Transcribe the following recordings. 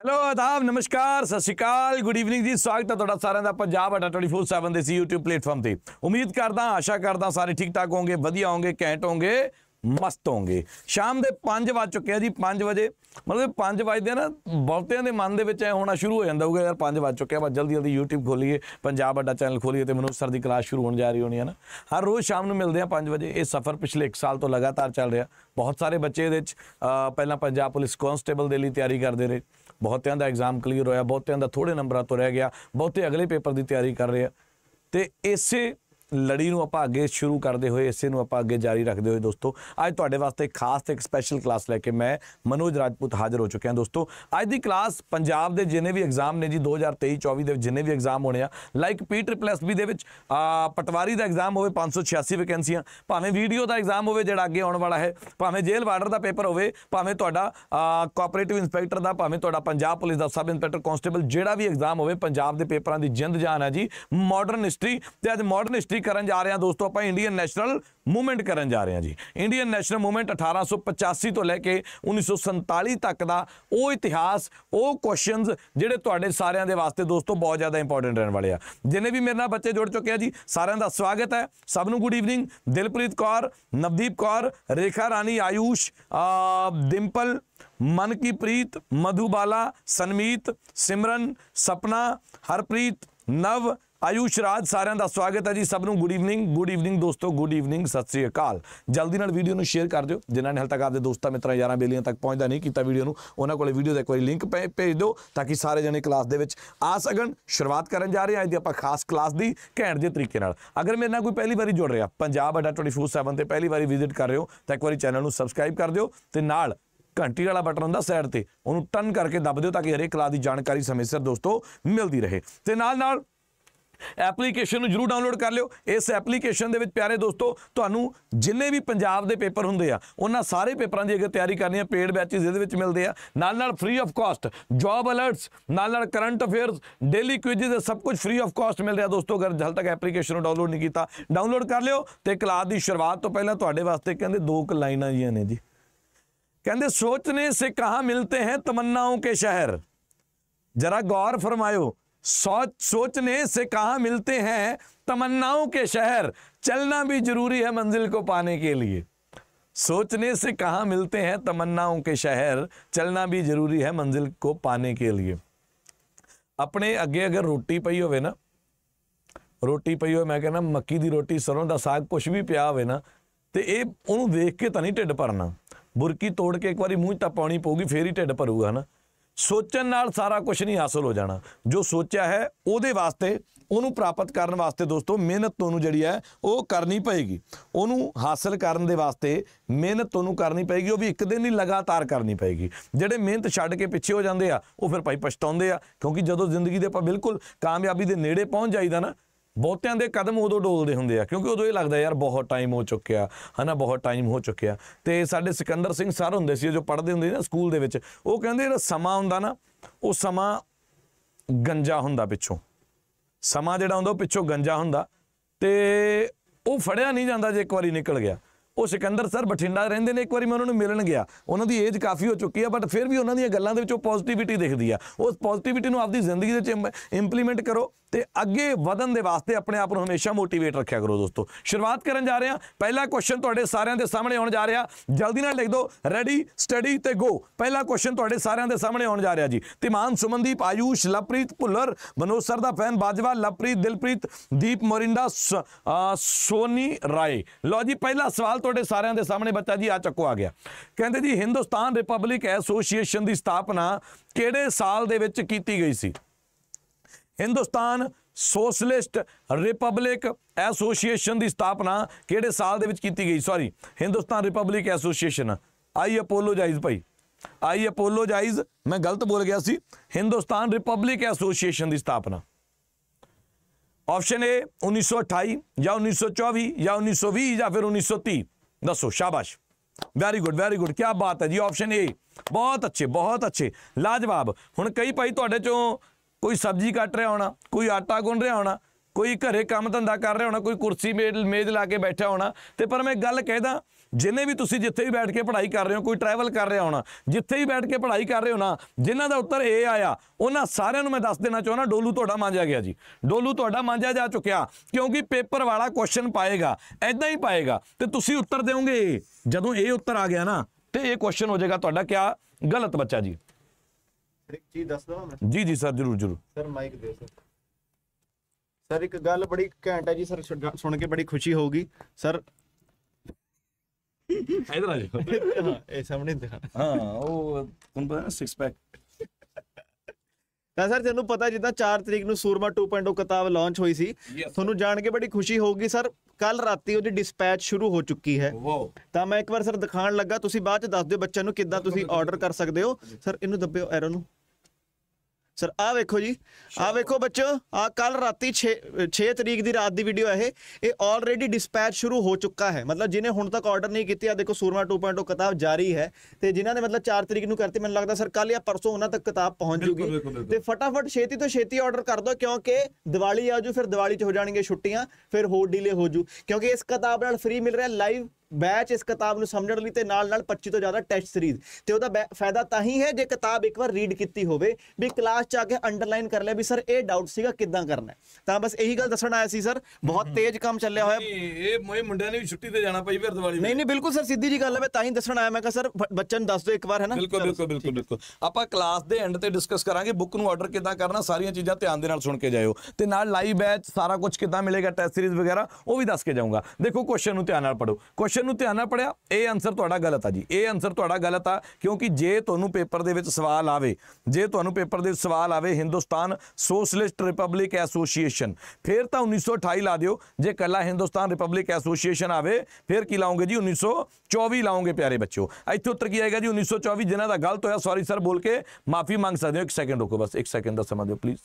Hello ਆਦਾਬ ਨਮਸਕਾਰ ਸਤਿ ਸ਼੍ਰੀ ਅਕਾਲ good evening ਜੀ ਸਵਾਗਤ ਹੈ ਤੁਹਾਡਾ ਸਾਰਿਆਂ ਦਾ ਪੰਜਾਬ ਅਡਾ 24/7 ਦੇ ਸੀ YouTube ਪਲੇਟਫਾਰਮ ਤੇ। ਉਮੀਦ ਕਰਦਾ, ਆਸ਼ਾ ਕਰਦਾ ਸਾਰੇ ਠੀਕ ਠਾਕ ਹੋਵੋਗੇ ਵਧੀਆ ਹੋਵੋਗੇ ਘੈਂਟ ਹੋਵੋਗੇ ਮਸਤ ਹੋਵੋਗੇ ਸ਼ਾਮ ਦੇ 5 ਵੱਜ ਚੁੱਕੇ ਆ ਜੀ 5 ਵਜੇ। ਮਤਲਬ 5 ਵਜਦੇ ਆ ਨਾ, ਬਹੁਤਿਆਂ ਦੇ ਮਨ ਦੇ ਵਿੱਚ ਐ ਹੋਣਾ ਸ਼ੁਰੂ ਹੋ ਜਾਂਦਾ ਹੋਊਗਾ, ਯਾਰ 5 ਵੱਜ ਚੁੱਕੇ ਆ, ਬਸ ਜਲਦੀ ਜਲਦੀ YouTube ਖੋਲੀਏ, ਪੰਜਾਬ ਅੱਡਾ ਚੈਨਲ ਖੋਲੀਏ ਤੇ ਮਨੋਜ ਸਰ ਦੀ ਕਲਾਸ ਸ਼ੁਰੂ ਹੋਣ ਜਾ ਰਹੀ ਹੋਣੀ ਹੈ ਨਾ। ਹਰ ਰੋਜ਼ ਸ਼ਾਮ ਨੂੰ ਮਿਲਦੇ ਆ 5 ਵਜੇ। ਇਹ ਸਫ਼ਰ ਪਿਛਲੇ 1 ਸਾਲ ਤੋਂ ਲਗਾਤਾਰ ਚੱਲ ਰਿਹਾ। ਬਹੁਤ ਸਾਰੇ ਬੱਚੇ ਇਹਦੇ ਵਿੱਚ ਪਹਿਲਾਂ ਪੰਜਾਬ ਪੁਲਿਸ ਕਾਂਸਟੇਬਲ ਦੇ ਲਈ ਤਿਆਰੀ ਕਰਦੇ ਰਹੇ। ਬਹੁਤਿਆਂ ਦਾ ਐਗਜ਼ਾਮ ਕਲੀਅਰ ਹੋਇਆ, ਬਹੁਤਿਆਂ ਦਾ ਥੋੜੇ ਨੰਬਰਾਂ ਤੋਂ ਰਹਿ ਗਿਆ, ਬਹੁਤੇ ਅਗਲੇ ਪੇਪਰ ਦੀ ਤਿਆਰੀ ਕਰ ਰਹੇ ਆ। ਤੇ ਇਸੇ ਲੜੀ ਨੂੰ ਆਪਾਂ ਅੱਗੇ ਸ਼ੁਰੂ ਕਰਦੇ ਹੋਏ, ਇਸੇ ਨੂੰ ਆਪਾਂ ਅੱਗੇ ਜਾਰੀ ਰੱਖਦੇ ਹੋਏ ਦੋਸਤੋ, ਅੱਜ ਤੁਹਾਡੇ ਵਾਸਤੇ ਇੱਕ ਖਾਸ ਤੇ ਇੱਕ ਸਪੈਸ਼ਲ ਕਲਾਸ ਲੈ ਕੇ ਮੈਂ ਮਨੋਜ ਰਾਜਪੂਤ ਹਾਜ਼ਰ ਹੋ ਚੁੱਕਿਆ ਦੋਸਤੋ। ਅੱਜ ਦੀ ਕਲਾਸ ਪੰਜਾਬ ਦੇ ਜਿੰਨੇ ਵੀ ਐਗਜ਼ਾਮ ਨੇ ਜੀ 2023-24 ਦੇ ਜਿੰਨੇ ਵੀ ਐਗਜ਼ਾਮ ਹੋਣੇ ਆ like P triple S B ਦੇ ਵਿੱਚ ਪਟਵਾਰੀ ਦਾ ਐਗਜ਼ਾਮ ਹੋਵੇ 586 ਵੈਕੈਂਸੀਆਂ ਭਾਵੇਂ ਵੀਡੀਓ ਦਾ ਐਗਜ਼ਾਮ ਹੋਵੇ ਜਿਹੜਾ ਅੱਗੇ ਆਉਣ ਵਾਲਾ ਹੈ, ਭਾਵੇਂ ਜੇਲ੍ਹ ਵਾਰਡਰ ਦਾ ਪੇਪਰ ਹੋਵੇ, ਭਾਵੇਂ ਤੁਹਾਡਾ ਕੋਆਪਰੇਟਿਵ ਇੰਸਪੈਕਟਰ ਦਾ, ਭਾਵੇਂ ਤੁਹਾਡਾ ਪੰਜਾਬ ਪੁਲਿਸ ਦਾ ਸਬ ਇੰਸਪੈਕਟਰ ਕਾਂਸਟੇਬਲ ਜਿਹੜਾ ਵੀ ਐਗਜ਼ਾਮ ਹੋਵੇ, ਪੰਜਾਬ ਦੇ ਪੇਪਰਾਂ ਦੀ ਜਿੰਦ ਜਾਨ ਹੈ ਜੀ ਮਾਡਰਨ ਹਿਸਟਰੀ ਤੇ ਅੱਜ ਮਾਡਰਨ ਹਿਸਟਰੀ ਕਰਨ ਜਾ ਰਹੇ ਹਾਂ ਦੋਸਤੋ ਆਪਾਂ ਇੰਡੀਅਨ ਨੈਸ਼ਨਲ ਮੂਵਮੈਂਟ ਕਰਨ ਜਾ ਰਹੇ ਹਾਂ ਜੀ। ਇੰਡੀਅਨ ਨੈਸ਼ਨਲ ਮੂਵਮੈਂਟ 1885 ਤੋਂ ਲੈ ਕੇ 1947 ਤੱਕ ਦਾ ਉਹ ਇਤਿਹਾਸ ਉਹ ਕੁਐਸਚਨਸ ਜਿਹੜੇ ਤੁਹਾਡੇ ਸਾਰਿਆਂ ਦੇ ਵਾਸਤੇ ਦੋਸਤੋ ਬਹੁਤ ਜ਼ਿਆਦਾ ਇੰਪੋਰਟੈਂਟ ਰਹਿਣ ਵਾਲੇ ਆ। ਜਿੰਨੇ ਵੀ ਮੇਰੇ ਨਾਲ ਬੱਚੇ ਜੁੜ ਚੁੱਕੇ ਆ ਜੀ ਸਾਰਿਆਂ ਦਾ ਸਵਾਗਤ ਹੈ। ਸਭ ਨੂੰ ਗੁੱਡ ਈਵਨਿੰਗ ਦਿਲਪ੍ਰੀਤ ਕੌਰ ਨਵਦੀਪ ਕੌਰ ਰੇਖਾ ਰਾਣੀ ਆਯੂਸ਼ ਅ, ਡਿੰਪਲ ਮਨ ਮਧੂਬਾਲਾ ਸਨਮੀਤ ਸਿਮਰਨ ਸਪਨਾ ਹਰਪ੍ਰੀਤ ਨਵ ਆਯੂਸ਼ ਰਾਜ ਸਾਰਿਆਂ ਦਾ ਸਵਾਗਤ ਹੈ ਜੀ ਸਭ ਨੂੰ ਗੁੱਡ ਈਵਨਿੰਗ ਗੁੱਡ ਈਵਨਿੰਗ ਦੋਸਤੋ ਗੁੱਡ ਈਵਨਿੰਗ ਸਤਿ ਸ੍ਰੀ ਅਕਾਲ। ਜਲਦੀ ਨਾਲ ਵੀਡੀਓ ਨੂੰ ਸ਼ੇਅਰ ਕਰ ਦਿਓ, ਜਿਨ੍ਹਾਂ ਨੇ ਹਾਲ ਤੱਕ ਆਪਦੇ ਦੋਸਤਾਂ, ਮਿੱਤਰਾਂ, ਯਾਰਾਂ, ਬੇਲੀਆਂ ਤੱਕ ਪਹੁੰਚਦਾ ਨਹੀਂ ਕੀਤਾ ਵੀਡੀਓ ਨੂੰ, ਉਹਨਾਂ ਕੋਲੇ ਵੀਡੀਓ ਦਾ ਇੱਕ ਵਾਰੀ ਲਿੰਕ ਭੇਜ ਦਿਓ, ਤਾਂ ਕਿ ਸਾਰੇ ਜਣੇ ਕਲਾਸ ਦੇ ਵਿੱਚ ਆ ਸਕਣ। ਸ਼ੁਰੂਆਤ ਕਰਨ ਜਾ ਰਹੇ ਹਾਂ ਅੱਜ ਦੀ ਆਪਾਂ ਖਾਸ ਕਲਾਸ ਦੀ ਘੈਂਟ ਜਿਹੇ ਤਰੀਕੇ ਨਾਲ। ਅਗਰ ਮੇਰੇ ਨਾਲ ਕੋਈ ਪਹਿਲੀ ਵਾਰੀ ਜੁੜ ਰਿਹਾ, ਪੰਜਾਬ ਅੱਡਾ 24/7 ਤੇ ਪਹਿਲੀ ਵਾਰੀ ਵਿਜ਼ਿਟ ਕਰ ਰਹੇ ਹੋ, ਤਾਂ ਇੱਕ ਵਾਰੀ ਚੈਨਲ ਨੂੰ ਸਬਸਕ੍ਰਾਈਬ ਕਰ ਦਿਓ ਤੇ ਨਾਲ ਘੰਟੀ ਵਾਲਾ ਬਟਨ ਹੁੰਦਾ ਸਾਈਡ ਤੇ, ਉਹਨੂੰ ਟਰਨ ਕਰਕੇ ਦੱਬ ਦਿਓ ਤਾਂ ਕਿ ਹਰੇਕ ਕਲਾਸ ਦੀ ਜਾਣਕਾਰੀ ਸਮੇਂ ਸਿਰ ਦੋਸਤੋ ਮਿਲਦੀ ਰਹੇ। ਤੇ ਨਾਲ ਨਾਲ ਐਪਲੀਕੇਸ਼ਨ ਨੂੰ ਜਰੂਰ ਡਾਊਨਲੋਡ ਕਰ ਲਿਓ। ਇਸ ਐਪਲੀਕੇਸ਼ਨ ਦੇ ਵਿੱਚ ਪਿਆਰੇ ਦੋਸਤੋ, ਤੁਹਾਨੂੰ ਜਿੰਨੇ ਵੀ ਪੰਜਾਬ ਦੇ ਪੇਪਰ ਹੁੰਦੇ ਆ, ਉਹਨਾਂ ਸਾਰੇ ਪੇਪਰਾਂ ਦੀ ਅਗਰ ਤਿਆਰੀ ਕਰਨੀ ਹੈ ਪੇਡ ਬੈਚਸ ਇਹਦੇ ਵਿੱਚ ਮਿਲਦੇ ਆ। ਨਾਲ ਨਾਲ free of cost job alerts ਨਾਲ ਨਾਲ ਕਰੰਟ ਅਫੇਅਰਸ ਡੇਲੀ ਕੁਇਜ਼ਸ ਸਭ ਕੁਝ ਫ੍ਰੀ ਆਫ ਕਾਸਟ ਮਿਲ ਰਿਹਾ ਦੋਸਤੋ, ਅਗਰ ਜਲ ਤੱਕ ਐਪਲੀਕੇਸ਼ਨ ਨੂੰ ਡਾਊਨਲੋਡ ਨਹੀਂ ਕੀਤਾ, ਡਾਊਨਲੋਡ ਕਰ ਲਿਓ ਤੇ ਕਲਾਸ ਦੀ ਸ਼ੁਰੂਆਤ ਤੋਂ ਪਹਿਲਾਂ ਤੁਹਾਡੇ ਵਾਸਤੇ ਕਹਿੰਦੇ ਦੋ ਕੁ ਲਾਈਨਾਂ ਜੀਆਂ ਨੇ ਜੀ। ਕਹਿੰਦੇ, ਸੋਚਨੇ ਸੇ ਕਹਾ ਮਿਲਤੇ ਹੈ ਤਮੰਨਾਓਂ ਕੇ ਸ਼ਹਿਰ? ਜਰਾ ਗੌਰ ਫਰਮਾਇਓ सोच सोचने से कहा मिलते हैं तमन्नाओं के शहर चलना भी जरूरी है मंजिल को पाने के लिए सोचने से कहा मिलते हैं तमन्नाओं के शहर चलना भी जरूरी है मंजिल को पाने के लिए ਆਪਣੇ ਅੱਗੇ ਅਗਰ ਰੋਟੀ ਪਈ ਹੋਵੇ ਨਾ ਰੋਟੀ ਪਈ ਹੋਵੇ ਮੈਂ ਕਹਿੰਦਾ ਮੱਕੀ ਦੀ ਰੋਟੀ ਸਰੋਂ ਦਾ ਸਾਗ ਕੁਛ ਵੀ ਪਿਆ ਹੋਵੇ ਨਾ ਤੇ ਇਹ ਉਹਨੂੰ ਦੇਖ ਕੇ ਤਾਂ ਨਹੀਂ ਢਿੱਡ ਭਰਨਾ ਬੁਰਕੀ ਤੋੜ ਕੇ ਇੱਕ ਵਾਰੀ ਮੂੰਹ 'ਚ ਤਾਂ ਪਾਉਣੀ ਪਊਗੀ ਫੇਰ ਹੀ ਢਿੱਡ ਭਰੂਗਾ ਨਾ ਸੋਚਣ ਨਾਲ ਸਾਰਾ ਕੁਝ ਨਹੀਂ ਹਾਸਲ ਹੋ ਜਾਣਾ। ਜੋ ਸੋਚਿਆ ਹੈ, ਉਹਦੇ ਵਾਸਤੇ, ਉਹਨੂੰ ਪ੍ਰਾਪਤ ਕਰਨ ਵਾਸਤੇ ਦੋਸਤੋ, ਮਿਹਨਤ ਤੁਹਾਨੂੰ ਜਿਹੜੀ ਹੈ, ਉਹ ਕਰਨੀ ਪਏਗੀ। ਉਹਨੂੰ ਹਾਸਲ ਕਰਨ ਦੇ ਵਾਸਤੇ ਮਿਹਨਤ ਤੁਹਾਨੂੰ ਕਰਨੀ ਪਏਗੀ, ਉਹ ਵੀ ਇੱਕ ਦਿਨ ਨਹੀਂ ਲਗਾਤਾਰ ਕਰਨੀ ਪਏਗੀ। ਜਿਹੜੇ ਮਿਹਨਤ ਛੱਡ ਕੇ ਪਿੱਛੇ ਹੋ ਜਾਂਦੇ ਆ, ਉਹ ਫਿਰ ਭਾਈ ਪਛਤਾਉਂਦੇ ਆ, ਕਿਉਂਕਿ ਜਦੋਂ ਜ਼ਿੰਦਗੀ ਦੇ ਆਪਾਂ ਬਿਲਕੁਲ ਕਾਮਯਾਬੀ ਦੇ ਨੇੜੇ ਪਹੁੰਚ ਜਾਈਦਾ ਨਾ ਬਹੁਤਿਆਂ ਦੇ ਕਦਮ ਉਦੋਂ ਡੋਲਦੇ ਹੁੰਦੇ ਆ, ਕਿਉਂਕਿ ਉਦੋਂ ਇਹ ਲੱਗਦਾ ਯਾਰ ਬਹੁਤ ਟਾਈਮ ਹੋ ਚੁੱਕਿਆ, ਹਨਾ, ਬਹੁਤ ਟਾਈਮ ਹੋ ਚੁੱਕਿਆ। ਤੇ ਸਾਡੇ ਸਿਕੰਦਰ ਸਿੰਘ ਸਰ ਹੁੰਦੇ ਸੀ, ਜੋ ਪੜ੍ਹਦੇ ਹੁੰਦੇ ਸੀ ਨਾ ਸਕੂਲ ਦੇ ਵਿੱਚ, ਉਹ ਕਹਿੰਦੇ ਜਿਹੜਾ ਸਮਾਂ ਹੁੰਦਾ ਨਾ, ਉਹ ਸਮਾਂ ਗੰਜਾ ਹੁੰਦਾ ਪਿੱਛੋਂ। ਸਮਾਂ ਜਿਹੜਾ ਹੁੰਦਾ ਉਹ ਪਿੱਛੋਂ ਗੰਜਾ ਹੁੰਦਾ, ਤੇ ਉਹ ਫੜਿਆ ਨਹੀਂ ਜਾਂਦਾ ਜੇ ਇੱਕ ਵਾਰੀ ਨਿਕਲ ਗਿਆ। ਉਹ ਸਿਕੰਦਰ ਸਰ ਬਠਿੰਡਾ ਰਹਿੰਦੇ ਨੇ, ਇੱਕ ਵਾਰੀ ਮੈਂ ਉਹਨਾਂ ਨੂੰ ਮਿਲਣ ਗਿਆ। ਉਹਨਾਂ ਦੀ ਏਜ ਕਾਫੀ ਹੋ ਚੁੱਕੀ ਆ ਬਟ ਫਿਰ ਵੀ ਉਹਨਾਂ ਦੀਆਂ ਗੱਲਾਂ ਦੇ ਵਿੱਚ ਉਹ ਪੋਜ਼ਿਟਿਵਿਟੀ ਦਿਖਦੀ ਆ। ਉਸ ਪੋਜ਼ਿਟਿਵਿਟੀ ਨੂੰ ਆਪਦੀ ਜ਼ਿੰਦਗੀ ਦੇ ਵਿੱਚ ਇੰਪਲੀਮੈਂਟ ਕਰੋ ਤੇ ਅੱਗੇ ਵਧਣ ਦੇ ਵਾਸਤੇ ਆਪਣੇ ਆਪ ਨੂੰ ਹਮੇਸ਼ਾ ਮੋਟੀਵੇਟ ਰੱਖਿਆ ਕਰੋ ਦੋਸਤੋ। ਸ਼ੁਰੂਆਤ ਕਰਨ ਜਾ ਰਹੇ ਹਾਂ। ਪਹਿਲਾ ਕੁਐਸਚਨ ਤੁਹਾਡੇ ਸਾਰਿਆਂ ਦੇ ਸਾਹਮਣੇ ਆਉਣ ਜਾ ਰਿਹਾ। ਜਲਦੀ ਨਾਲ ਲਿਖ ਦਿਓ ਰੈਡੀ ਸਟੱਡੀ ਤੇ ਗੋ ਪਹਿਲਾ ਕੁਐਸਚਨ ਤੁਹਾਡੇ ਸਾਰਿਆਂ ਦੇ ਸਾਹਮਣੇ ਆਉਣ ਜਾ ਰਿਹਾ ਜੀ। ਤਿਮਾਨ ਸੁਮਨਦੀਪ, ਆਯੂਸ਼ ਲਵਪ੍ਰੀਤ ਭੁੱਲਰ, ਮਨੋਜ ਸਰ ਦਾ ਫੈਨ ਬਾਜਵਾ ਲਵਪ੍ਰੀਤ ਦਿਲਪ੍ਰੀਤ, ਦੀਪ ਮੋਰਿੰਡਾ, ਸ- ਸੋਨੀ ਰਾਏ। ਲਓ ਜੀ, ਪਹਿਲਾ ਸਵਾਲ ਤੁਹਾਡੇ ਸਾਰਿਆਂ ਦੇ ਸਾਹਮਣੇ ਬੱਚਾ ਜੀ ਆ ਚੱਕੋ ਆ ਗਿਆ। ਕਹਿੰਦੇ ਜੀ, ਹਿੰਦੁਸਤਾਨ ਰਿਪਬਲਿਕ ਐਸੋਸੀਏਸ਼ਨ ਦੀ ਸਥਾਪਨਾ ਕਿਹੜੇ ਸਾਲ ਦੇ ਵਿੱਚ ਕੀਤੀ ਗਈ ਸੀ? ਹਿੰਦੁਸਤਾਨ ਸੋਸ਼ਲਿਸਟ ਰਿਪਬਲਿਕ ਐਸੋਸੀਏਸ਼ਨ ਦੀ ਸਥਾਪਨਾ ਕਿਹੜੇ ਸਾਲ ਦੇ ਵਿੱਚ ਕੀਤੀ ਗਈ? Sorry, Hindustan republic association. I apologise Bhai. I apologise? ਮੈਂ ਗਲਤ ਬੋਲ ਗਿਆ ਸੀ। ਹਿੰਦੁਸਤਾਨ ਰਿਪਬਲਿਕ ਐਸੋਸੀਏਸ਼ਨ ਦੀ ਸਥਾਪਨਾ। ਆਪਸ਼ਨ ਏ 1928 ਜਾਂ 1924 ਜਾਂ 1920 ਜਾਂ ਫਿਰ 1930 ਦੱਸੋ, ਸ਼ਾਬਾਸ਼। ਵੈਰੀ ਗੁੱਡ ਵੈਰੀ ਗੁੱਡ ਕੀ ਬਾਤ ਹੈ ਜੀ ਆਪਸ਼ਨ ਏ ਬਹੁਤ ਅੱਛੇ ਬਹੁਤ ਅੱਛੇ। ਲਾਜਵਾਬ। ਹੁਣ ਕਈ ਭਾਈ ਤੁਹਾਡੇ ਚੋਂ ਕੋਈ ਸਬਜ਼ੀ ਕੱਟ ਰਿਹਾ ਹੋਣਾ, ਕੋਈ ਆਟਾ ਗੁੰਨ ਰਿਹਾ ਹੋਣਾ, ਕੋਈ ਘਰੇ ਕੰਮ ਧੰਦਾ ਕਰ ਰਿਹਾ ਹੋਣਾ, ਕੋਈ ਕੁਰਸੀ ਮੇਜ਼ ਮੇਜ਼ ਲਾ ਕੇ ਬੈਠਾ ਹੋਣਾ, ਤੇ ਪਰ ਮੈਂ ਗੱਲ ਕਹਿਦਾ ਜਿੰਨੇ ਵੀ ਤੁਸੀਂ ਜਿੱਥੇ ਵੀ ਬੈਠ ਕੇ ਪੜ੍ਹਾਈ ਕਰ ਰਹੇ ਹੋ ਕੋਈ ਟਰੈਵਲ ਕਰ ਰਿਹਾ ਹੋਣਾ ਜਿੱਥੇ ਵੀ ਬੈਠ ਕੇ ਪੜ੍ਹਾਈ ਕਰ ਰਹੇ ਹੋ ਨਾ ਜਿਨ੍ਹਾਂ ਦਾ ਉੱਤਰ ਇਹ ਆਇਆ ਉਹਨਾਂ ਸਾਰਿਆਂ ਨੂੰ ਮੈਂ ਦੱਸ ਦੇਣਾ ਚਾਹੁੰਦਾ ਡੋਲੂ ਤੁਹਾਡਾ ਮਾਂਜਿਆ ਗਿਆ ਜੀ। ਡੋਲੂ ਤੁਹਾਡਾ ਮਾਂਜਿਆ ਜਾ ਚੁੱਕਿਆ ਕਿਉਂਕਿ ਪੇਪਰ ਵਾਲਾ ਕੁਐਸਚਨ ਪਾਏਗਾ ਐਦਾਂ ਹੀ ਪਾਏਗਾ ਤੇ ਤੁਸੀਂ ਉੱਤਰ ਦਿਓਗੇ ਜਦੋਂ ਇਹ ਉੱਤਰ ਆ ਗਿਆ ਨਾ ਤੇ ਇਹ ਕੁਐਸਚਨ ਹੋ ਜਾਏਗਾ ਤੁਹਾਡਾ ਕਿਆ ਗਲਤ ਬੱਚਾ ਜੀ। ਇੱਕ ਚੀਜ਼ ਦੱਸ ਦਵਾਂ ਮੈਂ? ਜੀ ਜੀ ਸਰ ਜਰੂਰ ਜਰੂਰ। ਸਰ ਮਾਈਕ ਦਿਓ ਸਰ। ਸਰ ਇੱਕ ਗੱਲ ਬੜੀ ਘੈਂਟ ਹੈ ਜੀ ਸਰ ਸੁਣ ਕੇ ਬੜੀ ਖੁਸ਼ੀ ਹੋਊਗੀ। ਸਰ ਇਧਰ ਆ ਜਾਓ ਹਾਂ, ਇਹ ਸਾਹਮਣੇ ਦਿਖਾ ਹਾਂ ਉਹ ਤੁਹਾਨੂੰ ਪਤਾ ਨਾ 6 ਪੈਕ ਤਾਂ ਸਰ ਤੁਹਾਨੂੰ ਪਤਾ ਜਿੱਦਾਂ 4 ਤਰੀਕ ਨੂੰ ਸੂਰਮਾ 2.0 ਕਿਤਾਬ ਲਾਂਚ ਹੋਈ ਸੀ ਤੁਹਾਨੂੰ ਜਾਣ ਕੇ ਬੜੀ ਖੁਸ਼ੀ ਹੋਊਗੀ ਸਰ ਕੱਲ ਰਾਤੀ ਉਹਦੀ ਡਿਸਪੈਚ ਸ਼ੁਰੂ ਹੋ ਚੁੱਕੀ ਹੈ। ਵਾਓ ਤਾਂ ਮੈਂ ਇੱਕ ਵਾਰ ਸਰ ਦਿਖਾਉਣ ਲੱਗਾ ਤੁਸੀਂ ਬਾਅਦ ਚ ਦੱਸ ਦਿਓ ਬੱਚਿਆਂ ਨੂੰ ਕਿੱਦਾਂ ਤੁਸੀਂ ਆਰਡਰ ਕਰ ਸਕਦੇ ਹੋ। ਸਰ ਇਹਨੂੰ ਦੱਬਿਓ ਐਰੋ ਨੂੰ। ਸਰ ਆਹ ਵੇਖੋ ਜੀ ਆਹ ਵੇਖੋ ਬੱਚੋ ਆ ਕੱਲ ਰਾਤੀ 6 6 ਤਰੀਕ ਦੀ ਰਾਤ ਦੀ ਵੀਡੀਓ ਹੈ ਇਹ। ਇਹ ਆਲਰੇਡੀ ਡਿਸਪੈਚ ਸ਼ੁਰੂ ਹੋ ਚੁੱਕਾ ਹੈ। ਮਤਲਬ ਜਿਹਨੇ ਹੁਣ ਤੱਕ ਆਰਡਰ ਨਹੀਂ ਕੀਤੀ ਆ ਦੇਖੋ ਸੂਰਮਾ 2.0 ਕਿਤਾਬ ਜਾਰੀ ਹੈ। ਤੇ ਜਿਨ੍ਹਾਂ ਨੇ ਮਤਲਬ 4 ਤਰੀਕ ਨੂੰ ਕਰਤੀ ਮੈਨੂੰ ਲੱਗਦਾ ਸਰ ਕੱਲ ਜਾਂ ਪਰਸੋਂ ਉਹਨਾਂ ਤੱਕ ਕਿਤਾਬ ਪਹੁੰਚ ਜੂਗੀ। ਤੇ ਫਟਾਫਟ ਛੇਤੀ ਤੋਂ ਛੇਤੀ ਆਰਡਰ ਕਰ ਦਿਓ ਕਿਉਂਕਿ ਦੀਵਾਲੀ ਆਜੂ ਫਿਰ ਦੀਵਾਲੀ 'ਚ ਹੋ ਜਾਣਗੇ ਛੁੱਟੀਆਂ ਫਿਰ ਹੋਰ ਡੀਲੇ ਹੋ ਜੂ। ਕਿਉਂਕਿ ਇਸ ਕਿਤਾਬ ਨਾਲ ਫ੍ਰੀ ਮਿਲ ਰਿਹਾ ਲਾਈਵ ਬੈਚ ਇਸ ਕਿਤਾਬ ਨੂੰ ਸਮਝਣ ਲਈ ਤੇ ਨਾਲ ਨਾਲ 25 ਤੋਂ ਜ਼ਿਆਦਾ ਟੈਸਟ ਸੀਰੀਜ਼ ਤੇ ਉਹਦਾ ਫਾਇਦਾ ਤਾਂ ਹੀ ਹੈ ਜੇ ਕਿਤਾਬ ਇੱਕ ਵਾਰ ਰੀਡ ਕੀਤੀ ਹੋਵੇ ਵੀ ਕਲਾਸ 'ਚ ਆ ਕੇ ਅੰਡਰਲਾਈਨ ਕਰ ਲਿਆ ਵੀ ਸਰ ਇਹ ਡਾਊਟ ਸੀਗਾ ਕਿੱਦਾਂ ਕਰਨਾ। ਤਾਂ ਬਸ ਇਹੀ ਗੱਲ ਦੱਸਣ ਆਇਆ ਸੀ ਸਰ ਬਹੁਤ ਤੇਜ਼ ਕੰਮ ਚੱਲਿਆ ਹੋਇਆ। ਇਹ ਮੋਏ ਮੁੰਡਿਆਂ ਨੇ ਵੀ ਛੁੱਟੀ ਤੇ ਜਾਣਾ ਪਈ ਫਿਰ ਦੀਵਾਲੀ ਨਹੀਂ ਨਹੀਂ ਬਿਲਕੁਲ ਸਰ ਸਿੱਧੀ ਜੀ ਗੱਲ ਹੈ ਮੈਂ ਤਾਂ ਹੀ ਦੱਸਣ ਆਇਆ ਮੈਂ ਕਿਹਾ ਸਰ ਬੱਚਨ ਨੂੰ ਦੱਸ ਦਿਓ ਇੱਕ ਵਾਰ ਹੈ ਨਾ? ਬਿਲਕੁਲ ਬਿਲਕੁਲ ਬਿਲਕੁਲ ਬਿਲਕੁਲ। ਆਪਾਂ ਕਲਾਸ ਦੇ ਐਂਡ ਤੇ ਡਿਸਕਸ ਕਰਾਂਗੇ ਬੁੱਕ ਨੂੰ ਆਰਡਰ ਕਿੱਦਾਂ ਕਰਨਾ ਸਾਰੀਆਂ ਚੀਜ਼ਾਂ ਧਿਆਨ ਦੇ ਨਾਲ ਸੁਣ ਕੇ ਜਾਇਓ। ਤੇ ਨਾਲ ਲਾਈਵ ਬੈਚ ਸਾਰਾ ਕੁਝ ਕਿੱਦਾਂ ਮਿਲੇਗਾ ਟੈਸਟ ਸੀਰੀਜ਼ ਵਗੈਰਾ ਉਹ ਵੀ ਦੱਸ ਕੇ ਜਾਊਂਗਾ। ਦੇਖੋ ਕੁਐਸਚਨ ਨੂੰ ਧਿਆਨ ਨਾਲ ਪੜੋ ਕੁਐਸਚਨ ਨੂੰ ਧਿਆਨ ਨਾਲ ਪੜਿਆ ਇਹ ਆਨਸਰ ਤੁਹਾਡਾ ਗਲਤ ਆ ਜੀ। ਇਹ ਆਨਸਰ ਤੁਹਾਡਾ ਗਲਤ ਆ, ਕਿਉਂਕਿ ਜੇ ਤੁਹਾਨੂੰ ਪੇਪਰ ਦੇ ਵਿੱਚ ਸਵਾਲ ਆਵੇ, ਜੇ ਤੁਹਾਨੂੰ ਪੇਪਰ ਦੇ ਵਿੱਚ ਸਵਾਲ ਆਵੇ, ਹਿੰਦੁਸਤਾਨ ਸੋਸ਼ਲਿਸਟ ਰਿਪਬਲਿਕ ਐਸੋਸੀਏਸ਼ਨ, ਫਿਰ ਤਾਂ 1928 ਲਾ ਦਿਓ। ਜੇ ਕੱਲਾ ਹਿੰਦੁਸਤਾਨ ਰਿਪਬਲਿਕ ਐਸੋਸੀਏਸ਼ਨ ਆਵੇ, ਫਿਰ ਕੀ ਲਾਉਂਗੇ ਜੀ? 1924 ਲਾਉਂਗੇ ਪਿਆਰੇ ਬੱਚਿਓ। ਇੱਥੇ ਉੱਤਰ ਕੀ ਆਏਗਾ ਜੀ? 1924 ਜਿਨ੍ਹਾਂ ਦਾ ਗਲਤ ਹੋਇਆ ਸੌਰੀ ਸਰ ਬੋਲ ਕੇ ਮਾਫੀ ਮੰਗ ਸਕਦੇ ਹੋ। ਇੱਕ ਸੈਕਿੰਡ ਰੁਕੋ ਬਸ, ਇੱਕ ਸੈਕਿੰਡ ਦਾ ਸਮਾਂ ਦਿਓ ਪਲੀਜ਼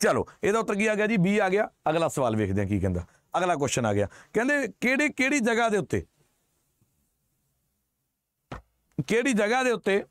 ਚਲੋ, ਇਹਦਾ ਉੱਤਰ ਕੀ ਆ ਗਿਆ ਜੀ? ਬੀ ਆ ਗਿਆ। ਅਗਲਾ ਸਵਾਲ ਵੇਖਦੇ ਹਾਂ ਕੀ ਕਹਿੰਦਾ। ਅਗਲਾ ਕੁਐਸਚਨ ਆ ਗਿਆ। ਕਹਿੰਦੇ ਕਿਹੜੀ ਕਿਹੜੀ ਜਗ੍ਹਾ ਦੇ ਉੱਤੇ? ਕਿਹੜੀ ਜਗ੍ਹਾ ਦੇ ਉੱਤੇ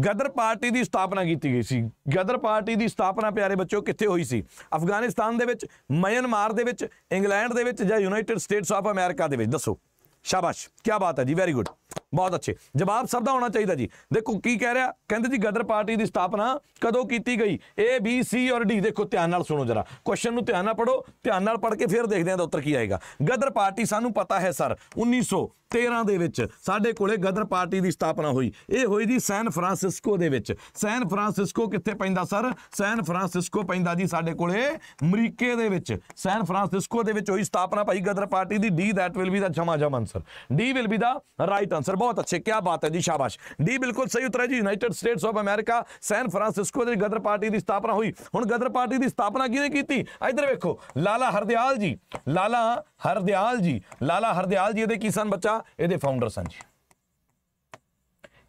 ਗਦਰ ਪਾਰਟੀ ਦੀ ਸਥਾਪਨਾ ਕੀਤੀ ਗਈ ਸੀ? ਗਦਰ ਪਾਰਟੀ ਦੀ ਸਥਾਪਨਾ, ਪਿਆਰੇ ਬੱਚਿਓ, ਕਿੱਥੇ ਹੋਈ ਸੀ? ਅਫਗਾਨਿਸਤਾਨ ਦੇ ਵਿੱਚ, ਮਿਆਂਮਾਰ ਦੇ ਵਿੱਚ, ਇੰਗਲੈਂਡ ਦੇ ਵਿੱਚ ਜਾਂ ਯੂਨਾਈਟਿਡ ਸਟੇਟਸ ਆਫ ਅਮਰੀਕਾ ਦੇ ਵਿੱਚ? ਦੱਸੋ। ਸ਼ਾਬਾਸ਼। ਕੀ ਬਾਤ ਹੈ ਜੀ। ਵੈਰੀ ਗੁੱਡ ਬਹੁਤ ਅੱਛੇ। ਜਵਾਬ ਸਭ ਦਾ ਹੋਣਾ ਚਾਹੀਦਾ ਜੀ। ਦੇਖੋ, ਕੀ ਕਹਿ ਰਿਹਾ? ਕਹਿੰਦੇ ਜੀ, ਗਦਰ ਪਾਰਟੀ ਦੀ ਸਥਾਪਨਾ ਕਦੋਂ ਕੀਤੀ ਗਈ? ਏ ਬੀ ਸੀ ਔਰ ਡੀ ਦੇਖੋ, ਧਿਆਨ ਨਾਲ ਸੁਣੋ ਜਰਾ। ਕੁਐਸਚਨ ਨੂੰ ਧਿਆਨ ਨਾਲ ਪੜੋ ਧਿਆਨ ਨਾਲ ਪੜ ਕੇ ਫਿਰ ਦੇਖਦੇ ਹਾਂ ਦਾ ਉੱਤਰ ਕੀ ਆਏਗਾ। ਗਦਰ ਪਾਰਟੀ ਸਾਨੂੰ ਪਤਾ ਹੈ, ਸਰ 1913 ਦੇ ਵਿੱਚ ਸਾਡੇ ਕੋਲੇ ਗਦਰ ਪਾਰਟੀ ਦੀ ਸਥਾਪਨਾ ਹੋਈ। ਇਹ ਹੋਈ ਜੀ ਸੈਨ ਫਰਾਂਸਿਸਕੋ ਦੇ ਵਿੱਚ। ਸੈਨ ਫਰਾਂਸਿਸਕੋ ਕਿੱਥੇ ਪੈਂਦਾ, ਸਰ? ਸੈਨ ਫਰਾਂਸਿਸਕੋ ਪੈਂਦਾ ਜੀ ਸਾਡੇ ਕੋਲੇ ਅਮਰੀਕੇ ਦੇ ਵਿੱਚ। ਸੈਨ ਫਰਾਂਸਿਸਕੋ ਦੇ ਵਿੱਚ ਹੋਈ ਸਥਾਪਨਾ ਭਾਈ Ghadar party the. D that will be the ਜਮਾ ਜਮ answer D will be the right answer ਬਹੁਤ ਅੱਛੇ ਕੀ ਬਾਤ ਹੈ ਜੀ ਸ਼ਾਬਾਸ਼ ਡੀ ਬਿਲਕੁਲ ਸਹੀ ਉੱਤਰ ਹੈ ਜੀ United States of America San Francisco ਦੇ ਗਦਰ ਪਾਰਟੀ ਦੀ ਸਥਾਪਨਾ ਹੋਈ ਹੁਣ ਗਦਰ ਪਾਰਟੀ ਦੀ ਸਥਾਪਨਾ ਕਿਹਨੇ ਕੀਤੀ ਇੱਧਰ ਵੇਖੋ ਲਾਲਾ ਹਰਦਿਆਲ ਜੀ ਲਾਲਾ ਹਰਦਿਆਲ ਜੀ ਲਾਲਾ ਹਰਦਿਆਲ ਜੀ ਇਹਦੇ ਕੀ ਸਨ ਬੱਚਾ ਇਹਦੇ ਫਾਊਂਡਰ ਸਨ ਜੀ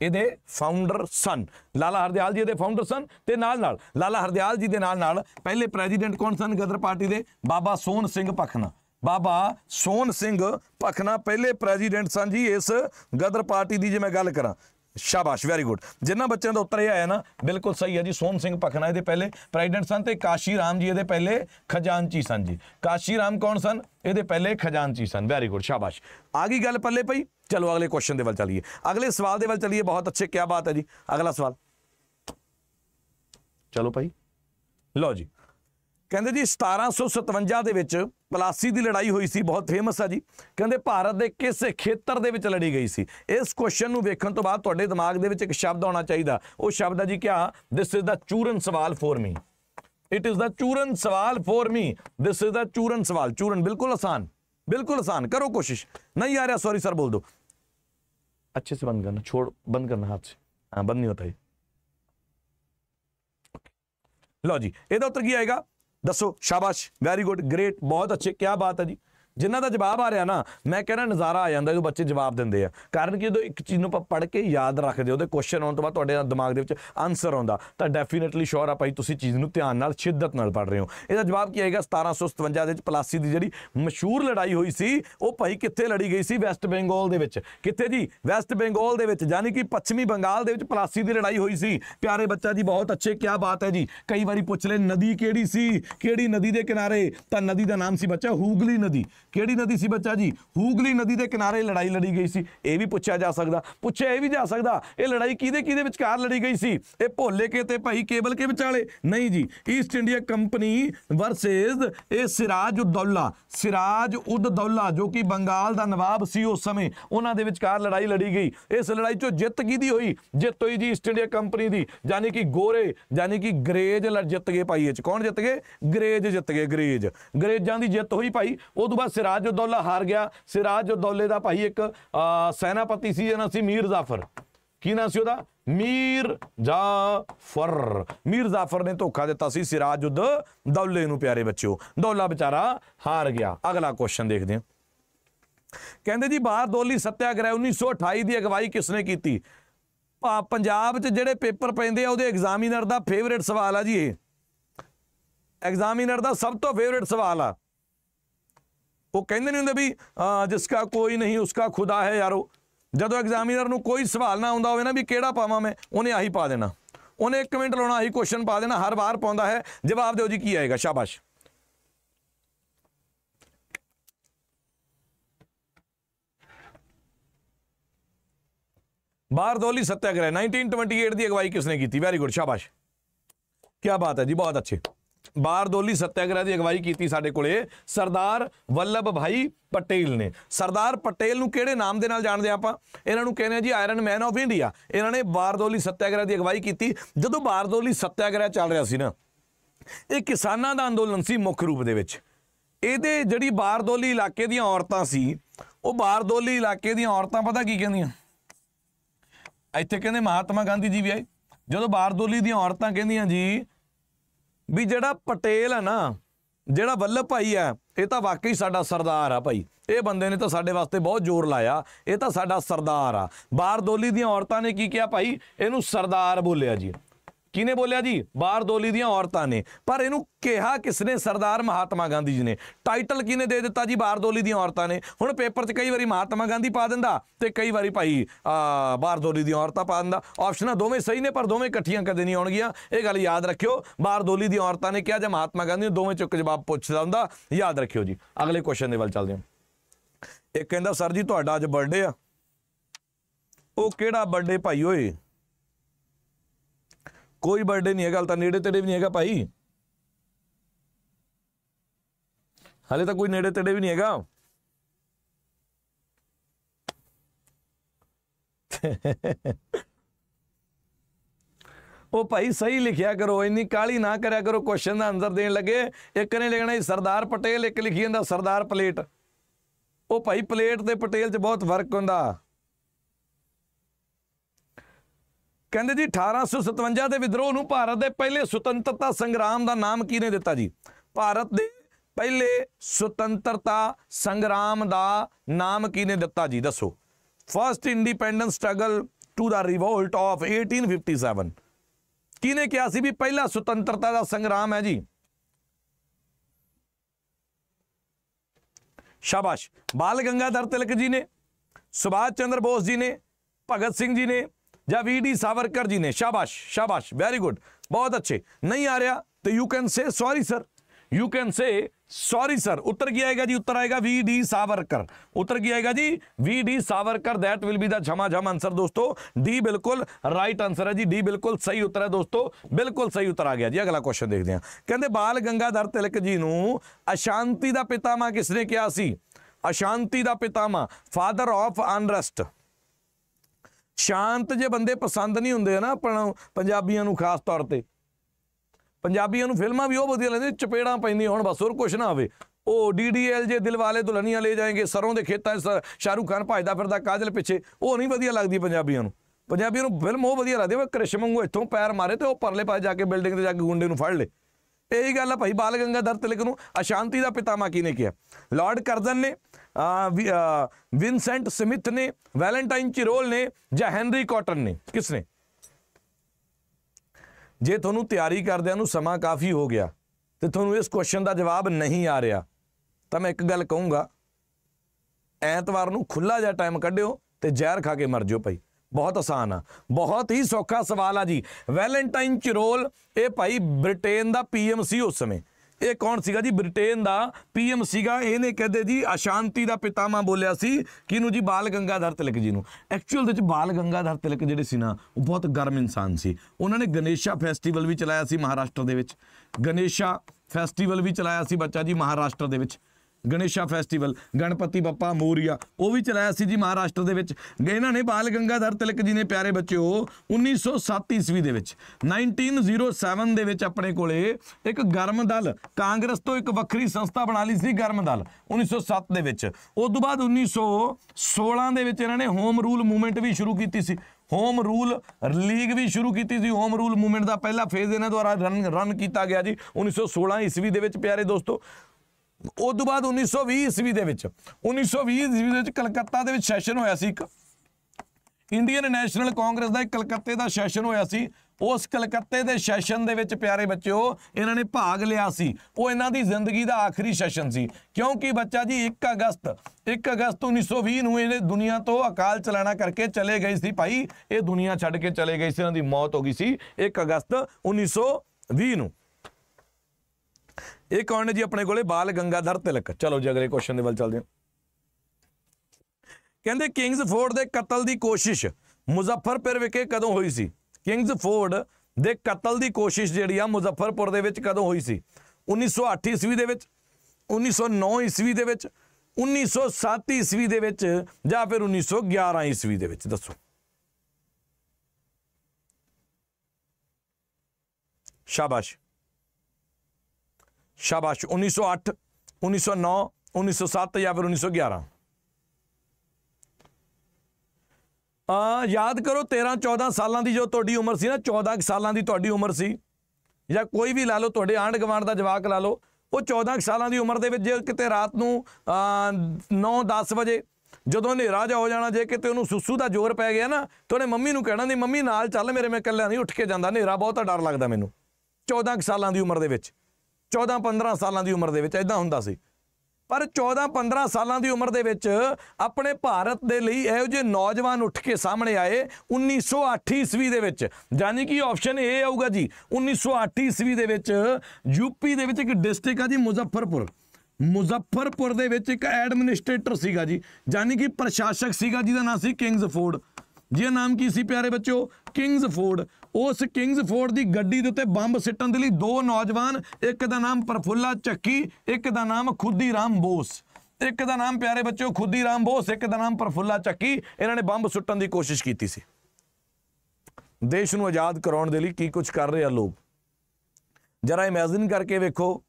ਇਹਦੇ ਫਾਊਂਡਰ ਸਨ ਲਾਲਾ ਹਰਦਿਆਲ ਜੀ ਇਹਦੇ ਫਾਊਂਡਰ ਸਨ ਤੇ ਨਾਲ ਨਾਲ ਲਾਲਾ ਹਰਦਿਆਲ ਜੀ ਦੇ ਨਾਲ ਨਾਲ ਪਹਿਲੇ ਪ੍ਰੈਜ਼ੀਡੈਂਟ ਕੌਣ ਸਨ ਗਦਰ ਪਾਰਟੀ ਦੇ ਬਾਬਾ ਸੋਹਣ ਸਿੰਘ ਪਖਨਾ ਬਾਬਾ ਸੋਹਣ ਸਿੰਘ ਭਖਨਾ ਪਹਿਲੇ ਪ੍ਰੈਜ਼ੀਡੈਂਟ ਸਨ ਜੀ ਇਸ ਗਦਰ ਪਾਰਟੀ ਦੀ ਜੇ ਮੈਂ ਗੱਲ ਕਰਾਂ। ਸ਼ਾਬਾਸ਼ ਵੈਰੀ ਗੁੱਡ ਜਿੰਨਾ ਬੱਚਿਆਂ ਦਾ ਉੱਤਰ ਇਹ ਆਇਆ ਨਾ, ਬਿਲਕੁਲ ਸਹੀ ਹੈ ਜੀ, ਸੋਹਣ ਸਿੰਘ ਪਖਨਾ ਇਹਦੇ ਪਹਿਲੇ ਪ੍ਰੈਜ਼ੀਡੈਂਟ ਸਨ ਤੇ ਕਾਸ਼ੀ ਰਾਮ ਜੀ ਇਹਦੇ ਪਹਿਲੇ ਖਜ਼ਾਨਚੀ ਸਨ ਜੀ। ਕਾਸ਼ੀ ਰਾਮ ਕੌਣ ਸਨ? ਇਹਦੇ ਪਹਿਲੇ ਖਜ਼ਾਨਚੀ ਸਨ। ਵੈਰੀ ਗੁੱਡ ਸ਼ਾਬਾਸ਼। ਆ ਗਈ ਗੱਲ ਪੱਲੇ ਪਈ? ਚਲੋ, ਅਗਲੇ ਕੁਐਸਚਨ ਦੇ ਵੱਲ ਚੱਲੀਏ। ਅਗਲੇ ਸਵਾਲ ਦੇ ਵੱਲ ਚੱਲੀਏ, ਬਹੁਤ ਅੱਛੇ ਕੀ ਬਾਤ ਹੈ ਜੀ। ਅਗਲਾ ਸਵਾਲ। ਚਲੋ ਭਾਈ। ਲਓ ਜੀ। ਕਹਿੰਦੇ ਜੀ 1757 ਦੇ ਵਿੱਚ ਪਲਾਸੀ ਦੀ ਲੜਾਈ ਹੋਈ ਸੀ, ਬਹੁਤ ਫੇਮਸ ਆ ਜੀ। ਕਹਿੰਦੇ ਭਾਰਤ ਦੇ ਕਿਸ ਖੇਤਰ ਦੇ ਵਿੱਚ ਲੜੀ ਗਈ ਸੀ? ਇਸ ਕੁਐਸਚਨ ਨੂੰ ਵੇਖਣ ਤੋਂ ਬਾਅਦ ਤੁਹਾਡੇ ਦਿਮਾਗ ਦੇ ਵਿੱਚ ਇੱਕ ਸ਼ਬਦ ਆਉਣਾ ਚਾਹੀਦਾ। ਉਹ ਸ਼ਬਦ ਆ ਜੀ ਕਿਹਾ ਦਿਸ ਇਜ਼ ਦਾ ਚੂਰਨ ਸਵਾਲ for me it is the ਚੂਰਨ ਸਵਾਲ for me this is the ਚੂਰਨ ਸਵਾਲ। ਚੂਰਨ ਬਿਲਕੁਲ ਆਸਾਨ। ਬਿਲਕੁਲ ਆਸਾਨ। ਕਰੋ ਕੋਸ਼ਿਸ਼। ਨਹੀਂ ਆ ਰਿਹਾ सॉरी ਸਰ ਬੋਲ दो ਅੱਛੇ से बंद करना छोड़ बंद करना हाथ ਹਾਂ, ਬੰਦ ਨਹੀਂ नहीं होता ये लो जी ये उत्तर की आएगा ਦੱਸੋ ਸ਼ਾਬਾਸ਼ ਵੈਰੀ ਗੁੱਡ ਗ੍ਰੇਟ ਬਹੁਤ ਅੱਛੇ ਕੀ ਬਾਤ ਹੈ ਜੀ। ਜਿਨ੍ਹਾਂ ਦਾ ਜਵਾਬ ਆ ਰਿਹਾ ਨਾ, ਮੈਂ ਕਹਿੰਦਾ ਨਜ਼ਾਰਾ ਆ ਜਾਂਦਾ ਜਦੋਂ ਬੱਚੇ ਜਵਾਬ ਦਿੰਦੇ ਆ। ਕਾਰਨ ਕਿ ਜਦੋਂ ਇੱਕ ਚੀਜ਼ ਨੂੰ ਆਪਾਂ ਪੜ੍ਹ ਕੇ ਯਾਦ ਰੱਖਦੇ ਉਹਦੇ ਤੇ ਕੁਐਸਚਨ ਆਉਣ ਤੋਂ ਬਾਅਦ ਤੁਹਾਡੇ ਦਿਮਾਗ ਦੇ ਵਿੱਚ ਆਨਸਰ ਆਉਂਦਾ, ਤਾਂ ਡੈਫੀਨਿਟਲੀ ਸ਼ੋਰ ਆ ਭਾਈ ਤੁਸੀਂ ਚੀਜ਼ ਨੂੰ ਧਿਆਨ ਨਾਲ, ਸ਼ਿੱਦਤ ਨਾਲ ਪੜ੍ਹ ਰਹੇ ਹੋ। ਇਹਦਾ ਜਵਾਬ ਕੀ ਆਏਗਾ? 1757 ਦੇ ਵਿੱਚ ਪਲਾਸੀ ਦੀ ਜਿਹੜੀ ਮਸ਼ਹੂਰ ਲੜਾਈ ਹੋਈ ਸੀ, ਉਹ ਭਾਈ ਕਿੱਥੇ ਲੜੀ ਗਈ ਸੀ? ਵੈਸਟ ਬੰਗਾਲ ਦੇ ਵਿੱਚ। ਕਿੱਥੇ ਜੀ? ਵੈਸਟ ਬੰਗਾਲ ਦੇ ਵਿੱਚ। ਯਾਨੀ ਕਿ ਪੱਛਮੀ ਬੰਗਾਲ ਦੇ ਵਿੱਚ ਪਲਾਸੀ ਦੀ ਲੜਾਈ ਹੋਈ ਸੀ। ਪਿਆਰੇ ਬੱਚਾ ਜੀ, ਬਹੁਤ ਅੱਛੇ ਕੀ ਬਾਤ ਹੈ ਜੀ। ਕਈ ਵਾਰੀ ਪੁੱਛ ਲੈ ਨਦੀ ਕਿਹੜੀ ਸੀ? ਕਿਹੜੀ ਨਦੀ ਦੇ ਕਿਨਾਰੇ? ਤਾਂ ਨਦੀ ਦਾ ਨਾਮ ਸੀ ਬੱਚਾ ਹੂਗਲੀ ਨਦੀ। ਕਿਹੜੀ ਨਦੀ ਸੀ ਬੱਚਾ ਜੀ? ਹੂਗਲੀ ਨਦੀ ਦੇ ਕਿਨਾਰੇ ਲੜਾਈ ਲੜੀ ਗਈ ਸੀ। ਇਹ ਵੀ ਪੁੱਛਿਆ ਜਾ ਸਕਦਾ। ਪੁੱਛਿਆ ਇਹ ਵੀ ਜਾ ਸਕਦਾ, ਇਹ ਲੜਾਈ ਕਿਹਦੇ ਕਿਹਦੇ ਵਿਚਕਾਰ ਲੜੀ ਗਈ ਸੀ? ਇਹ ਭੋਲੇ ਕੇ ਤੇ ਭਾਈ ਕੇਬਲ ਕੇ ਵਿਚਾਲੇ? ਨਹੀਂ ਜੀ ਈਸਟ ਇੰਡੀਆ ਕੰਪਨੀ ਵਰਸਸ ਇਹ ਸਿਰਾਜ ਉਦ ਸਿਰਾਜ ਉਦ ਦੌਲਾ ਜੋ ਕਿ ਬੰਗਾਲ ਦਾ ਨਵਾਬ ਸੀ ਉਸ ਸਮੇਂ, ਉਹਨਾਂ ਦੇ ਵਿਚਕਾਰ ਲੜਾਈ ਲੜੀ ਗਈ। ਇਸ ਲੜਾਈ ਚੋਂ ਜਿੱਤ ਕਿਹਦੀ ਹੋਈ? ਜਿੱਤ ਹੋਈ ਜੀ ਈਸਟ ਇੰਡੀਆ ਕੰਪਨੀ ਦੀ। ਯਾਨੀ ਕਿ ਗੋਰੇ, ਯਾਨੀ ਕਿ ਗਰੇਜ ਲੜ ਜਿੱਤ ਗਏ ਭਾਈ ਇਹ ਚ। ਕੌਣ ਜਿੱਤ ਗਏ? ਗਰੇਜ ਜਿੱਤ ਗਏ ਅੰਗਰੇਜ਼ ਅੰਗਰੇਜ਼ਾਂ ਦੀ ਜਿੱਤ ਹੋਈ ਭਾਈ ਉਸ ਤੋਂ ਬਾਅਦ ਸਿਰਾਜ ਹਾਰ ਗਿਆ। ਸਿਰਾਜ ਉਦ ਦਾ ਭਾਈ ਇੱਕ ਸੈਨਾਪਤੀ ਸੀ ਇਹਨਾਂ ਸੀ ਮੀਰ ਜ਼ਾਫਰ। ਕੀ ਨਾਂ ਸੀ ਉਹਦਾ? ਮੀਰ ਜਾਫਰ। ਮੀਰ ਜਾਫਰ ਨੇ ਧੋਖਾ ਦਿੱਤਾ ਸੀ ਸਿਰਾਜ ਉਦ ਦੌਲੇ ਨੂੰ, ਪਿਆਰੇ ਬੱਚਿਓ। ਦੌਲਾ ਵਿਚਾਰਾ ਹਾਰ ਗਿਆ। ਅਗਲਾ ਕੁਐਸਚਨ ਦੇਖਦੇ ਹਾਂ। ਕਹਿੰਦੇ ਜੀ ਬਾਰਦੋਲੀ ਸੱਤਿਆਗ੍ਰਹਿ 1928 ਦੀ ਅਗਵਾਈ ਕਿਸਨੇ ਕੀਤੀ? ਭਾ- ਪੰਜਾਬ 'ਚ ਜਿਹੜੇ ਪੇਪਰ ਪੈਂਦੇ ਆ, ਉਹਦੇ ਐਗਜ਼ਾਮੀਨਰ ਦਾ ਫੇਵਰੇਟ ਸਵਾਲ ਆ ਜੀ ਇਹ। ਐਗਜ਼ਾਮੀਨਰ ਦਾ ਸਭ ਤੋਂ ਫੇਵਰੇਟ ਸਵਾਲ ਆ। ਉਹ ਕਹਿੰਦੇ ਨਹੀਂ ਹੁੰਦੇ ਵੀ ਅਹ, ਜਿਸਕਾ ਕੋਈ ਨਹੀਂ ਉਸਕਾ ਖੁਦਾ ਹੈ ਯਾਰੋ ਜਦੋਂ ਐਗਜ਼ਾਮੀਨਰ ਨੂੰ ਕੋਈ ਸਵਾਲ ਨਾ ਆਉਂਦਾ ਹੋਵੇ ਨਾ ਵੀ ਕਿਹੜਾ ਪਾਵਾਂ ਮੈਂ ਉਹਨੇ ਆਹੀ ਪਾ ਦੇਣਾ ਉਹਨੇ ਇੱਕ ਮਿੰਟ ਲਾਉਣਾ ਆਹੀ ਕੁਐਸਚਨ ਪਾ ਦੇਣਾ ਹਰ ਵਾਰ ਪਾਉਂਦਾ ਹੈ ਜਵਾਬ ਦਿਓ ਜੀ ਕੀ ਆਏਗਾ ਸ਼ਾਬਾਸ਼ ਬਾਰਦੋਲੀ ਸੱਤਿਆਗ੍ਰਹਿ 1928 ਦੀ ਅਗਵਾਈ ਕਿਸਨੇ ਕੀਤੀ ਵੈਰੀ ਗੁੱਡ ਸ਼ਾਬਾਸ਼ ਕੀ ਬਾਤ ਹੈ ਜੀ ਬਹੁਤ ਅੱਛੇ ਬਾਰਦੋਲੀ ਸੱਤਿਆਗ੍ਰਹਿ ਦੀ ਅਗਵਾਈ ਕੀਤੀ ਸਾਡੇ ਕੋਲੇ ਸਰਦਾਰ ਵੱਲਭ ਭਾਈ ਪਟੇਲ ਨੇ। ਸਰਦਾਰ ਪਟੇਲ ਨੂੰ ਕਿਹੜੇ ਨਾਮ ਦੇ ਨਾਲ ਜਾਣਦੇ ਆਪਾਂ? ਇਹਨਾਂ ਨੂੰ ਕਹਿੰਦੇ ਆ ਜੀ ਆਇਰਨ ਮੈਨ ਆਫ ਇੰਡੀਆ ਇਹਨਾਂ ਨੇ ਬਾਰਦੋਲੀ ਸੱਤਿਆਗ੍ਰਹਿ ਦੀ ਅਗਵਾਈ ਕੀਤੀ। ਜਦੋਂ ਬਾਰਦੋਲੀ ਸੱਤਿਆਗ੍ਰਹਿ ਚੱਲ ਰਿਹਾ ਸੀ ਨਾ, ਇਹ ਕਿਸਾਨਾਂ ਦਾ ਅੰਦੋਲਨ ਸੀ ਮੁੱਖ ਰੂਪ ਦੇ ਵਿੱਚ। ਇਹਦੇ ਜਿਹੜੀ ਬਾਰਦੋਲੀ ਇਲਾਕੇ ਦੀਆਂ ਔਰਤਾਂ ਸੀ, ਉਹ ਬਾਰਦੋਲੀ ਇਲਾਕੇ ਦੀਆਂ ਔਰਤਾਂ ਪਤਾ ਕੀ ਕਹਿੰਦੀਆਂ? ਇੱਥੇ ਕਹਿੰਦੇ ਮਹਾਤਮਾ ਗਾਂਧੀ ਜੀ ਵੀ ਆਏ। ਜਦੋਂ ਬਾਰਦੋਲੀ ਦੀਆਂ ਔਰਤਾਂ ਕਹਿੰਦੀਆਂ ਜੀ ਵੀ ਜਿਹੜਾ ਪਟੇਲ ਹੈ ਨਾ, ਜਿਹੜਾ ਵੱਲਭ ਭਾਈ ਹੈ, ਇਹ ਤਾਂ ਵਾਕਈ ਸਾਡਾ ਸਰਦਾਰ ਆ ਭਾਈ। ਇਹ ਬੰਦੇ ਨੇ ਤਾਂ ਸਾਡੇ ਵਾਸਤੇ ਬਹੁਤ ਜ਼ੋਰ ਲਾਇਆ। ਇਹ ਤਾਂ ਸਾਡਾ ਸਰਦਾਰ ਆ। ਬਾਰਦੋਲੀ ਦੀਆਂ ਔਰਤਾਂ ਨੇ ਕੀ ਕਿਹਾ ਭਾਈ? ਇਹਨੂੰ ਸਰਦਾਰ ਬੋਲਿਆ ਜੀ। ਕਿਹਨੇ ਬੋਲਿਆ ਜੀ? ਬਾਰਦੋਲੀ ਦੀਆਂ ਔਰਤਾਂ ਨੇ। ਪਰ ਇਹਨੂੰ ਕਿਹਾ ਕਿਸਨੇ? ਸਰਦਾਰ ਮਹਾਤਮਾ ਗਾਂਧੀ ਜੀ ਨੇ। ਟਾਈਟਲ ਕਿਹਨੇ ਦੇ ਦਿੱਤਾ ਜੀ? ਬਾਰਦੋਲੀ ਦੀਆਂ ਔਰਤਾਂ ਨੇ। ਹੁਣ ਪੇਪਰ 'ਚ ਕਈ ਵਾਰੀ ਮਹਾਤਮਾ ਗਾਂਧੀ ਪਾ ਦਿੰਦਾ ਤੇ ਕਈ ਵਾਰੀ ਭਾਈ ਆ, ਬਾਰਦੋਲੀ ਦੀਆਂ ਔਰਤਾਂ ਪਾ ਦਿੰਦਾ। ਆਪਸ਼ਨਾਂ ਦੋਵੇਂ ਸਹੀ ਨੇ ਪਰ ਦੋਵੇਂ ਇਕੱਠੀਆਂ ਕਦੇ ਨਹੀਂ ਆਉਣਗੀਆਂ। ਇਹ ਗੱਲ ਯਾਦ ਰੱਖਿਓ। ਬਾਰਦੋਲੀ ਦੀਆਂ ਔਰਤਾਂ ਨੇ ਕਿਹਾ ਜਾਂ ਮਹਾਤਮਾ ਗਾਂਧੀ ਨੇ ਦੋਵੇਂ ਚੁੱਕ ਜਵਾਬ ਪੁੱਛਦਾ ਹੁੰਦਾ। ਯਾਦ ਰੱਖਿਓ ਜੀ। ਅਗਲੇ ਕੁਐਸਚਨ ਦੇ ਵੱਲ ਚੱਲਦੇ ਹਾਂ। ਇੱਕ ਕਹਿੰਦਾ ਸਰ ਜੀ ਤੁਹਾਡਾ ਅੱਜ ਬਰਥਡੇ ਆ। ਉਹ ਕਿਹੜਾ ਬਰਥਡੇ ਭਾਈ ਓਏ? ਕੋਈ ਬਰਥਡੇ ਨਹੀਂ ਹੈਗਾ, ਹਾਲੇ ਤਾਂ ਨੇੜੇ ਤੇੜੇ ਵੀ ਨਹੀਂ ਹੈਗਾ ਭਾਈ। ਹਾਲੇ ਤਾਂ ਕੋਈ ਨੇੜੇ ਤੇੜੇ ਵੀ ਨਹੀਂ ਹੈਗਾ। ਉਹ ਭਾਈ ਸਹੀ ਲਿਖਿਆ ਕਰੋ, ਇੰਨੀ ਕਾਲੀ ਨਾ ਕਰਿਆ ਕਰੋ ਕੁਐਸਚਨ ਦਾ ਆਨਸਰ ਦੇਣ ਲੱਗੇ। ਇੱਕ ਨੇ ਲਿਖਣਾ ਜੀ, ਸਰਦਾਰ ਪਟੇਲ, ਇੱਕ ਲਿਖੀ ਜਾਂਦਾ ਸਰਦਾਰ ਪਲੇਟ। ਉਹ ਭਾਈ ਪਲੇਟ ਤੇ ਪਟੇਲ 'ਚ ਬਹੁਤ ਫ਼ਰਕ ਹੁੰਦਾ। ਕਹਿੰਦੇ ਜੀ 1857 ਦੇ ਵਿਦਰੋਹ ਨੂੰ ਭਾਰਤ ਦੇ ਪਹਿਲੇ ਸੁਤੰਤਰਤਾ ਸੰਗਰਾਮ ਦਾ ਨਾਮ ਕਿਹਨੇ ਦਿੱਤਾ ਜੀ? ਭਾਰਤ ਦੇ ਪਹਿਲੇ ਸੁਤੰਤਰਤਾ ਸੰਗਰਾਮ ਦਾ ਨਾਮ ਕਿਹਨੇ ਦਿੱਤਾ ਜੀ? ਦੱਸੋ। First independence struggle to the revolt of 1857 ਕਿਹਨੇ ਕਿਹਾ ਸੀ ਵੀ ਪਹਿਲਾ ਸੁਤੰਤਰਤਾ ਦਾ ਸੰਗਰਾਮ ਹੈ ਜੀ? ਸ਼ਾਬਾਸ਼। ਬਾਲ ਗੰਗਾਧਰ ਤਿਲਕ ਜੀ ਨੇ, ਸੁਭਾਸ਼ ਚੰਦਰ ਬੋਸ ਜੀ ਨੇ, ਭਗਤ ਸਿੰਘ ਜੀ ਨੇ ਜਾਂ ਵੀ ਡੀ ਸਾਵਰਕਰ ਜੀ ਨੇ ਸ਼ਾਬਾਸ਼ ਸ਼ਾਬਾਸ਼ ਵੈਰੀ ਗੁੱਡ ਬਹੁਤ ਅੱਛੇ ਨਹੀਂ ਆ ਰਿਹਾ ਤੇ you can say sorry sir you can say sorry sir ਉੱਤਰ ਕੀ ਆਏਗਾ ਜੀ ਉੱਤਰ ਆਏਗਾ ਵੀ ਡੀ ਸਾਵਰਕਰ ਉੱਤਰ ਕੀ ਆਏਗਾ ਜੀ V D Savarkar that will be the ਝਮਾ ਝਮ ਆਨਸਰ ਦੋਸਤੋ ਡੀ ਬਿਲਕੁਲ ਰਾਈਟ ਆਨਸਰ ਹੈ ਜੀ ਡੀ ਬਿਲਕੁਲ ਸਹੀ ਉੱਤਰ ਹੈ ਦੋਸਤੋ ਬਿਲਕੁਲ ਸਹੀ ਉੱਤਰ ਆ ਗਿਆ ਜੀ ਅਗਲਾ ਕੁਐਸਚਨ ਦੇਖਦੇ ਹਾਂ ਕਹਿੰਦੇ ਬਾਲ ਗੰਗਾਧਰ ਤਿਲਕ ਜੀ ਨੂੰ ਅਸ਼ਾਂਤੀ ਦਾ ਪਿਤਾਮਾ ਕਿਸਨੇ ਕਿਹਾ ਸੀ ਅਸ਼ਾਂਤੀ ਦਾ ਪਿਤਾਮਾ ਫਾਦਰ ਆਫ ਅਨਰੈਸਟ ਸ਼ਾਂਤ ਜੇ ਬੰਦੇ ਪਸੰਦ ਨਹੀਂ ਹੁੰਦੇ ਨਾ ਆਪਣਾ ਪੰਜਾਬੀਆਂ ਨੂੰ ਖਾਸ ਤੌਰ ਤੇ। ਪੰਜਾਬੀਆਂ ਨੂੰ ਫਿਲਮਾਂ ਵੀ ਉਹ ਵਧੀਆ ਲੱਗਦੀਆਂ, ਚਪੇੜਾਂ ਪੈਂਦੀਆਂ ਹੁਣ, ਬਸ ਹੋਰ ਕੁਛ ਨਾ ਹੋਵੇ। ਉਹ ਡੀਡੀਐਲ ਜੇ ਦਿਲ ਵਾਲੇ ਦੁਲਹਨੀਆਂ ਲੈ ਜਾਏਂਗੇ, ਸਰੋਂ ਦੇ ਖੇਤਾਂ 'ਚ ਸ- ਸ਼ਾਹਰੁਖ ਖਾਨ ਭਜਦਾ ਫਿਰਦਾ ਕਾਜਲ ਪਿੱਛੇ, ਉਹ ਨਹੀਂ ਵਧੀਆ ਲੱਗਦੀ ਪੰਜਾਬੀਆਂ ਨੂੰ। ਪੰਜਾਬੀਆਂ ਨੂੰ ਫਿਲਮ ਉਹ ਵਧੀਆ ਲੱਗਦੀ ਉਹ ਕ੍ਰਿਸ਼ ਵਾਂਗੂ ਇੱਥੋਂ ਪੈਰ ਮਾਰੇ ਤੇ ਉਹ ਪਰਲੇ ਪਾਸੇ ਜਾ ਕੇ ਬਿਲਡਿੰਗ ਤੇ ਜਾ ਕੇ ਗੁੰਡੇ ਨੂੰ ਫੜ ਲੇ। ਇਹੀ ਗੱਲ ਆ ਭਾਈ ਬਾਲ ਗੰਗਾਧਰ ਤਿਲਕ ਨੂੰ ਅਸ਼ਾਂਤੀ ਦਾ ਪਿਤਾਮਾ ਕਿਹਨੇ ਕਿਹਾ? ਲਾਰਡ ਕਰਜ਼ਨ ਨੇ ਅਹ, ਵਿਨਸੈਂਟ ਸਮਿਥ ਨੇ ਵੈਲੈਂਟਾਈਨ ਚਿਰੋਲ ਨੇ ਜਾਂ ਹੈਨਰੀ ਕਾਟਨ ਨੇ? ਕਿਸ ਨੇ? ਜੇ ਤੁਹਾਨੂੰ ਤਿਆਰੀ ਕਰਦਿਆਂ ਨੂੰ ਸਮਾਂ ਕਾਫੀ ਹੋ ਗਿਆ ਤੇ ਤੁਹਾਨੂੰ ਇਸ ਕੁਐਸਚਨ ਦਾ ਜਵਾਬ ਨਹੀਂ ਆ ਰਿਹਾ ਤਾਂ ਮੈਂ ਇੱਕ ਗੱਲ ਕਹੂੰਗਾ ਐਤਵਾਰ ਨੂੰ ਖੁੱਲਾ ਜਿਹਾ ਟਾਈਮ ਕੱਢਿਓ ਤੇ ਜ਼ਹਿਰ ਖਾ ਕੇ ਮਰ ਜਿਓ ਭਾਈ। ਬਹੁਤ ਆਸਾਨ ਆ। ਬਹੁਤ ਹੀ ਸੌਖਾ ਸਵਾਲ ਆ ਜੀ। ਵੈਲੈਂਟਾਈਨ ਚਿਰੋਲ, ਇਹ ਭਾਈ ਬ੍ਰਿਟੇਨ ਦਾ ਪੀਐਮ ਸੀ ਉਸ ਸਮੇਂ। ਇਹ ਕੌਣ ਸੀਗਾ ਜੀ? ਬ੍ਰਿਟੇਨ ਦਾ ਪੀਐਮ ਸੀਗਾ। ਇਹਨੇ ਕਹਿੰਦੇ ਜੀ, ਅਸ਼ਾਂਤੀ ਦਾ ਪਿਤਾਮਾ ਬੋਲਿਆ ਸੀ। ਕਿਹਨੂੰ ਜੀ? ਬਾਲ ਗੰਗਾਧਰ ਤਿਲਕ ਜੀ ਨੂੰ। ਐਕਚੁਅਲ ਦੇ ਵਿੱਚ ਬਾਲ ਗੰਗਾਧਰ ਤਿਲਕ ਜਿਹੜੇ ਸੀ ਨਾ, ਉਹ ਬਹੁਤ ਗਰਮ ਇਨਸਾਨ ਸੀ। ਉਹਨਾਂ ਨੇ ਗਣੇਸ਼ਾ ਫੈਸਟੀਵਲ ਵੀ ਚਲਾਇਆ ਸੀ ਮਹਾਰਾਸ਼ਟਰ ਦੇ ਵਿੱਚ। ਗਣੇਸ਼ਾ ਫੈਸਟੀਵਲ ਵੀ ਚਲਾਇਆ ਸੀ ਬੱਚਾ ਜੀ ਮਹਾਰਾਸ਼ਟਰ ਦੇ ਵਿੱਚ। ਗਣੇਸ਼ਾ ਫੈਸਟੀਵਲ ਗਣਪਤੀ ਬੱਪਾ ਮੋਰੀਆ, ਉਹ ਵੀ ਚਲਾਇਆ ਸੀ ਜੀ ਮਹਾਰਾਸ਼ਟਰ ਦੇ ਵਿੱਚ। ਇਹਨਾਂ ਨੇ ਬਾਲ ਗੰਗਾਧਰ ਤਿਲਕ ਜੀ ਨੇ ਪਿਆਰੇ ਬੱਚਿਓ 1907 ਈਸਵੀ ਦੇ ਵਿੱਚ 1907 ਦੇ ਵਿੱਚ ਆਪਣੇ ਕੋਲੇ ਇੱਕ ਗਰਮ ਦਲ, ਕਾਂਗਰਸ ਤੋਂ ਇੱਕ ਵੱਖਰੀ ਸੰਸਥਾ ਬਣਾ ਲਈ ਸੀ ਗਰਮ ਦਲ 1907 ਦੇ ਵਿੱਚ। ਉਸ ਤੋਂ ਬਾਅਦ 1916 ਦੇ ਵਿੱਚ ਇਹਨਾਂ ਨੇ ਹੋਮ ਰੂਲ ਮੂਵਮੈਂਟ ਵੀ ਸ਼ੁਰੂ ਕੀਤੀ ਸੀ। ਹੋਮ ਰੂਲ ਲੀਗ ਵੀ ਸ਼ੁਰੂ ਕੀਤੀ ਸੀ। ਹੋਮ ਰੂਲ ਮੂਵਮੈਂਟ ਦਾ ਪਹਿਲਾ ਫੇਜ਼ ਇਹਨਾਂ ਦੁਆਰਾ ਰਨ ਰਨ ਕੀਤਾ ਗਿਆ ਜੀ 1916 ਈਸਵੀ ਦੇ ਵਿੱਚ, ਪਿਆਰੇ ਦੋਸਤੋ। ਉਸ ਤੋਂ ਬਾਅਦ 1920 ਈਸਵੀ ਦੇ ਵਿੱਚ 1920 ਈਸਵੀ ਦੇ ਵਿੱਚ ਕਲਕੱਤਾ ਦੇ ਵਿੱਚ ਸੈਸ਼ਨ ਹੋਇਆ ਸੀ ਇੱਕ। ਇੰਡੀਅਨ ਨੈਸ਼ਨਲ ਕਾਂਗਰਸ ਦਾ ਇੱਕ ਕਲਕੱਤੇ ਦਾ ਸੈਸ਼ਨ ਹੋਇਆ ਸੀ। ਉਸ ਕਲਕੱਤੇ ਦੇ ਸੈਸ਼ਨ ਦੇ ਵਿੱਚ ਪਿਆਰੇ ਬੱਚਿਓ, ਇਹਨਾਂ ਨੇ ਭਾਗ ਲਿਆ ਸੀ। ਉਹ ਇਹਨਾਂ ਦੀ ਜ਼ਿੰਦਗੀ ਦਾ ਆਖਰੀ ਸੈਸ਼ਨ ਸੀ। ਕਿਉਂਕਿ ਬੱਚਾ ਜੀ 1 ਅਗਸਤ 1 ਅਗਸਤ 1920 ਨੂੰ ਇਹਨੇ ਦੁਨੀਆ ਤੋਂ ਅਕਾਲ ਚਲਾਣਾ ਕਰਕੇ ਚਲੇ ਗਏ ਸੀ ਭਾਈ। ਇਹ ਦੁਨੀਆ ਛੱਡ ਕੇ ਚਲੇ ਗਏ ਸੀ, ਇਹਨਾਂ ਦੀ ਮੌਤ ਹੋ ਗਈ ਸੀ। 1 ਅਗਸਤ 1920 ਨੂੰ। ਇਹ ਕੌਣ ਨੇ ਜੀ ਆਪਣੇ ਕੋਲੇ? ਬਾਲ ਗੰਗਾਧਰ ਤਿਲਕ। ਚਲੋ ਜੀ, ਅਗਲੇ ਕੁਐਸਚਨ ਦੇ ਵੱਲ ਚੱਲਦੇ ਹਾਂ। ਕਹਿੰਦੇ ਕਿੰਗਸ ਫੋਰਡ ਦੇ ਕਤਲ ਦੀ ਕੋਸ਼ਿਸ਼ ਮੁਜ਼ੱਫਰਪੁਰ ਵਿਖੇ ਕਦੋਂ ਹੋਈ ਸੀ? ਕਿੰਗਸ ਫੋਰਡ ਦੇ ਕਤਲ ਦੀ ਕੋਸ਼ਿਸ਼ ਜਿਹੜੀ ਆ ਮੁਜ਼ੱਫਰਪੁਰ ਦੇ ਵਿੱਚ ਕਦੋਂ ਹੋਈ ਸੀ? 1908 ਈਸਵੀ ਦੇ ਵਿੱਚ 1909 ਈਸਵੀ ਦੇ ਵਿੱਚ 1907 ਈਸਵੀ ਦੇ ਵਿੱਚ ਜਾਂ ਫਿਰ 1911 ਈਸਵੀ ਦੇ ਵਿੱਚ? ਦੱਸੋ। ਸ਼ਾਬਾਸ਼। ਸ਼ਾਬਾਸ਼ 1908 1909 1907 ਜਾਂ ਫਿਰ 1911 ਆ ਯਾਦ ਕਰੋ 13 14 ਸਾਲਾਂ ਦੀ ਜੋ ਤੁਹਾਡੀ ਉਮਰ ਸੀ ਨਾ 14 ਕੁ ਸਾਲਾਂ ਦੀ ਤੁਹਾਡੀ ਉਮਰ ਸੀ। ਜਾਂ ਕੋਈ ਵੀ ਲਾ ਲਓ, ਤੁਹਾਡੇ ਆਂਢ ਗੁਆਂਢ ਦਾ ਜਵਾਕ ਲਾ ਲਓ, ਉਹ 14 ਕੁ ਸਾਲਾਂ ਦੀ ਉਮਰ ਦੇ ਵਿੱਚ ਜੇ ਕਿਤੇ ਰਾਤ ਨੂੰ 9 10 ਵਜੇ ਜਦੋਂ ਹਨੇਰਾ ਜਾ ਹੋ ਜਾਣਾ, ਜੇ ਕਿਤੇ ਉਹਨੂੰ ਸੁੱਸੂ ਦਾ ਜ਼ੋਰ ਪੈ ਗਿਆ ਨਾ, ਤਾਂ ਉਹਨੇ ਮੰਮੀ ਨੂੰ ਕਹਿਣਾ, ਨਹੀਂ ਮੰਮੀ, ਨਾਲ ਚੱਲ ਮੇਰੇ, ਮੈਂ ਇਕੱਲਾ ਨਹੀਂ ਉੱਠ ਕੇ ਜਾਂਦਾ। ਹਨੇਰਾ ਬਹੁਤਾ ਡਰ ਲੱਗਦਾ ਮੈਨੂੰ 14 ਕੁ ਸਾਲਾਂ ਦੀ ਉਮਰ ਦੇ ਵਿੱਚ। 14 15 ਸਾਲਾਂ ਦੀ ਉਮਰ ਦੇ ਵਿੱਚ ਐਦਾਂ ਹੁੰਦਾ ਸੀ। ਪਰ 14 15 ਸਾਲਾਂ ਦੀ ਉਮਰ ਦੇ ਵਿੱਚ ਆਪਣੇ ਭਾਰਤ ਦੇ ਲਈ ਇਹੋ ਜਿਹੇ ਨੌਜਵਾਨ ਉੱਠ ਕੇ ਸਾਹਮਣੇ ਆਏ 1908 ਈਸਵੀ ਦੇ ਵਿੱਚ। ਯਾਨੀ ਕਿ ਆਪਸ਼ਨ ਇਹ ਆਊਗਾ ਜੀ 1908 ਈਸਵੀ ਦੇ ਵਿੱਚ ਯੂਪੀ ਦੇ ਵਿੱਚ ਇੱਕ ਡਿਸਟ੍ਰਿਕਟ ਆ ਜੀ, ਮੁਜ਼ੱਫਰਪੁਰ। ਮੁਜ਼ੱਫਰਪੁਰ ਦੇ ਵਿੱਚ ਇੱਕ ਐਡਮਿਨਿਸਟ੍ਰੇਟਰ ਸੀਗਾ ਜੀ ਯਾਨੀ ਕਿ ਪ੍ਰਸ਼ਾਸਕ ਸੀਗਾ, ਜਿਹਦਾ ਨਾਮ ਸੀ ਕਿੰਗਜ਼ ਫੋਰਡ। ਜਿਹਦਾ ਨਾਮ ਕੀ ਸੀ ਪਿਆਰੇ ਬੱਚਿਓ? Kingsford. ਉਸ ਕਿੰਗਸ ਫੋਰਡ ਦੀ ਗੱਡੀ ਦੇ ਉੱਤੇ ਬੰਬ ਸਿੱਟਣ ਦੇ ਲਈ ਦੋ ਨੌਜਵਾਨ, ਇੱਕ ਦਾ ਨਾਮ ਪ੍ਰਫੁੱਲਾ ਚੱਕੀ ਇੱਕ ਦਾ ਨਾਮ ਖੁੱਦੀ ਰਾਮ ਬੋਸ। ਇੱਕ ਦਾ ਨਾਮ ਪਿਆਰੇ ਬੱਚਿਓ ਖੁੱਦੀ ਰਾਮ ਬੋਸ, ਇੱਕ ਦਾ ਨਾਮ ਪ੍ਰਫੁੱਲਾ ਚੱਕੀ ਇਹਨਾਂ ਨੇ ਬੰਬ ਸੁੱਟਣ ਦੀ ਕੋਸ਼ਿਸ਼ ਕੀਤੀ ਸੀ। ਦੇਸ਼ ਨੂੰ ਆਜ਼ਾਦ ਕਰਾਉਣ ਦੇ ਲਈ ਕੀ ਕੁਝ ਕਰ ਰਹੇ ਆ ਲੋਕ? ਜਰਾ ਇਮੇਜਿਨ ਕਰਕੇ ਵੇਖੋ।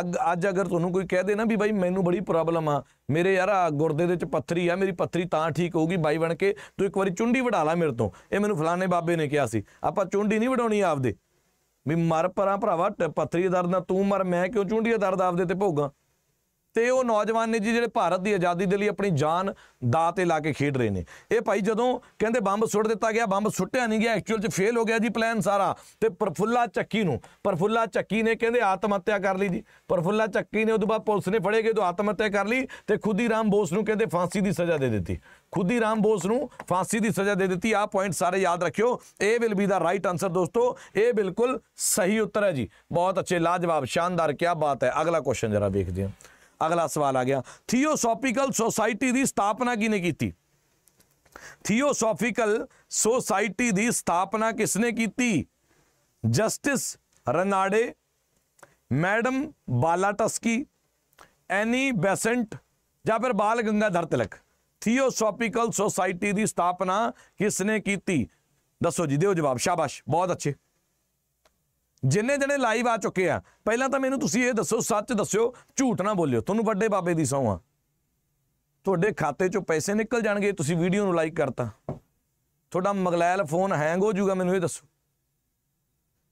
ਅੱਗ, ਅੱਜ ਅਗਰ ਤੁਹਾਨੂੰ ਕੋਈ ਕਹਿ ਦੇ ਨਾ ਵੀ ਬਾਈ ਮੈਨੂੰ ਬੜੀ ਪ੍ਰੋਬਲਮ ਆ, ਮੇਰੇ ਯਾਰ ਗੁਰਦੇ ਦੇ ਵਿੱਚ ਪੱਥਰੀ ਆ, ਮੇਰੀ ਪੱਥਰੀ ਤਾਂ ਠੀਕ ਹੋਊਗੀ ਬਾਈ ਬਣ ਕੇ, ਤੂੰ ਇੱਕ ਵਾਰੀ ਚੁੰਡੀ ਵਢਾ ਲੈ ਮੇਰੇ ਤੋਂ। ਇਹ ਮੈਨੂੰ ਫਲਾਣੇ ਬਾਬੇ ਨੇ ਕਿਹਾ ਸੀ। ਆਪਾਂ ਚੁੰਡੀ ਨਹੀਂ ਵਡਾਉਣੀ ਆਪਦੇ। ਵੀ ਮਰ ਪਰਾਂ ਭਰਾਵਾ, ਟ- ਪੱਥਰੀ ਦਰਦ ਨਾ ਤੂੰ ਮਰ, ਮੈਂ ਕਿਉਂ ਚੁੰਡੀ ਦਰਦ ਆਪਦੇ ਤੇ ਭੋਗਾ? ਤੇ ਉਹ ਨੌਜਵਾਨ ਨੇ ਜੀ ਜਿਹੜੇ ਭਾਰਤ ਦੀ ਆਜ਼ਾਦੀ ਦੇ ਲਈ ਆਪਣੀ ਜਾਨ ਦਾ ਤੇ ਲਾ ਕੇ ਖੇਡ ਰਹੇ ਨੇ। ਇਹ ਭਾਈ ਜਦੋਂ ਕਹਿੰਦੇ ਬੰਬ ਸੁੱਟ ਦਿੱਤਾ ਗਿਆ, ਬੰਬ ਸੁੱਟਿਆ ਨਹੀਂ ਗਿਆ ਐਕਚੁਅਲ 'ਚ ਫੇਲ ਹੋ ਗਿਆ ਜੀ ਪਲਾਨ ਸਾਰਾ। ਤੇ ਪ੍ਰਫੁੱਲਾ ਚੱਕੀ ਨੂੰ, ਪ੍ਰਫੁੱਲਾ ਚੱਕੀ ਨੇ ਕਹਿੰਦੇ ਆਤਮ ਹੱਤਿਆ ਕਰ ਲਈ ਜੀ। ਪ੍ਰਫੁੱਲਾ ਚੱਕੀ ਨੇ ਉਦੋਂ ਬਾਅਦ ਪੁਲਿਸ ਨੇ ਫੜੇ ਗਏ ਤੋਂ ਆਤਮ ਹੱਤਿਆ ਕਰ ਲਈ ਤੇ ਖੁਦੀ ਰਾਮ ਬੋਸ ਨੂੰ ਕਹਿੰਦੇ ਫਾਂਸੀ ਦੀ ਸਜ਼ਾ ਦੇ ਦਿੱਤੀ। ਖੁਦੀ ਰਾਮ ਬੋਸ ਨੂੰ ਫਾਂਸੀ ਦੀ ਸਜ਼ਾ ਦੇ ਦਿੱਤੀ। ਆਹ ਪੁਆਇੰਟ ਸਾਰੇ ਯਾਦ ਰੱਖਿਓ। ਇਹ will be the right answer ਦੋਸਤੋ। ਇਹ ਬਿਲਕੁਲ ਸਹੀ ਉੱਤਰ ਹੈ ਜੀ। ਬਹੁਤ ਅੱਛੇ, ਲਾਜਵਾਬ, ਸ਼ਾਨਦਾਰ ਕੀ ਬਾਤ ਹੈ। ਅਗਲਾ ਕੁਐਸਚਨ ਜਰਾ ਵੇਖਦੇ ਹਾਂ। ਅਗਲਾ ਸਵਾਲ ਆ ਗਿਆ। ਥੀਓਸੋਫੀਕਲ ਸੁਸਾਇਟੀ ਦੀ ਸਥਾਪਨਾ ਕਿਹਨੇ ਕੀਤੀ? ਥੀਓਸੋਫੀਕਲ ਸੁਸਾਇਟੀ ਦੀ ਸਥਾਪਨਾ ਕਿਸਨੇ ਕੀਤੀ? ਜਸਟਿਸ ਰਨਾਡੇ ਮੈਡਮ ਬਾਲਾਟਸਕੀ ਐਨੀ ਬੈਸੈਂਟ ਜਾਂ ਫਿਰ ਬਾਲ ਗੰਗਾਧਰ ਤਿਲਕ? ਥੀਓਸੋਫੀਕਲ ਸੁਸਾਇਟੀ ਦੀ ਸਥਾਪਨਾ ਕਿਸਨੇ ਕੀਤੀ? ਦੱਸੋ ਜੀ, ਦਿਓ ਜਵਾਬ, ਸ਼ਾਬਾਸ਼, ਬਹੁਤ ਅੱਛੇ। ਜਿੰਨੇ ਜਣੇ ਲਾਈਵ ਆ ਚੁੱਕੇ ਆ, ਪਹਿਲਾਂ ਤਾਂ ਮੈਨੂੰ ਤੁਸੀਂ ਇਹ ਦੱਸੋ, ਸੱਚ ਦੱਸਿਓ, ਝੂਠ ਨਾ ਬੋਲਿਓ, ਤੁਹਾਨੂੰ ਵੱਡੇ ਬਾਬੇ ਦੀ ਸੌਂ ਆ। ਤੁਹਾਡੇ ਖਾਤੇ ਚੋਂ ਪੈਸੇ ਨਿਕਲ ਜਾਣਗੇ, ਤੁਸੀਂ ਵੀਡੀਓ ਨੂੰ ਲਾਈਕ ਕਰਤਾ। ਤੁਹਾਡਾ ਮਗਲੈਲ ਫੋਨ ਹੈਂਗ ਹੋ ਜਾਊਗਾ, ਮੈਨੂੰ ਇਹ ਦੱਸੋ।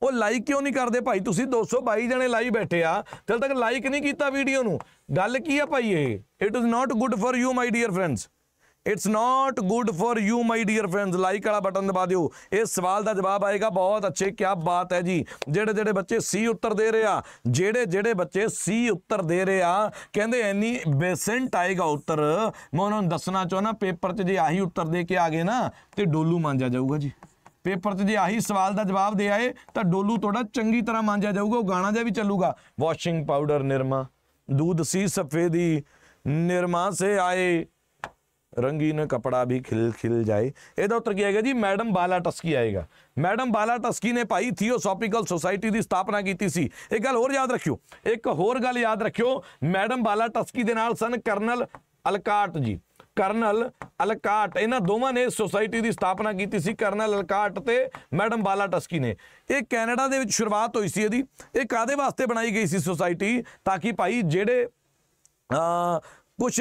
ਉਹ ਲਾਈਕ ਕਿਉਂ ਨਹੀਂ ਕਰਦੇ ਭਾਈ? ਤੁਸੀਂ 222 ਜਣੇ ਲਾਈਵ ਬੈਠੇ ਆ ਤਦ ਤੱਕ ਲਾਈਕ ਨਹੀਂ ਕੀਤਾ ਵੀਡੀਓ ਨੂੰ। ਗੱਲ ਕੀ ਆ ਭਾਈ ਇਹ? It is not good for you my dear friends it's not good for you my dear friends like ਵਾਲਾ ਬਟਨ ਦਬਾ ਦਿਓ। ਇਹ ਸਵਾਲ ਦਾ ਜਵਾਬ ਆਏਗਾ। ਬਹੁਤ ਅੱਛੇ, ਕਿਆ ਬਾਤ ਹੈ ਜੀ। ਜਿਹੜੇ ਜਿਹੜੇ ਬੱਚੇ ਸੀ ਉੱਤਰ ਦੇ ਰਹੇ ਆ, ਜਿਹੜੇ ਜਿਹੜੇ ਬੱਚੇ ਸੀ ਉੱਤਰ ਦੇ ਰਹੇ ਆ, ਕਹਿੰਦੇ ਐਨੀ ਬੇਸੈਂਟ ਆਏਗਾ ਉੱਤਰ। ਮੈਂ ਉਹਨਾਂ ਨੂੰ ਦੱਸਣਾ ਚਾਹਣਾ ਪੇਪਰ 'ਚ ਜੇ ਆਹੀ ਉੱਤਰ ਦੇ ਕੇ ਆ ਗਏ ਨਾ, ਤੇ ਡੋਲੂ ਮਾਂਜਾ ਜਾਊਗਾ ਜੀ। ਪੇਪਰ 'ਚ ਜੇ ਆਹੀ ਸਵਾਲ ਦਾ ਜਵਾਬ ਦੇ ਆਏ, ਤਾਂ ਡੋਲੂ ਤੁਹਾਡਾ ਚੰਗੀ ਤਰ੍ਹਾਂ ਮਾਂਜਿਆ ਜਾਊਗਾ, ਉਹ ਗਾਣਾ ਜਿਹਾ ਵੀ ਚੱਲੂਗਾ। Washing powder Nirma. दूध सी सफेदी ਨਿਰਮਾ ਸੇ ਆਏ। ਰੰਗੀਨ ਕਪੜਾ ਵੀ ਖਿਲ ਖਿਲ ਜਾਏ ਇਹਦਾ ਉੱਤਰ ਕੀ ਆਏਗਾ ਜੀ ਮੈਡਮ ਬਾਲਾ ਟਸਕੀ ਆਏਗਾ ਮੈਡਮ ਬਾਲਾ ਟਸਕੀ ਨੇ ਭਾਈ ਥੀਓਸੋਫਿਕਲ ਸੁਸਾਇਟੀ ਦੀ ਸਥਾਪਨਾ ਕੀਤੀ ਸੀ ਇਹ ਗੱਲ ਹੋਰ ਯਾਦ ਰੱਖਿਓ ਇੱਕ ਹੋਰ ਗੱਲ ਯਾਦ ਰੱਖਿਓ ਮੈਡਮ ਬਾਲਾ ਟਸਕੀ ਦੇ ਨਾਲ ਸਨ ਕਰਨਲ ਅਲਕਾਟ ਜੀ ਕਰਨਲ ਅਲਕਾਟ ਇਹਨਾਂ ਦੋਵਾਂ ਨੇ ਸੁਸਾਇਟੀ ਦੀ ਸਥਾਪਨਾ ਕੀਤੀ ਸੀ ਕਰਨਲ ਅਲਕਾਟ ਤੇ ਮੈਡਮ ਬਾਲਾ ਟਸਕੀ ਨੇ ਇਹ ਕੈਨੇਡਾ ਦੇ ਵਿੱਚ ਸ਼ੁਰੂਆਤ ਹੋਈ ਸੀ ਇਹਦੀ ਇਹ ਕਾਦੇ ਵਾਸਤੇ ਬਣਾਈ ਗਈ ਸੀ ਸੁਸਾਇਟੀ ਤਾਂ ਕਿ ਭਾਈ ਜਿਹੜੇ ਕੁਝ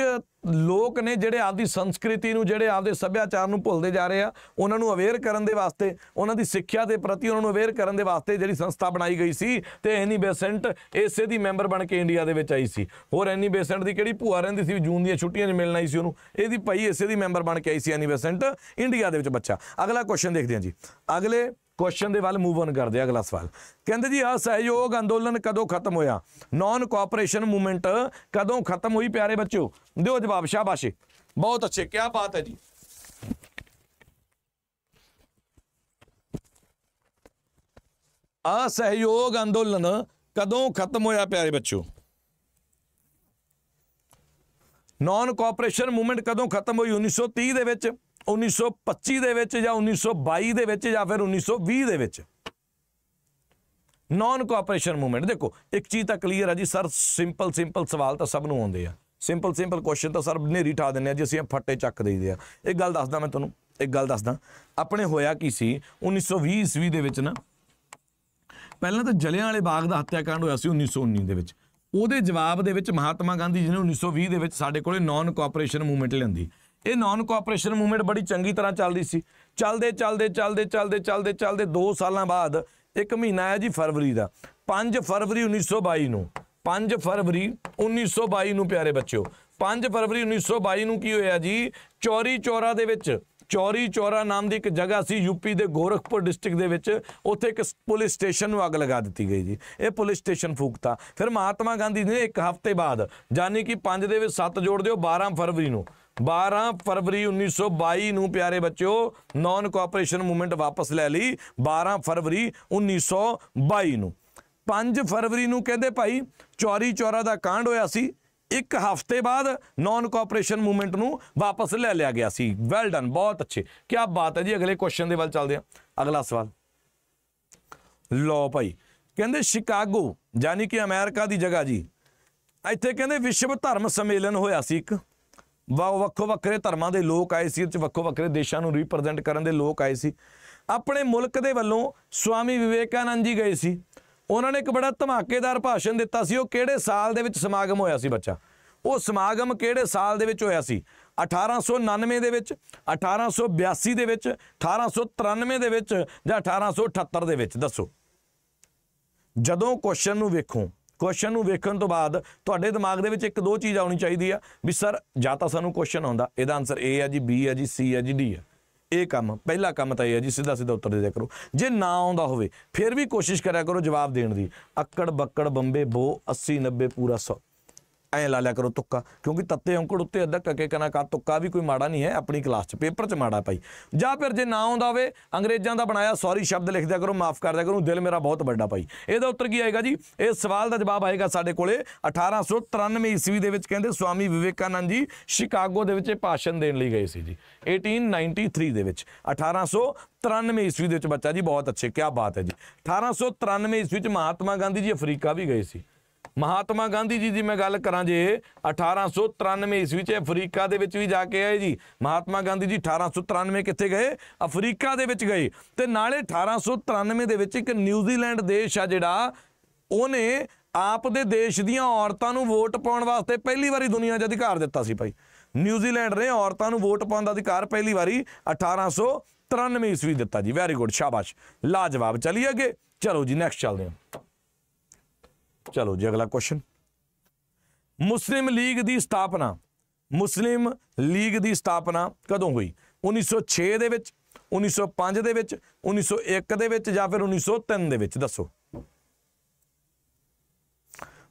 ਲੋਕ ਨੇ ਜਿਹੜੇ ਆਪਦੀ ਸੰਸਕ੍ਰਿਤੀ ਨੂੰ, ਜਿਹੜੇ ਆਪਦੇ ਸੱਭਿਆਚਾਰ ਨੂੰ ਭੁੱਲਦੇ ਜਾ ਰਹੇ ਆ, ਉਹਨਾਂ ਨੂੰ ਅਵੇਅਰ ਕਰਨ ਦੇ ਵਾਸਤੇ, ਉਹਨਾਂ ਦੀ ਸਿੱਖਿਆ ਦੇ ਪ੍ਰਤੀ ਉਹਨਾਂ ਨੂੰ ਅਵੇਅਰ ਕਰਨ ਦੇ ਵਾਸਤੇ ਜਿਹੜੀ ਸੰਸਥਾ ਬਣਾਈ ਗਈ ਸੀ ਤੇ ਐਨੀ ਬੇਸੈਂਟ ਇਸੇ ਦੀ ਮੈਂਬਰ ਬਣ ਕੇ ਇੰਡੀਆ ਦੇ ਵਿੱਚ ਆਈ ਸੀ। ਹੋਰ ਐਨੀ ਬੇਸੈਂਟ ਦੀ ਕਿਹੜੀ ਭੂਆ ਰਹਿੰਦੀ ਸੀ ਵੀ ਜੂਨ ਦੀਆਂ ਛੁੱਟੀਆਂ 'ਚ ਮਿਲਣ ਆਈ ਸੀ ਉਹਨੂੰ? ਇਹਦੀ ਭਾਈ ਇਸੇ ਦੀ ਮੈਂਬਰ ਬਣ ਕੇ ਆਈ ਸੀ ਐਨੀ ਬੇਸੈਂਟ ਇੰਡੀਆ ਦੇ ਵਿੱਚ ਬੱਚਾ। ਅਗਲਾ ਕੁਐਸਚਨ ਦੇਖਦੇ ਹਾਂ ਜੀ। ਅਗਲੇ ਕੁਐਸਚਨ ਦੇ ਵੱਲ ਮੂਵ ਔਨ ਕਰਦੇ ਆ ਅਗਲਾ ਸਵਾਲ। ਕਹਿੰਦੇ ਜੀ ਅਸਹਿਯੋਗ ਅੰਦੋਲਨ ਕਦੋਂ ਖਤਮ ਹੋਇਆ? ਨਾਨ ਕੋਆਪਰੇਸ਼ਨ ਮੂਵਮੈਂਟ ਕਦੋਂ ਖਤਮ ਹੋਈ ਪਿਆਰੇ ਬੱਚਿਓ? ਦਿਓ ਜਵਾਬ, ਸ਼ਾਬਾਸ਼ੇ। ਬਹੁਤ ਅੱਛੇ ਕੀ ਬਾਤ ਹੈ ਜੀ। ਅਸਹਿਯੋਗ ਅੰਦੋਲਨ ਕਦੋਂ ਖਤਮ ਹੋਇਆ ਪਿਆਰੇ ਬੱਚਿਓ? ਨਾਨ ਕੋਆਪਰੇਸ਼ਨ ਮੂਵਮੈਂਟ ਕਦੋਂ ਖਤਮ ਹੋਈ? 1930 ਦੇ ਵਿੱਚ। 1925 ਦੇ ਵਿੱਚ ਜਾਂ 1922 ਦੇ ਵਿੱਚ ਜਾਂ ਫਿਰ 1920 ਦੇ ਵਿੱਚ? ਨਾਨ ਕੋਆਪਰੇਸ਼ਨ ਮੂਵਮੈਂਟ ਦੇਖੋ, ਇੱਕ ਚੀਜ਼ ਤਾਂ ਕਲੀਅਰ ਆ ਜੀ, ਸਰ ਸਿੰਪਲ ਸਿੰਪਲ ਸਵਾਲ ਤਾਂ ਸਭ ਨੂੰ ਆਉਂਦੇ ਆ। ਸਿੰਪਲ ਸਿੰਪਲ ਕੁਐਸਚਨ ਤਾਂ ਸਰ ਨੇਰੀ ਠਾ ਦਿੰਦੇ ਆ, ਜੀ ਅਸੀਂ ਫੱਟੇ ਚੱਕ ਦੇਈਦੇ ਆ। ਇੱਕ ਗੱਲ ਦੱਸਦਾ ਮੈਂ ਤੁਹਾਨੂੰ, ਇੱਕ ਗੱਲ ਦੱਸਦਾ। ਆਪਣੇ ਹੋਇਆ ਕੀ ਸੀ 1920 ਈਸਵੀ ਦੇ ਵਿੱਚ ਨਾ, ਪਹਿਲਾਂ ਤਾਂ ਜਲਿਆਂ ਵਾਲੇ ਬਾਗ ਦਾ ਹੱਤਿਆਕਾਂਡ ਹੋਇਆ ਸੀ 1919 ਦੇ ਵਿੱਚ। ਉਹਦੇ ਜਵਾਬ ਦੇ ਵਿੱਚ ਮਹਾਤਮਾ ਗਾਂਧੀ ਜੀ ਨੇ 1920 ਦੇ ਵਿੱਚ ਸਾਡੇ ਕੋਲੇ ਨਾਨ ਕੋਆਪਰੇਸ਼ਨ ਮੂਵਮੈਂਟ ਲਿਆਂਦੀ। ਇਹ ਨਾਨ ਕੋਆਪਰੇਸ਼ਨ ਮੂਵਮੈਂਟ ਬੜੀ ਚੰਗੀ ਤਰ੍ਹਾਂ ਚੱਲਦੀ ਸੀ। ਚੱਲਦੇ ਚੱਲਦੇ ਚੱਲਦੇ ਚੱਲਦੇ ਚੱਲਦੇ ਚੱਲਦੇ 2 ਸਾਲਾਂ ਬਾਅਦ ਇੱਕ ਮਹੀਨਾ ਆਇਆ ਜੀ ਫਰਵਰੀ ਦਾ। 5 ਫਰਵਰੀ 1922 ਨੂੰ 5 ਫਰਵਰੀ 1922 ਨੂੰ ਪਿਆਰੇ ਬੱਚਿਓ 5 ਫਰਵਰੀ 1922 ਨੂੰ ਕੀ ਹੋਇਆ ਜੀ? ਚੌਰੀ ਚੌਰਾ ਦੇ ਵਿੱਚ, ਚੌਰੀ ਚੌਰਾ ਨਾਮ ਦੀ ਇੱਕ ਜਗ੍ਹਾ ਸੀ ਯੂਪੀ ਦੇ ਗੋਰਖਪੁਰ ਡਿਸਟ੍ਰਿਕਟ ਦੇ ਵਿੱਚ, ਉੱਥੇ ਇੱਕ ਪੁਲਿਸ ਸਟੇਸ਼ਨ ਨੂੰ ਅੱਗ ਲਗਾ ਦਿੱਤੀ ਗਈ ਜੀ। ਇਹ ਪੁਲਿਸ ਸਟੇਸ਼ਨ ਫੂਕਤਾ। ਫਿਰ ਮਹਾਤਮਾ ਗਾਂਧੀ ਨੇ ਇੱਕ ਹਫ਼ਤੇ ਬਾਅਦ, ਯਾਨੀ ਕਿ 5 ਦੇ ਵਿੱਚ 7 ਜੋੜ ਦਿਓ 12 ਫਰਵਰੀ ਨੂੰ 12 ਫਰਵਰੀ 1922 ਨੂੰ, ਪਿਆਰੇ ਬੱਚਿਓ ਨਾਨ ਕੋਆਪਰੇਸ਼ਨ ਮੂਵਮੈਂਟ ਵਾਪਸ ਲੈ ਲਈ 12 ਫਰਵਰੀ 1922 ਨੂੰ। 5 ਫਰਵਰੀ ਨੂੰ ਕਹਿੰਦੇ ਭਾਈ, ਚੌਰੀ ਚੌਰਾ ਦਾ ਕਾਂਡ ਹੋਇਆ ਸੀ। ਇੱਕ ਹਫ਼ਤੇ ਬਾਅਦ ਨਾਨ ਕੋਆਪਰੇਸ਼ਨ ਮੂਵਮੈਂਟ ਨੂੰ ਵਾਪਸ ਲੈ ਲਿਆ ਗਿਆ ਸੀ। ਵੈਲ ਡਨ ਬਹੁਤ ਅੱਛੇ। ਕੀ ਬਾਤ ਹੈ ਜੀ, ਅਗਲੇ ਕੁਐਸਚਨ ਦੇ ਵੱਲ ਚੱਲਦੇ ਹਾਂ। ਅਗਲਾ ਸਵਾਲ। ਲੋ ਭਾਈ, ਕਹਿੰਦੇ ਸ਼ਿਕਾਗੋ, ਯਾਨੀ ਕਿ ਅਮਰੀਕਾ ਦੀ ਜਗ੍ਹਾ ਜੀ। ਇੱਥੇ ਕਹਿੰਦੇ ਵਿਸ਼ਵ ਧਰਮ ਸੰਮੇਲਨ ਹੋਇਆ ਸੀ ਇੱਕ। ਵੱਖੋ ਵੱਖਰੇ ਧਰਮਾਂ ਦੇ ਲੋਕ ਆਏ ਸੀ ਇਹ ਵੱਖੋ ਵੱਖਰੇ ਦੇਸ਼ਾਂ ਨੂੰ ਰਿਪਰੈਜ਼ੈਂਟ ਕਰਨ ਦੇ ਲੋਕ ਆਏ ਸੀ। ਆਪਣੇ ਮੁਲਕ ਦੇ ਵੱਲੋਂ ਸਵਾਮੀ ਵਿਵੇਕਾਨੰਦ ਜੀ ਗਏ ਸੀ। ਉਹਨਾਂ ਨੇ ਇੱਕ ਬੜਾ ਧਮਾਕੇਦਾਰ ਭਾਸ਼ਣ ਦਿੱਤਾ ਸੀ, ਉਹ ਕਿਹੜੇ ਸਾਲ ਦੇ ਵਿੱਚ ਸਮਾਗਮ ਹੋਇਆ ਸੀ ਬੱਚਾ? ਉਹ ਸਮਾਗਮ ਕਿਹੜੇ ਸਾਲ ਦੇ ਵਿੱਚ ਹੋਇਆ ਸੀ? 1899 ਦੇ ਵਿੱਚ 1882 ਦੇ ਵਿੱਚ 1893 ਦੇ ਵਿੱਚ ਜਾਂ 1878 ਦੇ ਵਿੱਚ? ਦੱਸੋ। ਜਦੋਂ ਕੁਐਸਚਨ ਨੂੰ ਵੇਖੋ ਕੁਐਸਚਨ ਨੂੰ ਵੇਖਣ ਤੋਂ ਬਾਅਦ ਤੁਹਾਡੇ ਦਿਮਾਗ ਦੇ ਵਿੱਚ ਇੱਕ ਦੋ ਚੀਜ਼ ਆਉਣੀ ਚਾਹੀਦੀ ਆ ਵੀ ਸਰ, ਜਾਂ ਤਾਂ ਸਾਨੂੰ ਕੁਐਸਚਨ ਆਉਂਦਾ, ਇਹਦਾ ਆਨਸਰ A ਹੈ ਜੀ, B ਹੈ ਜੀ, C ਹੈ ਜੀ, D ਹੈ ਇਹ ਕੰਮ, ਪਹਿਲਾ ਕੰਮ ਤਾਂ ਇਹ ਹੈ ਜੀ ਸਿੱਧਾ ਸਿੱਧਾ ਉੱਤਰ ਦੇ ਦਿਆ ਕਰੋ। ਜੇ ਨਾ ਆਉਂਦਾ ਹੋਵੇ, ਫਿਰ ਵੀ ਕੋਸ਼ਿਸ਼ ਕਰਿਆ ਕਰੋ ਜਵਾਬ ਦੇਣ ਦੀ। ਅੱਕੜ ਬੱਕੜ ਬੰਬੇ ਬੋ 80 90 ਪੂਰਾ 100 ਐ ਲਾ ਲਿਆ ਕਰੋ ਤੁੱਕਾ, ਕਿਉਂਕਿ ਤੱਤੇ ਅੰਕੜ ਉੱਤੇ ਅੱਧਾ ਕੱਕੇ ਕਨਾ ਕਾ ਤੁੱਕਾ ਵੀ ਕੋਈ ਮਾੜਾ ਨਹੀਂ ਹੈ ਆਪਣੀ ਕਲਾਸ 'ਚ, ਪੇਪਰ 'ਚ ਮਾੜਾ ਭਾਈ। ਜਾਂ ਫਿਰ ਜੇ ਨਾ ਆਉਂਦਾ ਹੋਵੇ, ਅੰਗਰੇਜ਼ਾਂ ਦਾ ਬਣਾਇਆ ਸੌਰੀ ਸ਼ਬਦ ਲਿਖ ਦਿਆ ਕਰੋ, ਮਾਫ ਕਰ ਦਿਆ ਕਰੋ, ਦਿਲ ਮੇਰਾ ਬਹੁਤ ਵੱਡਾ ਭਾਈ। ਇਹਦਾ ਉੱਤਰ ਕੀ ਆਏਗਾ ਜੀ? ਇਹ ਸਵਾਲ ਦਾ ਜਵਾਬ ਆਏਗਾ ਸਾਡੇ ਕੋਲੇ। 1893 ਈਸਵੀ ਦੇ ਵਿੱਚ ਕਹਿੰਦੇ ਸਵਾਮੀ ਵਿਵੇਕਾਨੰਦ ਜੀ ਸ਼ਿਕਾਗੋ ਦੇ ਵਿੱਚ ਇਹ ਭਾਸ਼ਣ ਦੇਣ ਲਈ ਗਏ ਸੀ ਜੀ 1893 ਦੇ ਵਿੱਚ। 1893 ਈਸਵੀ ਦੇ ਵਿੱਚ ਬੱਚਾ ਜੀ, ਬਹੁਤ ਅੱਛੇ ਕੀ ਬਾਤ ਹੈ ਜੀ। 1893 ਈਸਵੀ ਚ ਮਹਾਤਮਾ ਗਾਂਧੀ ਜੀ ਅਫਰੀਕਾ ਵੀ ਗਏ ਸੀ। ਮਹਾਤਮਾ ਗਾਂਧੀ ਜੀ ਦੀ ਮੈਂ ਗੱਲ ਕਰਾਂ ਜੇ 1893 ਈਸਵੀ ਚ ਅਫਰੀਕਾ ਦੇ ਵਿੱਚ ਵੀ ਜਾ ਕੇ ਆਏ ਜੀ। ਮਹਾਤਮਾ ਗਾਂਧੀ ਜੀ 1893 ਕਿੱਥੇ ਗਏ? ਅਫਰੀਕਾ ਦੇ ਵਿੱਚ ਗਏ। ਤੇ ਨਾਲੇ 1893 ਦੇ ਵਿੱਚ ਇੱਕ ਨਿਊਜ਼ੀਲੈਂਡ ਦੇਸ਼ ਆ ਜਿਹੜਾ, ਉਹਨੇ ਆਪ ਦੇ ਦੇਸ਼ ਦੀਆਂ ਔਰਤਾਂ ਨੂੰ ਵੋਟ ਪਾਉਣ ਵਾਸਤੇ ਪਹਿਲੀ ਵਾਰੀ ਦੁਨੀਆ 'ਚ ਅਧਿਕਾਰ ਦਿੱਤਾ ਸੀ ਭਾਈ। ਨਿਊਜ਼ੀਲੈਂਡ ਨੇ ਔਰਤਾਂ ਨੂੰ ਵੋਟ ਪਾਉਣ ਦਾ ਅਧਿਕਾਰ ਪਹਿਲੀ ਵਾਰੀ 1893 ਈਸਵੀ ਦਿੱਤਾ ਜੀ। ਵੈਰੀ ਗੁੱਡ ਸ਼ਾਬਾਸ਼। ਲਾਜਵਾਬ ਚਲੀ ਅੱਗੇ। ਚਲੋ ਜੀ ਨੈਕਸਟ ਚੱਲਦੇ ਹਾਂ। ਚਲੋ ਜੀ, ਅਗਲਾ ਕੁਐਸਚਨ ਮੁਸਲਿਮ ਲੀਗ ਦੀ ਸਥਾਪਨਾ, ਮੁਸਲਿਮ ਲੀਗ ਦੀ ਸਥਾਪਨਾ ਕਦੋਂ ਹੋਈ? 1906 ਦੇ ਵਿੱਚ 1905 ਦੇ ਵਿੱਚ 1901 ਦੇ ਵਿੱਚ ਜਾਂ ਫਿਰ 1903 ਦੇ ਵਿੱਚ? ਦੱਸੋ।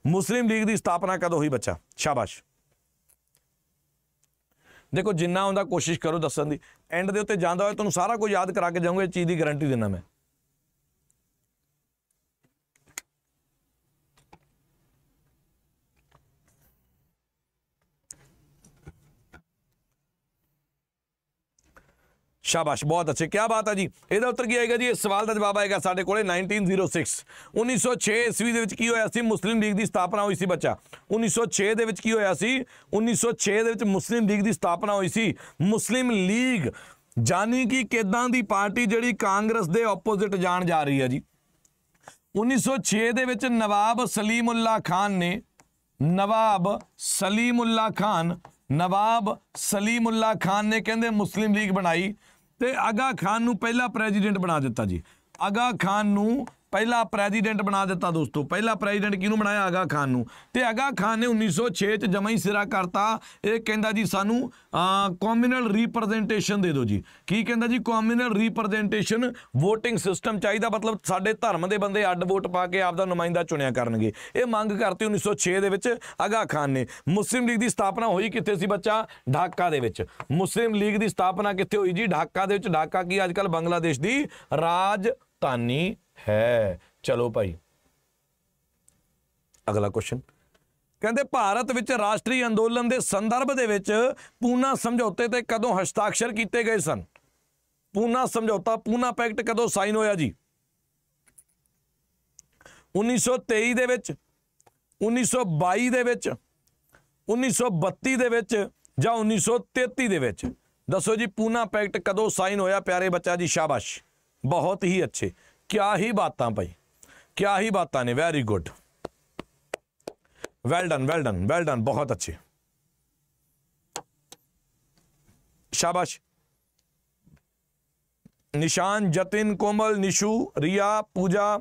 ਮੁਸਲਿਮ ਲੀਗ ਦੀ ਸਥਾਪਨਾ ਕਦੋਂ ਹੋਈ ਬੱਚਾ? ਸ਼ਾਬਾਸ਼। ਦੇਖੋ, ਜਿੰਨਾ ਹੁੰਦਾ ਕੋਸ਼ਿਸ਼ ਕਰੋ ਦੱਸਣ ਦੀ। ਐਂਡ ਦੇ ਉੱਤੇ ਜਾਂਦਾ ਹੋਇਆ, ਤੁਹਾਨੂੰ ਸਾਰਾ ਕੁਝ ਯਾਦ ਕਰਾ ਕੇ ਜਾਊਂਗਾ, ਇਹ ਚੀਜ਼ ਦੀ ਗਾਰੰਟੀ ਦਿੰਦਾ ਮੈਂ। ਸ਼ਾਬਾਸ਼, ਬਹੁਤ ਅੱਛੇ ਕੀ ਬਾਤ ਹੈ ਜੀ। ਇਹਦਾ ਉੱਤਰ ਕੀ ਆਏਗਾ ਜੀ? ਇਸ ਸਵਾਲ ਦਾ ਜਵਾਬ ਆਏਗਾ ਸਾਡੇ ਕੋਲੇ 1906 1906 ਈਸਵੀ ਦੇ ਵਿੱਚ ਕੀ ਹੋਇਆ ਸੀ? ਮੁਸਲਿਮ ਲੀਗ ਦੀ ਸਥਾਪਨਾ ਹੋਈ ਸੀ ਬੱਚਾ। 1906 ਦੇ ਵਿੱਚ ਕੀ ਹੋਇਆ ਸੀ? 1906 ਦੇ ਵਿੱਚ ਮੁਸਲਿਮ ਲੀਗ ਦੀ ਸਥਾਪਨਾ ਹੋਈ ਸੀ। ਮੁਸਲਿਮ ਲੀਗ ਜਾਨੀ ਕਿ ਕਿਦਾਂ ਦੀ ਪਾਰਟੀ ਜਿਹੜੀ ਕਾਂਗਰਸ ਦੇ ਆਪੋਜ਼ਿਟ ਜਾਣ ਜਾ ਰਹੀ ਹੈ ਜੀ? 1906 ਦੇ ਵਿੱਚ ਨਵਾਬ ਸਲੀਮੁੱਲਾ ਖਾਨ ਨੇ, ਨਵਾਬ ਸਲੀਮੁੱਲਾ ਖਾਨ, ਨਵਾਬ ਸਲੀਮੁੱਲਾ ਖਾਨ ਨੇ ਕਹਿੰਦੇ ਮੁਸਲਿਮ ਲੀਗ ਬਣਾਈ। ਤੇ ਆਗਾ ਖਾਨ ਨੂੰ ਪਹਿਲਾ ਪ੍ਰੈਜ਼ੀਡੈਂਟ ਬਣਾ ਦਿੱਤਾ ਜੀ। ਆਗਾ ਖਾਨ ਨੂੰ ਪਹਿਲਾ ਪ੍ਰੈਜ਼ੀਡੈਂਟ ਬਣਾ ਦਿੱਤਾ ਦੋਸਤੋ, ਪਹਿਲਾ ਪ੍ਰੈਜ਼ੀਡੈਂਟ ਕਿਹਨੂੰ ਬਣਾਇਆ? ਆਗਾ ਖਾਨ ਨੂੰ। ਤੇ ਆਗਾ ਖਾਨ ਨੇ 1906 ਚ ਜਮਾ ਹੀ ਸਿਰਾ ਕਰਤਾ। ਇਹ ਕਹਿੰਦਾ ਜੀ ਸਾਨੂੰ ਕਮਿਊਨਲ ਰਿਪਰੈਜ਼ੈਂਟੇਸ਼ਨ ਦੇ ਦਿਓ ਜੀ। ਕੀ ਕਹਿੰਦਾ ਜੀ? ਕਮਿਊਨਲ ਰਿਪਰੈਜ਼ੈਂਟੇਸ਼ਨ VOTING ਸਿਸਟਮ ਚਾਹੀਦਾ, ਮਤਲਬ ਸਾਡੇ ਧਰਮ ਦੇ ਬੰਦੇ ਅੱਡ ਵੋਟ ਪਾ ਕੇ ਆਪਦਾ ਨੁਮਾਇੰਦਾ ਚੁਣਿਆ ਕਰਨਗੇ। ਇਹ ਮੰਗ ਕਰਤੀ 1906 ਦੇ ਵਿੱਚ ਆਗਾ ਖਾਨ ਨੇ। ਮੁਸਲਿਮ ਲੀਗ ਦੀ ਸਥਾਪਨਾ ਹੋਈ ਕਿੱਥੇ ਸੀ ਬੱਚਾ? ਢਾਕਾ ਦੇ ਵਿੱਚ। ਮੁਸਲਿਮ ਲੀਗ ਦੀ ਸਥਾਪਨਾ ਕਿੱਥੇ ਹੋਈ ਜੀ? ਢਾਕਾ ਦੇ ਵਿੱਚ। ਢਾਕਾ ਕੀ ਅੱਜਕੱਲ ਬੰਗਲਾਦੇਸ਼ ਦੀ ਰਾਜਧਾਨੀ ਹੈ। ਚਲੋ ਭਾਈ। ਅਗਲਾ ਕੁਐਸਚਨ ਕਹਿੰਦੇ, ਭਾਰਤ ਵਿੱਚ ਰਾਸ਼ਟਰੀ ਅੰਦੋਲਨ ਦੇ ਸੰਦਰਭ ਦੇ ਵਿੱਚ ਪੂਨਾ ਸਮਝੌਤੇ ਤੇ ਕਦੋਂ ਹਸਤਾਖਰ ਕੀਤੇ ਗਏ ਸਨ? ਪੂਨਾ ਸਮਝੌਤਾ, ਪੂਨਾ ਪੈਕਟ ਕਦੋਂ ਸਾਈਨ ਹੋਇਆ ਜੀ? 1923 ਦੇ ਵਿੱਚ 1922 ਦੇ ਵਿੱਚ 1932 ਦੇ ਵਿੱਚ ਜਾਂ 1933 ਦੇ ਵਿੱਚ? ਦੱਸੋ ਜੀ, ਪੂਨਾ ਪੈਕਟ ਕਦੋਂ ਸਾਈਨ ਹੋਇਆ, ਪਿਆਰੇ ਬੱਚਾ ਜੀ? ਸ਼ਾਬਾਸ਼। ਬਹੁਤ ਹੀ ਅੱਛੇ। ਕਿਆ ਹੀ ਬਾਤਾਂ ਭਾਈ ਕਿਆ ਹੀ ਬਾਤਾਂ ਨੇ very good well done well done well done ਬਹੁਤ ਅੱਛੇ ਸ਼ਾਬਾਸ਼ ਨਿਸ਼ਾਨ ਜਤਿਨ ਕੋਮਲ ਨਿਸ਼ੂ ਰੀਆ ਪੂਜਾ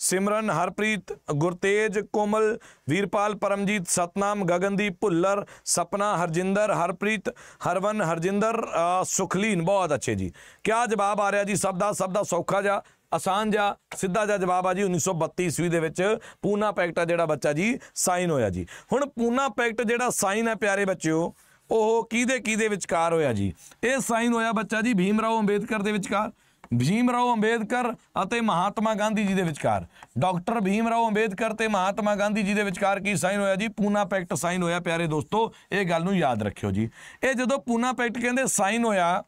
ਸਿਮਰਨ ਹਰਪ੍ਰੀਤ ਗੁਰਤੇਜ ਕੋਮਲ ਵੀਰਪਾਲ ਪਰਮਜੀਤ ਸਤਨਾਮ ਗਗਨਦੀਪ ਭੁੱਲਰ ਸਪਨਾ ਹਰਜਿੰਦਰ ਹਰਪ੍ਰੀਤ ਹਰਵਨ ਹਰਜਿੰਦਰ ਅ, ਸੁਖਲੀਨ ਬਹੁਤ ਅੱਛੇ ਜੀ ਕਿਆ ਜਵਾਬ ਆ ਰਿਹਾ ਜੀ ਸਭ ਦਾ ਸਭ ਦਾ ਸੌਖਾ ਜਾ ਆਸਾਨ ਜਾ ਸਿੱਧਾ ਜਿਹਾ ਜਵਾਬ ਆ ਜੀ 1932 ਈਸਵੀ ਦੇ ਵਿੱਚ ਪੂਨਾ ਪੈਕਟ ਆ ਜਿਹੜਾ ਬੱਚਾ ਜੀ ਸਾਈਨ ਹੋਇਆ ਜੀ। ਹੁਣ ਪੂਨਾ ਪੈਕਟ ਜਿਹੜਾ ਸਾਈਨ ਹੈ ਪਿਆਰੇ ਬੱਚਿਓ, ਉਹ ਕਿਹਦੇ ਕਿਹਦੇ ਵਿਚਕਾਰ ਹੋਇਆ ਜੀ? ਇਹ ਸਾਈਨ ਹੋਇਆ ਬੱਚਾ ਜੀ ਭੀਮ ਰਾਓ ਅੰਬੇਦਕਰ ਦੇ ਵਿਚਕਾਰ। ਭੀਮ ਰਾਓ ਅੰਬੇਦਕਰ ਅਤੇ ਮਹਾਤਮਾ ਗਾਂਧੀ ਜੀ ਦੇ ਵਿਚਕਾਰ। ਡਾਕਟਰ ਭੀਮ ਰਾਓ ਅੰਬੇਦਕਰ ਤੇ ਮਹਾਤਮਾ ਗਾਂਧੀ ਜੀ ਦੇ ਵਿਚਕਾਰ ਕੀ ਸਾਈਨ ਹੋਇਆ ਜੀ? ਪੂਨਾ ਪੈਕਟ ਸਾਈਨ ਹੋਇਆ ਪਿਆਰੇ ਦੋਸਤੋ, ਇਹ ਗੱਲ ਨੂੰ ਯਾਦ ਰੱਖਿਓ ਜੀ। ਇਹ ਜਦੋਂ ਪੂਨਾ ਪੈਕਟ ਕਹਿੰਦੇ ਸਾਈਨ ਹੋਇਆ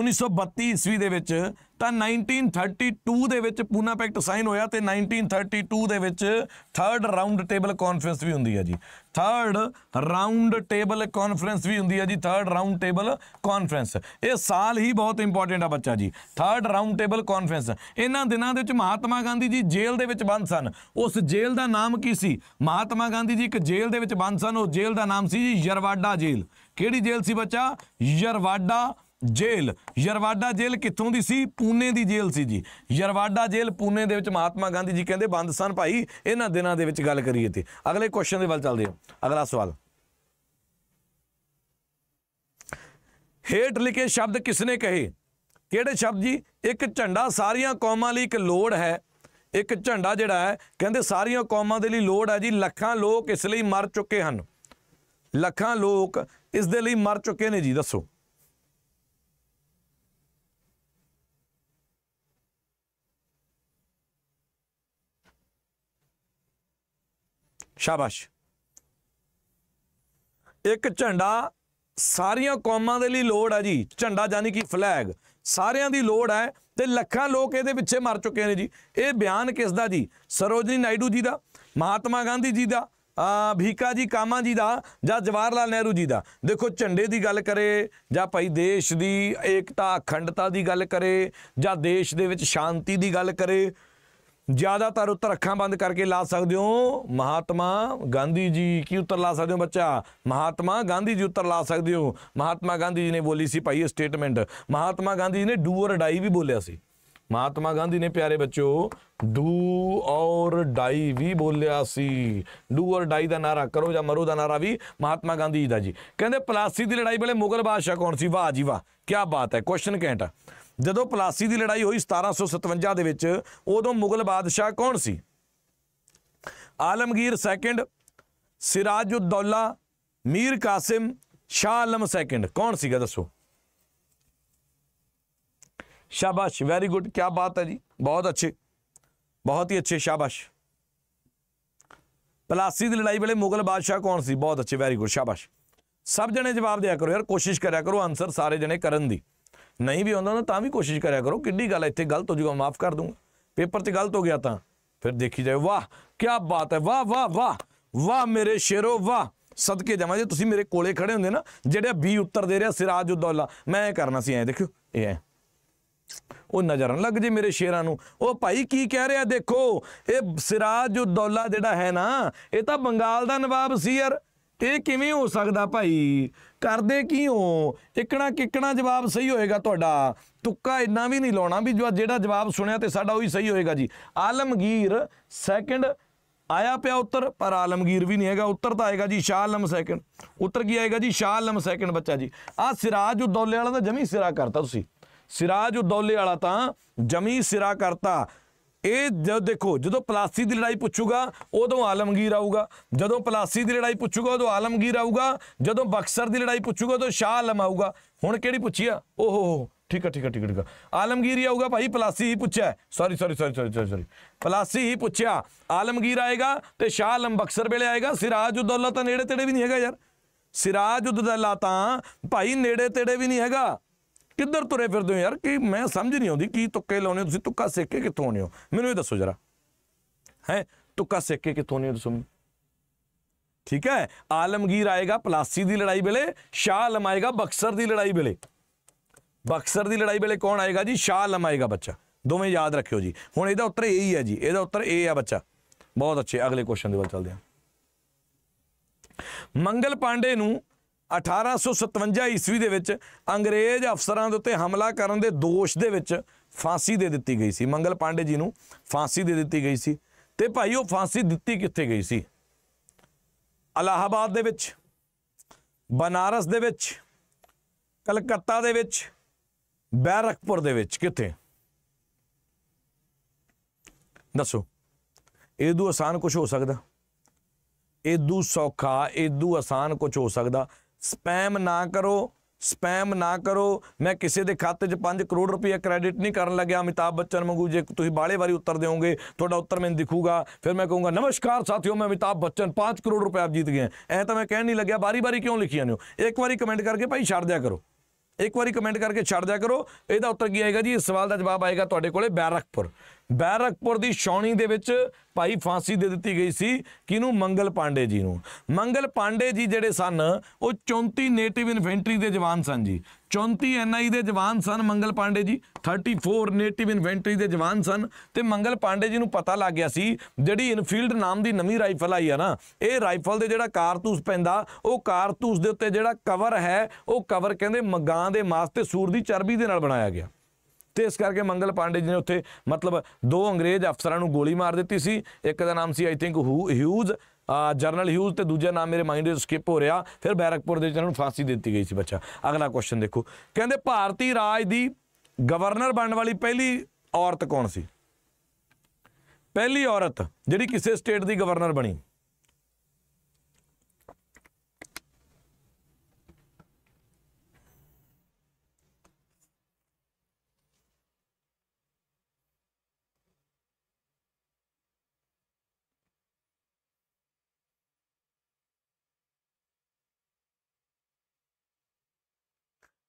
1932 ਈਸਵੀ ਦੇ ਵਿੱਚ ਤਾਂ 1932 ਦੇ ਵਿੱਚ ਪੂਨਾ ਪੈਕਟ ਸਾਈਨ ਹੋਇਆ ਤੇ 1932 ਦੇ ਵਿੱਚ ਥਰਡ ਰਾਉਂਡ ਟੇਬਲ ਕਾਨਫਰੰਸ ਵੀ ਹੁੰਦੀ ਹੈ ਜੀ। ਥਰਡ ਰਾਉਂਡ ਟੇਬਲ ਕਾਨਫਰੰਸ ਵੀ ਹੁੰਦੀ ਹੈ ਜੀ ਥਰਡ ਰਾਉਂਡ ਟੇਬਲ ਕਾਨਫਰੰਸ ਇਹ ਸਾਲ ਹੀ ਬਹੁਤ ਇੰਪੋਰਟੈਂਟ ਆ ਬੱਚਾ ਜੀ। ਥਰਡ ਰਾਉਂਡ ਟੇਬਲ ਕਾਨਫਰੰਸ ਇਹਨਾਂ ਦਿਨਾਂ ਦੇ ਵਿੱਚ ਮਹਾਤਮਾ ਗਾਂਧੀ ਜੀ ਜੇਲ੍ਹ ਦੇ ਵਿੱਚ ਬੰਦ ਸਨ। ਉਸ ਜੇਲ੍ਹ ਦਾ ਨਾਮ ਕੀ ਸੀ? ਮਹਾਤਮਾ ਗਾਂਧੀ ਜੀ ਇੱਕ ਜੇਲ੍ਹ ਦੇ ਵਿੱਚ ਬੰਦ ਸਨ। ਉਹ ਜੇਲ੍ਹ ਦਾ ਨਾਮ ਸੀ ਜੀ ਯਰਵਾਡਾ ਜੇਲ੍ਹ। ਕਿਹੜੀ ਜੇਲ੍ਹ ਸੀ ਬੱਚਾ? ਯਰਵਾਡਾ ਜੇਲ੍ਹ। ਯਰਵਾਡਾ ਜੇਲ੍ਹ ਕਿੱਥੋਂ ਦੀ ਸੀ? ਪੂਨੇ ਦੀ ਜੇਲ੍ਹ ਸੀ ਜੀ। ਯਰਵਾਡਾ ਜੇਲ੍ਹ ਪੂਨੇ ਦੇ ਵਿੱਚ ਮਹਾਤਮਾ ਗਾਂਧੀ ਜੀ ਕਹਿੰਦੇ, ਬੰਦ ਸਨ ਭਾਈ, ਇਹਨਾਂ ਦਿਨਾਂ ਦੇ ਵਿੱਚ ਗੱਲ ਕਰੀਏ ਤੇ। ਅਗਲੇ ਕੁਐਸਚਨ ਦੇ ਵੱਲ ਚੱਲਦੇ ਹਾਂ। ਅਗਲਾ ਸਵਾਲ। ਹੇਠ ਲਿਖੇ ਸ਼ਬਦ ਕਿਸਨੇ ਕਹੇ? ਕਿਹੜੇ ਸ਼ਬਦ ਜੀ? ਇੱਕ ਝੰਡਾ ਸਾਰੀਆਂ ਕੌਮਾਂ ਲਈ ਇੱਕ ਲੋੜ ਹੈ। ਇੱਕ ਝੰਡਾ ਜਿਹੜਾ ਹੈ, ਕਹਿੰਦੇ ਸਾਰੀਆਂ ਕੌਮਾਂ ਦੇ ਲਈ ਲੋੜ ਹੈ ਜੀ। ਲੱਖਾਂ ਲੋਕ ਇਸ ਲਈ ਮਰ ਚੁੱਕੇ ਹਨ। ਲੱਖਾਂ ਲੋਕ ਇਸ ਦੇ ਲਈ ਮਰ ਚੁੱਕੇ ਨੇ ਜੀ, ਦੱਸੋ। ਸ਼ਾਬਾਸ਼। ਇੱਕ ਝੰਡਾ ਸਾਰੀਆਂ ਕੌਮਾਂ ਦੇ ਲਈ ਲੋੜ ਹੈ ਜੀ। ਝੰਡਾ ਯਾਨੀ ਕਿ ਫਲੈਗ ਸਾਰਿਆਂ ਦੀ ਲੋੜ ਹੈ ਤੇ ਲੱਖਾਂ ਲੋਕ ਇਹਦੇ ਪਿੱਛੇ ਮਰ ਚੁੱਕੇ ਨੇ ਜੀ। ਇਹ ਬਿਆਨ ਕਿਸ ਦਾ ਜੀ? ਸਰੋਜਨੀ ਨਾਇਡੂ ਜੀ ਦਾ, ਮਹਾਤਮਾ ਗਾਂਧੀ ਜੀ ਦਾ, ਆ ਭੀਕਾ ਜੀ ਕਾਮਾ ਜੀ ਦਾ ਜਾਂ ਜਵਾਹਰ ਲਾਲ ਨਹਿਰੂ ਜੀ ਦਾ। ਦੇਖੋ, ਝੰਡੇ ਦੀ ਗੱਲ ਕਰੇ ਜਾਂ ਭਾਈ ਦੇਸ਼ ਦੀ ਏਕਤਾ, ਅਖੰਡਤਾ ਦੀ ਗੱਲ ਕਰੇ ਜਾਂ ਦੇਸ਼ ਦੇ ਵਿੱਚ ਸ਼ਾਂਤੀ ਦੀ ਗੱਲ ਕਰੇ ਜ਼ਿਆਦਾਤਰ ਉੱਤਰ ਅੱਖਾਂ ਬੰਦ ਕਰਕੇ ਲਾ ਸਕਦੇ ਹੋ। ਮਹਾਤਮਾ ਗਾਂਧੀ ਜੀ ਕੀ ਉੱਤਰ ਲਾ ਸਕਦੇ ਹੋ ਬੱਚਾ? ਮਹਾਤਮਾ ਗਾਂਧੀ ਜੀ ਉੱਤਰ ਲਾ ਸਕਦੇ ਹੋ। ਮਹਾਤਮਾ ਗਾਂਧੀ ਜੀ ਨੇ ਬੋਲੀ ਸੀ ਭਾਈ ਇਹ ਸਟੇਟਮੈਂਟ ਮਹਾਤਮਾ ਗਾਂਧੀ ਜੀ ਨੇ ਡੂ ਔਰ ਡਾਈ ਵੀ ਬੋਲਿਆ ਸੀ। ਮਹਾਤਮਾ ਗਾਂਧੀ ਨੇ ਪਿਆਰੇ ਬੱਚੋ ਡੂ ਔਰ ਡਾਈ ਵੀ ਬੋਲਿਆ ਸੀ। ਡੂ ਔਰ ਡਾਈ ਦਾ ਨਾਰਾ ਕਰੋ ਜਾਂ ਮਰੋ ਦਾ ਨਾਰਾ ਵੀ ਮਹਾਤਮਾ ਗਾਂਧੀ ਜੀ ਦਾ ਜੀ। ਕਹਿੰਦੇ ਪਲਾਸੀ ਦੀ ਲੜਾਈ ਵੇਲੇ ਮੁਗਲ ਬਾਦਸ਼ਾਹ ਕੌਣ ਸੀ? ਵਾਹ ਜੀ ਵਾਹ ਕੀ ਬਾਤ ਹੈ ਕੁਐਸਚਨ ਕੈਂਟ ਜਦੋਂ ਪਲਾਸੀ ਦੀ ਲੜਾਈ ਹੋਈ 1757 ਦੇ ਵਿੱਚ, ਉਦੋਂ ਮੁਗਲ ਬਾਦਸ਼ਾਹ ਕੌਣ ਸੀ? Alamgir second, Sirajuddaulah, Mir Qasim, Shah Alam second. ਕੌਣ ਸੀਗਾ ਦੱਸੋ? ਸ਼ਾਬਾਸ਼ ਵੈਰੀ ਗੁੱਡ ਕੀ ਬਾਤ ਹੈ ਜੀ। ਬਹੁਤ ਅੱਛੇ। ਬਹੁਤ ਹੀ ਅੱਛੇ, ਸ਼ਾਬਾਸ਼। ਪਲਾਸੀ ਦੀ ਲੜਾਈ ਵੇਲੇ ਮੁਗਲ ਬਾਦਸ਼ਾਹ ਕੌਣ ਸੀ? ਬਹੁਤ ਅੱਛੇ ਵੈਰੀ ਗੁੱਡ ਸ਼ਾਬਾਸ਼। ਸਭ ਜਣੇ ਜਵਾਬ ਦਿਆ ਕਰੋ ਯਾਰ, ਕੋਸ਼ਿਸ਼ ਕਰਿਆ ਕਰੋ ਆਨਸਰ ਸਾਰੇ ਜਣੇ ਕਰਨ ਦੀ। ਨਹੀਂ ਵੀ ਆਉਂਦਾ ਤਾਂ ਵੀ ਕੋਸ਼ਿਸ਼ ਕਰਿਆ ਕਰੋ, ਕਿੱਡੀ ਗੱਲ ਇੱਥੇ ਗਲਤ ਹੋ ਜਾਊਗਾ, ਮਾਫ ਕਰ ਦੂੰਗਾ ਪੇਪਰ 'ਚ ਗਲਤ ਹੋ ਗਿਆ ਤਾਂ, ਫਿਰ ਦੇਖੀ ਜਾਏ, ਵਾਹ ਕੀ ਬਾਤ ਹੈ, ਵਾਹ ਵਾਹ ਵਾਹ ਵਾਹ ਮੇਰੇ ਸ਼ੇਰੋ, ਵਾਹ। ਸਦਕੇ ਜਾਵਾਂ, ਜੇ ਤੁਸੀਂ ਮੇਰੇ ਕੋਲੇ ਖੜੇ ਹੁੰਦੇ ਨਾ, ਜਿਹੜਾ ਬੀ ਉੱਤਰ ਦੇ ਰਿਹਾ, ਸਿਰਾਜ ਉਦੌਲਾ, ਮੈਂ ਇਹ ਕਰਨਾ ਸੀ, ਐ ਦੇਖਿਓ, ਇਹ ਐ। ਉਹ ਨਜ਼ਰ ਨਾ ਲੱਗ ਜੇ ਮੇਰੇ ਸ਼ੇਰਾਂ ਨੂੰ। ਉਹ ਭਾਈ ਕੀ ਕਹਿ ਰਿਹਾ, ਦੇਖੋ, ਇਹ ਸਿਰਾਜ ਉਦੌਲਾ ਜਿਹੜਾ ਹੈ ਨਾ, ਇਹ ਤਾਂ ਬੰਗਾਲ ਦਾ ਨਵਾਬ ਸੀ ਯਾਰ। ਇਹ ਕਿਵੇਂ ਹੋ ਸਕਦਾ ਭਾਈ? ਕਰਦੇ ਕੀ ਹੋ ਇਕਣਾ ਕਿਕਣਾ ਜਵਾਬ ਸਹੀ ਹੋਏਗਾ ਤੁਹਾਡਾ। ਤੁੱਕਾ ਇੰਨਾ ਵੀ ਨਹੀਂ ਲਾਉਣਾ ਵੀ ਜੋ ਜਿਹੜਾ ਜਵਾਬ ਸੁਣਿਆ ਤੇ ਸਾਡਾ ਉਹੀ ਸਹੀ ਹੋਏਗਾ ਜੀ। ਆਲਮਗੀਰ ਸੈਕੰਡ ਆਇਆ ਪਿਆ ਉੱਤਰ, ਪਰ ਆਲਮਗੀਰ ਵੀ ਨਹੀਂ ਹੈਗਾ। ਉੱਤਰ ਤਾਂ ਆਏਗਾ ਜੀ ਸ਼ਾਹ ਆਲਮ ਸੈਕੰਡ ਉੱਤਰ ਕੀ ਆਏਗਾ ਜੀ? ਸ਼ਾਹ ਆਲਮ ਸੈਕੰਡ ਬੱਚਾ ਜੀ। ਆ ਸਿਰਾਜ ਉਦੌਲੇ ਵਾਲਾ ਤਾਂ ਜਮੀ ਸਿਰਾ ਕਰਤਾ ਤੁਸੀਂ। ਸਿਰਾਜ ਉਦੌਲੇ ਵਾਲਾ ਤਾਂ ਜਮੀ ਸਿਰਾ ਕਰਤਾ। ਇਹ ਜਦ ਦੇਖੋ, ਜਦੋਂ ਪਲਾਸੀ ਦੀ ਲੜਾਈ ਪੁੱਛੂਗਾ, ਉਦੋਂ ਆਲਮਗੀਰ ਆਊਗਾ। ਜਦੋਂ ਪਲਾਸੀ ਦੀ ਲੜਾਈ ਪੁੱਛੂਗਾ, ਉਦੋਂ ਆਲਮਗੀਰ ਆਊਗਾ। ਜਦੋਂ ਬਕਸਰ ਦੀ ਲੜਾਈ ਪੁੱਛੂਗਾ, ਉਦੋਂ ਸ਼ਾਹ ਆਲਮ ਆਊਗਾ। ਹੁਣ ਕਿਹੜੀ ਪੁੱਛੀ ਆ? ਓਹੋ ਹੋ ਠੀਕ ਆ ਠੀਕ ਆ ਠੀਕ ਆ ਠੀਕ ਆ। ਆਲਮਗੀਰ ਹੀ ਆਊਗਾ ਭਾਈ, ਪਲਾਸੀ ਹੀ ਪੁੱਛਿਆ। Sorry sorry sorry sorry sorry Plassey ਹੀ ਪੁੱਛਿਆ। ਆਲਮਗੀਰ ਆਏਗਾ ਤੇ ਸ਼ਾਹ ਆਲਮ ਬਕਸਰ ਵੇਲੇ ਆਏਗਾ। ਸਿਰਾਜ ਉਦੌਲਾ ਤਾਂ ਨੇੜੇ ਤੇੜੇ ਵੀ ਨਹੀਂ ਹੈਗਾ ਯਾਰ। ਸਿਰਾਜ ਉਦੌਲਾ ਤਾਂ ਭਾਈ ਨੇੜੇ ਤੇੜੇ ਵੀ ਨਹੀਂ ਹੈਗਾ। ਕਿੱਧਰ ਤੁਰੇ ਫਿਰਦੇ ਹੋ ਯਾਰ? ਕਿ ਮੈਂ ਸਮਝ ਨਹੀਂ ਆਉਂਦੀ ਕੀ ਤੁੱਕੇ ਲਾਉਨੇ ਹੋ? ਤੁਸੀਂ ਤੁੱਕਾ ਸਿੱਖ ਕੇ ਕਿੱਥੋਂ ਆਉਨੇ ਹੋ? ਮੈਨੂੰ ਇਹ ਦੱਸੋ ਜਰਾ। ਹੈ? ਤੁੱਕਾ ਸਿੱਖ ਕੇ ਕਿੱਥੋਂ ਆਉਨੇ ਹੋ ਦੱਸੋ ਠੀਕ ਹੈ? ਆਲਮਗੀਰ ਆਏਗਾ ਪਲਾਸੀ ਦੀ ਲੜਾਈ ਵੇਲੇ, ਸ਼ਾਹ ਆਲਮ ਆਏਗਾ ਬਕਸਰ ਦੀ ਲੜਾਈ ਵੇਲੇ। ਬਕਸਰ ਦੀ ਲੜਾਈ ਵੇਲੇ ਕੌਣ ਆਏਗਾ ਜੀ? ਸ਼ਾਹ ਆਲਮ ਆਏਗਾ ਬੱਚਾ। ਦੋਵੇਂ ਯਾਦ ਰੱਖਿਓ ਜੀ। ਹੁਣ ਇਹਦਾ ਉੱਤਰ ਇਹ ਹੀ ਹੈ ਜੀ। ਇਹਦਾ ਉੱਤਰ ਇਹ ਆ ਬੱਚਾ। ਬਹੁਤ ਅੱਛੇ। ਅਗਲੇ ਕੁਐਸਚਨ ਦੇ ਵੱਲ ਚੱਲਦੇ ਹਾਂ। ਮੰਗਲ ਪਾਂਡੇ ਨੂੰ 1857 ਈਸਵੀ ਦੇ ਵਿੱਚ ਅੰਗਰੇਜ਼ ਅਫਸਰਾਂ ਦੇ ਉੱਤੇ ਹਮਲਾ ਕਰਨ ਦੇ ਦੋਸ਼ ਦੇ ਵਿੱਚ ਫਾਂਸੀ ਦੇ ਦਿੱਤੀ ਗਈ ਸੀ। ਮੰਗਲ ਪਾਂਡੇ ਜੀ ਨੂੰ ਫਾਂਸੀ ਦੇ ਦਿੱਤੀ ਗਈ ਸੀ। ਤੇ ਭਾਈ, ਉਹ ਫਾਂਸੀ ਦਿੱਤੀ ਕਿੱਥੇ ਗਈ ਸੀ? ਅਲਾਹਾਬਾਦ ਦੇ ਵਿੱਚ, ਬਨਾਰਸ ਦੇ ਵਿੱਚ, ਕਲਕੱਤਾ ਦੇ ਵਿੱਚ, ਬੈਰਕਪੁਰ ਦੇ ਵਿੱਚ ਕਿੱਥੇ? ਦੱਸੋ ਇਹ ਇਹਦੂ ਆਸਾਨ ਕੁਝ ਹੋ ਸਕਦਾ? ਇਹ ਇਦੂ ਸੌਖਾ ਇਹ ਇਦੂ ਆਸਾਨ ਕੁਝ ਹੋ ਸਕਦਾ? ਸਪੈਮ ਨਾ ਕਰੋ ਸਪੈਮ ਨਾ ਕਰੋ। ਮੈਂ ਕਿਸੇ ਦੇ ਖਾਤੇ 'ਚ 5 ਕਰੋੜ ਰੁਪਏ ਕ੍ਰੈਡਿਟ ਨਹੀਂ ਕਰਨ ਲੱਗਿਆ। ਅਮਿਤਾਭ ਬੱਚਨ ਵਾਂਗੂ ਜੇ ਤੁਸੀਂ ਬਾਲੇ ਵਾਰੀ ਉੱਤਰ ਦਿਓਗੇ, ਤੁਹਾਡਾ ਉੱਤਰ ਮੈਨੂੰ ਦਿਖੂਗਾ। ਫਿਰ ਮੈਂ ਕਹੂੰਗਾ, ਨਮਸਕਾਰ ਸਾਥੀਓ, ਮੈਂ ਅਮਿਤਾਭ ਬੱਚਨ 5 ਕਰੋੜ ਰੁਪਏ ਆਪ ਜੀਤ ਗਏ ਐ ਤਾਂ ਮੈਂ ਕਹਿਣ ਨਹੀਂ ਲੱਗਿਆ ਬਾਰੀ ਬਾਰੀ ਕਿਉਂ ਲਿਖੀਆਂ ਨੇ ਹੋ ਇੱਕ ਵਾਰੀ ਕਮੈਂਟ ਕਰਕੇ ਭਾਈ ਛੱਡ ਦਿਆ ਕਰੋ। ਇੱਕ ਵਾਰੀ ਕਮੈਂਟ ਕਰਕੇ ਛੱਡ ਦਿਆ ਕਰੋ। ਇਹਦਾ ਉੱਤਰ ਕੀ ਆਏਗਾ ਜੀ? ਇਸ ਸਵਾਲ ਦਾ ਜਵਾਬ ਆਏਗਾ ਤੁਹਾਡੇ ਕੋਲੇ ਬੈਰਕਪੁਰ। ਬੈਰਕਪੁਰ ਦੀ ਛਾਉਣੀ ਦੇ ਵਿੱਚ ਭਾਈ ਫਾਂਸੀ ਦੇ ਦਿੱਤੀ ਗਈ ਸੀ ਕਿਹਨੂੰ? ਮੰਗਲ ਪਾਂਡੇ ਜੀ ਨੂੰ। ਮੰਗਲ ਪਾਂਡੇ ਜੀ ਜਿਹੜੇ ਸਨ, ਉਹ 34 ਨੇਟਿਵ ਇਨਫੈਂਟਰੀ ਦੇ ਜਵਾਨ ਸਨ ਜੀ। 34 ਐਨਆਈ ਦੇ ਜਵਾਨ ਸਨ ਮੰਗਲ ਪਾਂਡੇ ਜੀ। 34 ਨੇਟਿਵ ਇਨਫੈਂਟਰੀ ਦੇ ਜਵਾਨ ਸਨ। ਤੇ ਮੰਗਲ ਪਾਂਡੇ ਜੀ ਨੂੰ ਪਤਾ ਲੱਗ ਗਿਆ ਸੀ, ਜਿਹੜੀ ਇਨਫੀਲਡ ਨਾਮ ਦੀ ਨਵੀਂ ਰਾਈਫਲ ਆਈ ਆ ਨਾ, ਇਹ ਰਾਈਫਲ ਦੇ ਜਿਹੜਾ ਕਾਰਤੂਸ ਪੈਂਦਾ, ਉਹ ਕਾਰਤੂਸ ਦੇ ਉੱਤੇ ਜਿਹੜਾ ਕਵਰ ਹੈ, ਉਹ ਕਵਰ ਕਹਿੰਦੇ ਮਗਾਂ ਦੇ ਮਾਸ ਤੇ ਸੂਰ ਦੀ ਚਰਬੀ ਦੇ ਨਾਲ ਬਣਾਇਆ ਗਿਆ। ਤੇ ਇਸ ਕਰਕੇ ਮੰਗਲ ਪਾਂਡੇ ਜੀ ਨੇ ਉੱਥੇ ਮਤਲਬ ਦੋ ਅੰਗਰੇਜ਼ ਅਫਸਰਾਂ ਨੂੰ ਗੋਲੀ ਮਾਰ ਦਿੱਤੀ ਸੀ। ਇੱਕ ਦਾ ਨਾਮ ਸੀ I think Hughes general Hughes ਤੇ ਦੂਜਾ ਨਾਮ ਮੇਰੇ ਮਾਈਂਡ ਵਿੱਚ ਸਕਿਪ ਹੋ ਰਿਹਾ। ਫਿਰ ਬੈਰਕਪੁਰ ਦੇ ਵਿੱਚ ਇਹਨਾਂ ਨੂੰ ਫਾਂਸੀ ਦਿੱਤੀ ਗਈ ਸੀ, ਬੱਚਾ। ਅਗਲਾ ਕੁਐਸਚਨ ਦੇਖੋ। ਕਹਿੰਦੇ ਭਾਰਤੀ ਰਾਜ ਦੀ ਗਵਰਨਰ ਬਣਨ ਵਾਲੀ ਪਹਿਲੀ ਔਰਤ ਕੌਣ ਸੀ? ਪਹਿਲੀ ਔਰਤ ਜਿਹੜੀ ਕਿਸੇ ਸਟੇਟ ਦੀ ਗਵਰਨਰ ਬਣੀ।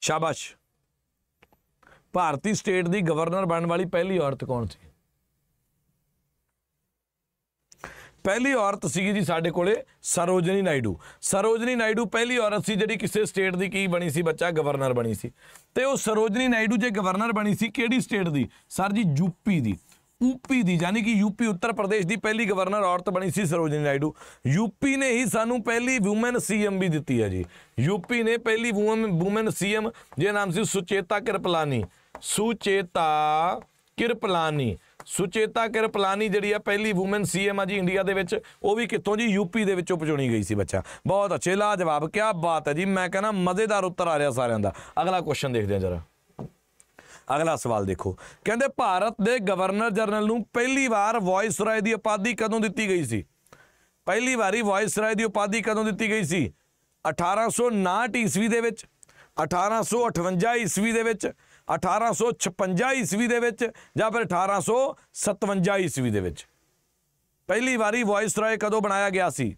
ਸ਼ਾਬਾਸ਼। ਭਾਰਤੀ ਸਟੇਟ ਦੀ ਗਵਰਨਰ ਬਣਨ ਵਾਲੀ ਪਹਿਲੀ ਔਰਤ ਕੌਣ ਸੀ? ਪਹਿਲੀ ਔਰਤ ਸੀਗੀ ਜੀ ਸਾਡੇ ਕੋਲੇ ਸਰੋਜਨੀ ਨਾਇਡੂ। ਸਰੋਜਨੀ ਨਾਇਡੂ ਪਹਿਲੀ ਔਰਤ ਸੀ ਜਿਹੜੀ ਕਿਸੇ ਸਟੇਟ ਦੀ ਕੀ ਬਣੀ ਸੀ ਬੱਚਾ? ਗਵਰਨਰ ਬਣੀ ਸੀ। ਤੇ ਉਹ ਸਰੋਜਨੀ ਨਾਇਡੂ ਜੇ ਗਵਰਨਰ ਬਣੀ ਸੀ, ਕਿਹੜੀ ਸਟੇਟ ਦੀ? ਸਰ ਜੀ ਯੂਪੀ ਦੀ। ਯੂਪੀ ਦੀ, ਯਾਨੀ ਕਿ ਯੂਪੀ ਉੱਤਰ ਪ੍ਰਦੇਸ਼ ਦੀ ਪਹਿਲੀ ਗਵਰਨਰ ਔਰਤ ਬਣੀ ਸੀ ਸਰੋਜਨੀ ਨਾਇਡੂ। ਯੂਪੀ ਨੇ ਹੀ ਸਾਨੂੰ ਪਹਿਲੀ ਔਮਨ ਸੀਐਮ ਵੀ ਦਿੱਤੀ ਹੈ ਜੀ। ਯੂਪੀ ਨੇ ਪਹਿਲੀ ਔਮਨ ਸੀਐਮ ਜੇ ਨਾਮ ਸੀ ਸੁਚੇਤਾ ਕਿਰਪਲਾਨੀ। ਸੁਚੇਤਾ ਕਿਰਪਲਾਨੀ। ਸੁਚੇਤਾ ਕਿਰਪਲਾਨੀ ਜਿਹੜੀ ਆ, ਪਹਿਲੀ ਔਮਨ ਸੀਐਮ ਆ ਜੀ ਇੰਡੀਆ ਦੇ ਵਿੱਚ, ਉਹ ਵੀ ਕਿੱਥੋਂ ਜੀ? ਯੂਪੀ ਦੇ ਵਿੱਚੋਂ ਚੁਣੀ ਗਈ ਸੀ ਬੱਚਾ। ਬਹੁਤ ਅੱਛੇ ਲਾ ਜਵਾਬ ਕੀ ਬਾਤ ਹੈ ਜੀ। ਮੈਂ ਕਹਿੰਦਾ ਮਜ਼ੇਦਾਰ ਉੱਤਰ ਆ ਰਿਹਾ ਸਾਰਿਆਂ ਦਾ। ਅਗਲਾ ਕੁਐਸਚਨ ਦੇਖਦੇ ਹਾਂ ਜਰਾ। ਅਗਲਾ ਸਵਾਲ ਦੇਖੋ। ਕਹਿੰਦੇ ਭਾਰਤ ਦੇ ਗਵਰਨਰ ਜਨਰਲ ਨੂੰ ਪਹਿਲੀ ਵਾਰ ਵਾਇਸਰਾਏ ਦੀ ਉਪਾਧੀ ਕਦੋਂ ਦਿੱਤੀ ਗਈ ਸੀ? ਪਹਿਲੀ ਵਾਰੀ ਵਾਇਸਰਾਏ ਦੀ ਉਪਾਧੀ ਕਦੋਂ ਦਿੱਤੀ ਗਈ ਸੀ? 1859 ਈਸਵੀ ਦੇ ਵਿੱਚ 1858 ਈਸਵੀ ਦੇ ਵਿੱਚ 1856 ਈਸਵੀ ਦੇ ਵਿੱਚ ਜਾਂ ਫਿਰ 1857 ਈਸਵੀ ਦੇ ਵਿੱਚ? ਪਹਿਲੀ ਵਾਰੀ ਵਾਇਸਰਾਏ ਕਦੋਂ ਬਣਾਇਆ ਗਿਆ ਸੀ?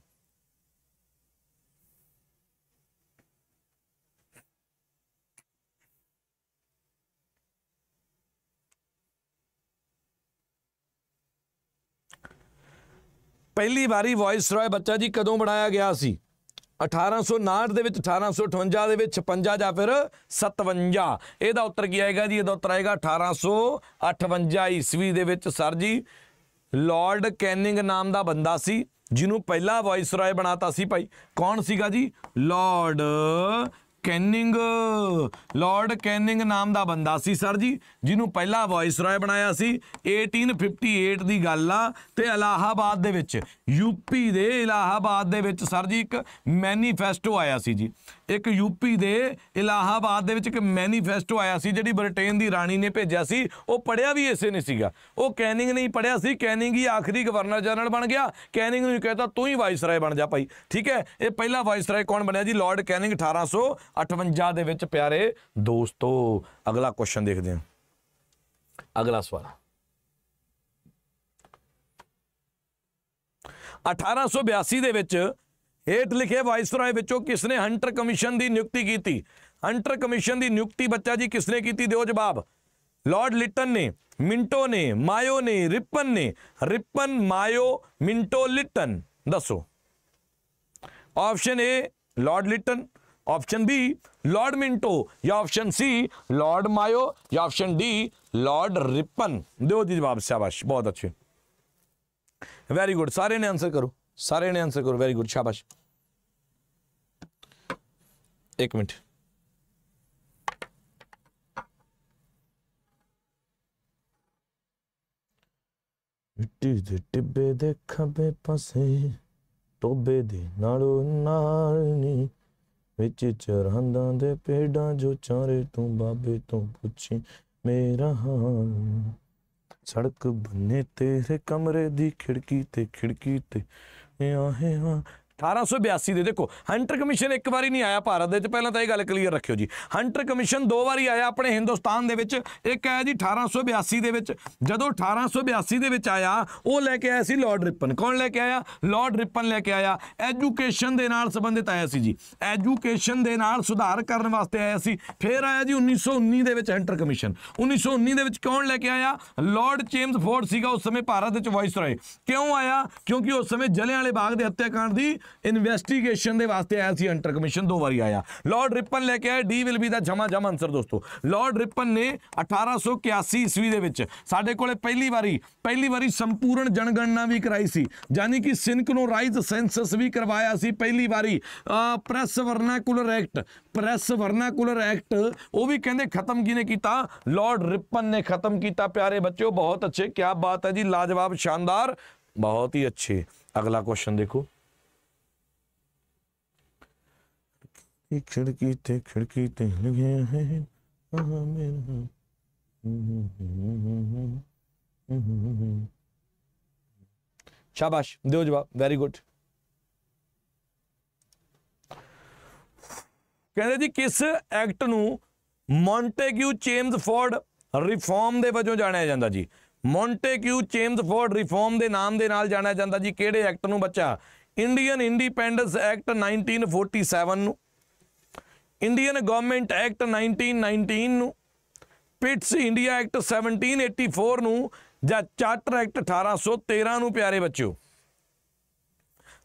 ਪਹਿਲੀ ਵਾਰੀ ਵਾਇਸਰਾਏ ਬੱਚਾ ਜੀ ਕਦੋਂ ਬਣਾਇਆ ਗਿਆ ਸੀ? 1859 ਦੇ ਵਿੱਚ 1858 ਦੇ ਵਿੱਚ 56 ਜਾਂ ਫਿਰ 57 ਇਹਦਾ ਉੱਤਰ ਕੀ ਆਏਗਾ ਜੀ? ਇਹਦਾ ਉੱਤਰ ਆਏਗਾ 1858 ਈਸਵੀ ਦੇ ਵਿੱਚ ਸਰ ਜੀ ਲਾਰਡ ਕੈਨਿੰਗ ਨਾਮ ਦਾ ਬੰਦਾ ਸੀ, ਜਿਹਨੂੰ ਪਹਿਲਾ ਵਾਇਸਰਾਏ ਬਣਾਤਾ ਸੀ ਭਾਈ। ਕੌਣ ਸੀਗਾ ਜੀ? ਲਾਰਡ ਕੈਨਿੰਗ, ਲਾਰਡ ਕੈਨਿੰਗ ਨਾਮ ਦਾ ਬੰਦਾ ਸੀ ਸਰ ਜੀ, ਜਿਹਨੂੰ ਪਹਿਲਾ ਵਾਇਸਰਾਏ ਬਣਾਇਆ ਸੀ 1858 ਦੀ ਗੱਲ ਆ, ਤੇ ਇਲਾਹਾਬਾਦ ਦੇ ਵਿੱਚ ਯੂਪੀ ਦੇ ਇਲਾਹਾਬਾਦ ਦੇ ਵਿੱਚ ਸਰ ਜੀ ਇੱਕ ਮੈਨੀਫੈਸਟੋ ਆਇਆ ਸੀ ਜੀ। ਇੱਕ ਯੂਪੀ ਦੇ ਇਲਾਹਾਬਾਦ ਦੇ ਵਿੱਚ ਇੱਕ ਮੈਨੀਫੈਸਟੋ ਆਇਆ ਸੀ, ਜਿਹੜੀ ਬ੍ਰਿਟੇਨ ਦੀ ਰਾਣੀ ਨੇ ਭੇਜਿਆ ਸੀ। ਉਹ ਪੜਿਆ ਵੀ ਇਸੇ ਨੇ ਸੀਗਾ। ਉਹ ਕੈਨਿੰਗ ਨਹੀਂ ਪੜਿਆ ਸੀ, ਕੈਨਿੰਗ ਹੀ ਆਖਰੀ ਗਵਰਨਰ ਜਨਰਲ ਬਣ ਗਿਆ। ਕੈਨਿੰਗ ਨੂੰ ਕਹਿੰਦਾ ਤੂੰ ਹੀ ਵਾਇਸਰਾਏ ਬਣ ਜਾ ਭਾਈ। ਠੀਕ ਹੈ? ਇਹ ਪਹਿਲਾ ਵਾਇਸਰਾਏ ਕੌਣ ਬਣਿਆ ਜੀ? ਲਾਰਡ ਕੈਨਿੰਗ 1858 ਦੇ ਵਿੱਚ, ਪਿਆਰੇ ਦੋਸਤੋ। ਅਗਲਾ ਕੁਐਸਚਨ ਦੇਖਦੇ ਹਾਂ। ਅਗਲਾ ਸਵਾਲ। 1882 ਦੇ ਵਿੱਚ ਹੇਠ ਲਿਖੇ ਵਾਇਸਰਾਏ ਵਿੱਚੋਂ ਕਿਸਨੇ ਹੰਟਰ ਕਮਿਸ਼ਨ ਦੀ ਨਿਯੁਕਤੀ ਕੀਤੀ? ਹੰਟਰ ਕਮਿਸ਼ਨ ਦੀ ਨਿਯੁਕਤੀ ਬੱਚਾ ਜੀ ਕਿਸਨੇ ਕੀਤੀ? ਦਿਓ ਜਵਾਬ। ਲਾਰਡ ਲਿਟਨ ਨੇ, ਮਿੰਟੋ ਨੇ, ਮਾਇਓ ਨੇ, ਰਿਪਨ ਨੇ। Ripon, Mayo, Minto, Lytton. ਦੱਸੋ। Option A Lord Lytton. Option B Lord Minto. ਜਾਂ ਆਪਸ਼ਨ ਸੀ ਲਾਰਡ ਮਾਇਓ। ਜਾਂ ਆਪਸ਼ਨ ਡੀ ਲਾਰਡ ਰਿਪਨ। ਦਿਓ ਜੀ ਜਵਾਬ, ਸ਼ਾਬਾਸ਼। ਬਹੁਤ ਅੱਛੇ। ਵੈਰੀ ਗੁੱਡ ਸਾਰੇ ਨੇ ਆਨਸਰ ਕਰੋ। ਸਾਰੇ ਨੇ ਆਨਸਰ ਕਰੋ ਵੈਰੀ ਗੁੱਡ ਸ਼ਾਬਾਸ਼। ਇੱਕ ਮਿੰਟ। ਮਿੱਟੀ ਦੇ ਟਿੱਬੇ ਦੇ ਖੱਬੇ ਪਾਸੇ, ਟੋਬੇ ਦੇ ਨਾਲੋਂ ਨਾਲ ਨੀ। ਵਿੱਚ ਚਰਾਂਦਾਂ ਦੇ ਪੇਡਾਂ ਜੋ ਚਾਰੇ ਤੂੰ ਬਾਬੇ ਤੋਂ ਪੁੱਛੀ, ਮੇਰਾ ਹਾਲ? ਸੜਕ ਬੰਨੇ ਤੇਰੇ ਕਮਰੇ ਦੀ ਖਿੜਕੀ ਤੇ ਖਿੜਕੀ ਤੇ ਆਹੇ ਹਾਂ 1882 ਦੇ ਦੇਖੋ ਹੰਟਰ ਕਮਿਸ਼ਨ ਇੱਕ ਵਾਰੀ ਨਹੀਂ ਆਇਆ ਭਾਰਤ ਦੇ ਵਿੱਚ, ਪਹਿਲਾਂ ਤਾਂ ਇਹ ਗੱਲ ਕਲੀਅਰ ਰੱਖਿਓ ਜੀ। ਹੰਟਰ ਕਮਿਸ਼ਨ ਦੋ ਵਾਰੀ ਆਇਆ ਆਪਣੇ ਹਿੰਦੁਸਤਾਨ ਦੇ ਵਿੱਚ, ਇੱਕ ਆਇਆ ਜੀ 1882 ਦੇ ਵਿੱਚ। ਜਦੋਂ 1882 ਦੇ ਵਿੱਚ ਆਇਆ, ਉਹ ਲੈ ਕੇ ਆਇਆ ਸੀ ਲਾਰਡ ਰਿਪਨ ਕੌਣ ਲੈ ਕੇ ਆਇਆ? ਲਾਰਡ ਰਿਪਨ ਲੈ ਕੇ ਆਇਆ। ਐਜੂਕੇਸ਼ਨ ਦੇ ਨਾਲ ਸੰਬੰਧਿਤ ਆਇਆ ਸੀ ਜੀ। ਐਜੂਕੇਸ਼ਨ ਦੇ ਨਾਲ ਸੁਧਾਰ ਕਰਨ ਵਾਸਤੇ ਆਇਆ ਸੀ। ਫਿਰ ਆਇਆ ਜੀ 1919 ਦੇ ਵਿੱਚ ਹੰਟਰ ਕਮਿਸ਼ਨ 1919 ਦੇ ਵਿੱਚ ਕੌਣ ਲੈ ਕੇ ਆਇਆ? ਲਾਰਡ ਚੇਮਸ ਫੋਰਡ ਸੀਗਾ, ਉਸ ਸਮੇਂ ਭਾਰਤ ਵਿੱਚ ਵਾਇਸਰਾਏ ਕਿਉਂ ਆਇਆ? ਕਿਉਂਕਿ ਉਸ ਸਮੇਂ ਜਲਿਆਂਵਾਲੇ ਬਾਗ ਦੇ ਹੱਤਿਆਕਾਂਡ ਦੀ ਇਨਵੈਸਟੀਗੇਸ਼ਨ ਦੇ ਵਾਸਤੇ ਆਇਆ ਸੀ ਹੰਟਰ ਕਮਿਸ਼ਨ ਦੋ ਵਾਰੀ ਆਇਆ। ਲਾਰਡ ਰਿਪਨ ਲੈ ਕੇ ਆਇਆ ਡੀ ਵਿਲ ਬੀ ਦਾ ਜਮਾ ਜਮਾ ਆਨਸਰ ਦੋਸਤੋ। ਲਾਰਡ ਰਿਪਨ ਨੇ 1881 ਈਸਵੀ ਦੇ ਵਿੱਚ ਸਾਡੇ ਕੋਲੇ ਪਹਿਲੀ ਵਾਰੀ ਪਹਿਲੀ ਵਾਰੀ ਸੰਪੂਰਨ ਜਨਗਣਨਾ ਵੀ ਕਰਾਈ ਸੀ। ਯਾਨੀ ਕਿ ਸਿਨਕਨੋਰਾਈਜ਼ ਸੈਂਸਸ ਵੀ ਕਰਵਾਇਆ ਸੀ ਪਹਿਲੀ ਵਾਰੀ। Press vernacular act, press vernacular act, ਉਹ ਵੀ ਕਹਿੰਦੇ ਖਤਮ ਕਿਹਨੇ ਕੀਤਾ? ਲਾਰਡ ਰਿਪਨ ਨੇ ਖਤਮ ਕੀਤਾ, ਪਿਆਰੇ ਬੱਚਿਓ, ਬਹੁਤ ਅੱਛੇ ਕੀ ਬਾਤ ਹੈ ਜੀ, ਲਾਜਵਾਬ, ਸ਼ਾਨਦਾਰ, ਬਹੁਤ ਹੀ ਅੱਛੇ। ਅਗਲਾ ਕੁਐਸਚਨ ਦੇਖੋ। ਇਹ ਖਿੜਕੀ ਤੇ ਖਿੜਕੀ ਤੇ ਲਗਿਆ ਹੈ ਆਹ ਮੇਰਾ ਸ਼ਾਬਾਸ਼ ਵੈਰੀ ਗੁੱਡ ਕਹਿੰਦੇ ਜੀ, ਕਿਸ ਐਕਟ ਨੂੰ ਮੌਂਟੇਗਿਊ ਚੇਮਸ ਫੋਰਡ ਰਿਫਾਰਮ ਦੇ ਵਜੋਂ ਜਾਣਿਆ ਜਾਂਦਾ ਜੀ? ਮੌਂਟੇਗਿਊ ਚੇਮਸ ਫੋਰਡ ਰਿਫਾਰਮ ਦੇ ਨਾਮ ਦੇ ਨਾਲ ਜਾਣਿਆ ਜਾਂਦਾ ਜੀ। ਕਿਹੜੇ ਐਕਟ ਨੂੰ ਬੱਚਾ? ਇੰਡੀਅਨ ਇੰਡੀਪੈਂਡੈਂਸ ਐਕਟ 1947 ਨੂੰ ਇੰਡੀਅਨ ਗਵਰਨਮੈਂਟ ਐਕਟ 1919 ਨੂੰ ਪਿਟਸ ਇੰਡੀਆ ਐਕਟ 1784 ਨੂੰ ਜਾਂ ਚਾਰਟਰ ਐਕਟ 1813 ਨੂੰ ਪਿਆਰੇ ਬੱਚਿਓ।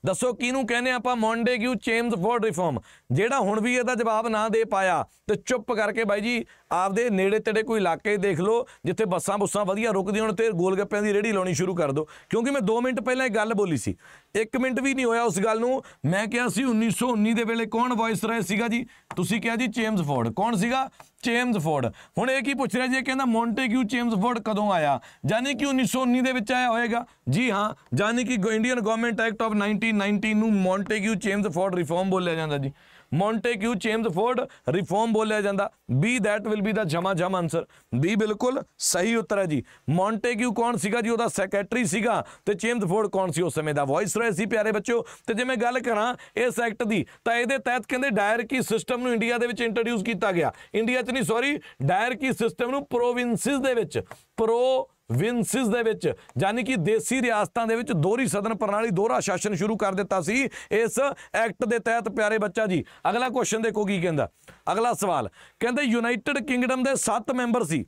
ਦੱਸੋ ਕਿਹਨੂੰ ਕਹਿੰਦੇ ਆਪਾਂ ਮੌਂਡੇਗਿਊ ਚੇਮਸ ਫੋਰਡ ਰਿਫਾਰਮ ਜਿਹੜਾ ਹੁਣ ਵੀ ਇਹਦਾ ਜਵਾਬ ਨਾ ਦੇ ਪਾਇਆ, ਤੇ ਚੁੱਪ ਕਰਕੇ ਬਾਈ ਜੀ ਆਪਦੇ ਨੇੜੇ ਤੇੜੇ ਕੋਈ ਇਲਾਕੇ ਦੇਖ ਲਓ, ਜਿੱਥੇ ਬੱਸਾਂ ਬੁੱਸਾਂ ਵਧੀਆ ਰੁਕਦੀਆਂ ਹੋਣ ਤੇ ਗੋਲ ਗੱਪਿਆਂ ਦੀ ਰੇੜੀ ਲਾਉਣੀ ਸ਼ੁਰੂ ਕਰ ਦਿਓ। ਕਿਉਂਕਿ ਮੈਂ 2 ਮਿੰਟ ਪਹਿਲਾਂ ਇਹ ਗੱਲ ਬੋਲੀ ਸੀ 1 ਮਿੰਟ ਵੀ ਨਹੀਂ ਹੋਇਆ ਉਸ ਗੱਲ ਨੂੰ। ਮੈਂ ਕਿਹਾ ਸੀ 1919 ਦੇ ਵੇਲੇ ਕੌਣ ਵਾਇਸ ਰਹੇ ਸੀਗਾ ਜੀ? ਤੁਸੀਂ ਕਿਹਾ ਜੀ ਚੇਮਸ ਫੋਰਡ ਕੌਣ ਸੀਗਾ? Chelmsford. ਹੁਣ ਇਹ ਕੀ ਪੁੱਛ ਰਿਹਾ ਜੀ, ਇਹ ਕਹਿੰਦਾ ਮੌਂਟੇਗਿਊ ਚੇਮਸ ਫੋਰਡ ਕਦੋਂ ਆਇਆ? ਯਾਨੀ ਕਿ 1919 ਦੇ ਵਿੱਚ ਆਇਆ ਹੋਏਗਾ। ਜੀ ਹਾਂ, ਯਾਨੀ ਕਿ ਇੰਡੀਅਨ ਗਵਰਨਮੈਂਟ ਐਕਟ ਆਫ 1919 ਨੂੰ ਮੌਂਟੇਗਿਊ ਚੇਮਸ ਫੋਰਡ ਰਿਫਾਰਮ ਬੋਲਿਆ ਜਾਂਦਾ ਜੀ। ਮੌਂਟੇਕਿਊ ਚੇਮਸਫੋਰਡ ਰਿਫਾਰਮ ਬੋਲਿਆ ਜਾਂਦਾ। Be that will be the ਜਮਾ ਜਮ ਆਨਸਰ ਬੀ ਬਿਲਕੁਲ ਸਹੀ ਉੱਤਰ ਹੈ ਜੀ। ਮੌਂਟੇਕਿਊ ਕੌਣ ਸੀਗਾ ਜੀ? ਉਹਦਾ ਸੈਕਟਰੀ ਸੀਗਾ ਤੇ ਚੇਮਸਫੋਰਡ ਕੌਣ ਸੀ ਉਸ ਸਮੇਂ ਦਾ? ਵਾਇਸ ਰੋਏ ਸੀ ਪਿਆਰੇ ਬੱਚਿਓ। ਤੇ ਜੇ ਮੈਂ ਗੱਲ ਕਰਾਂ ਇਸ ਐਕਟ ਦੀ, ਤਾਂ ਇਹਦੇ ਤਹਿਤ ਕਹਿੰਦੇ ਡਾਇਰਕੀ ਸਿਸਟਮ ਨੂੰ ਇੰਡੀਆ ਦੇ ਵਿੱਚ ਇੰਟਰੋਡਿਊਸ ਕੀਤਾ ਗਿਆ। ਇੰਡੀਆ 'ਚ ਨਹੀਂ ਸੌਰੀ ਡਾਇਰਕੀ ਸਿਸਟਮ ਨੂੰ ਪ੍ਰੋਵਿੰਸਿਸ ਦੇ ਵਿੱਚ। ਪ੍ਰੋ ਵਿੰਸਿਸ ਦੇ ਵਿੱਚ, ਯਾਨੀ ਕਿ ਦੇਸੀ ਰਿਆਸਤਾਂ ਦੇ ਵਿੱਚ ਦੋਹਰੀ ਸਦਨ ਪ੍ਰਣਾਲੀ, ਦੋਹਰਾ ਸ਼ਾਸਨ ਸ਼ੁਰੂ ਕਰ ਦਿੱਤਾ ਸੀ ਇਸ ਐਕਟ ਦੇ ਤਹਿਤ, ਪਿਆਰੇ ਬੱਚਾ ਜੀ। ਅਗਲਾ ਕੁਐਸਚਨ ਦੇਖੋ ਕੀ ਕਹਿੰਦਾ। ਅਗਲਾ ਸਵਾਲ, ਕਹਿੰਦੇ ਯੂਨਾਈਟਿਡ ਕਿੰਗਡਮ ਦੇ 7 ਮੈਂਬਰ ਸੀ।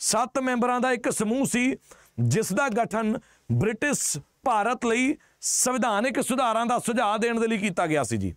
7 ਮੈਂਬਰਾਂ ਦਾ ਇੱਕ ਸਮੂਹ ਸੀ, ਜਿਸ ਦਾ ਗਠਨ ਬ੍ਰਿਟਿਸ਼ ਭਾਰਤ ਲਈ ਸੰਵਿਧਾਨਿਕ ਸੁਧਾਰਾਂ ਦਾ ਸੁਝਾਅ ਦੇਣ ਦੇ ਲਈ ਕੀਤਾ ਗਿਆ ਸੀ ਜੀ।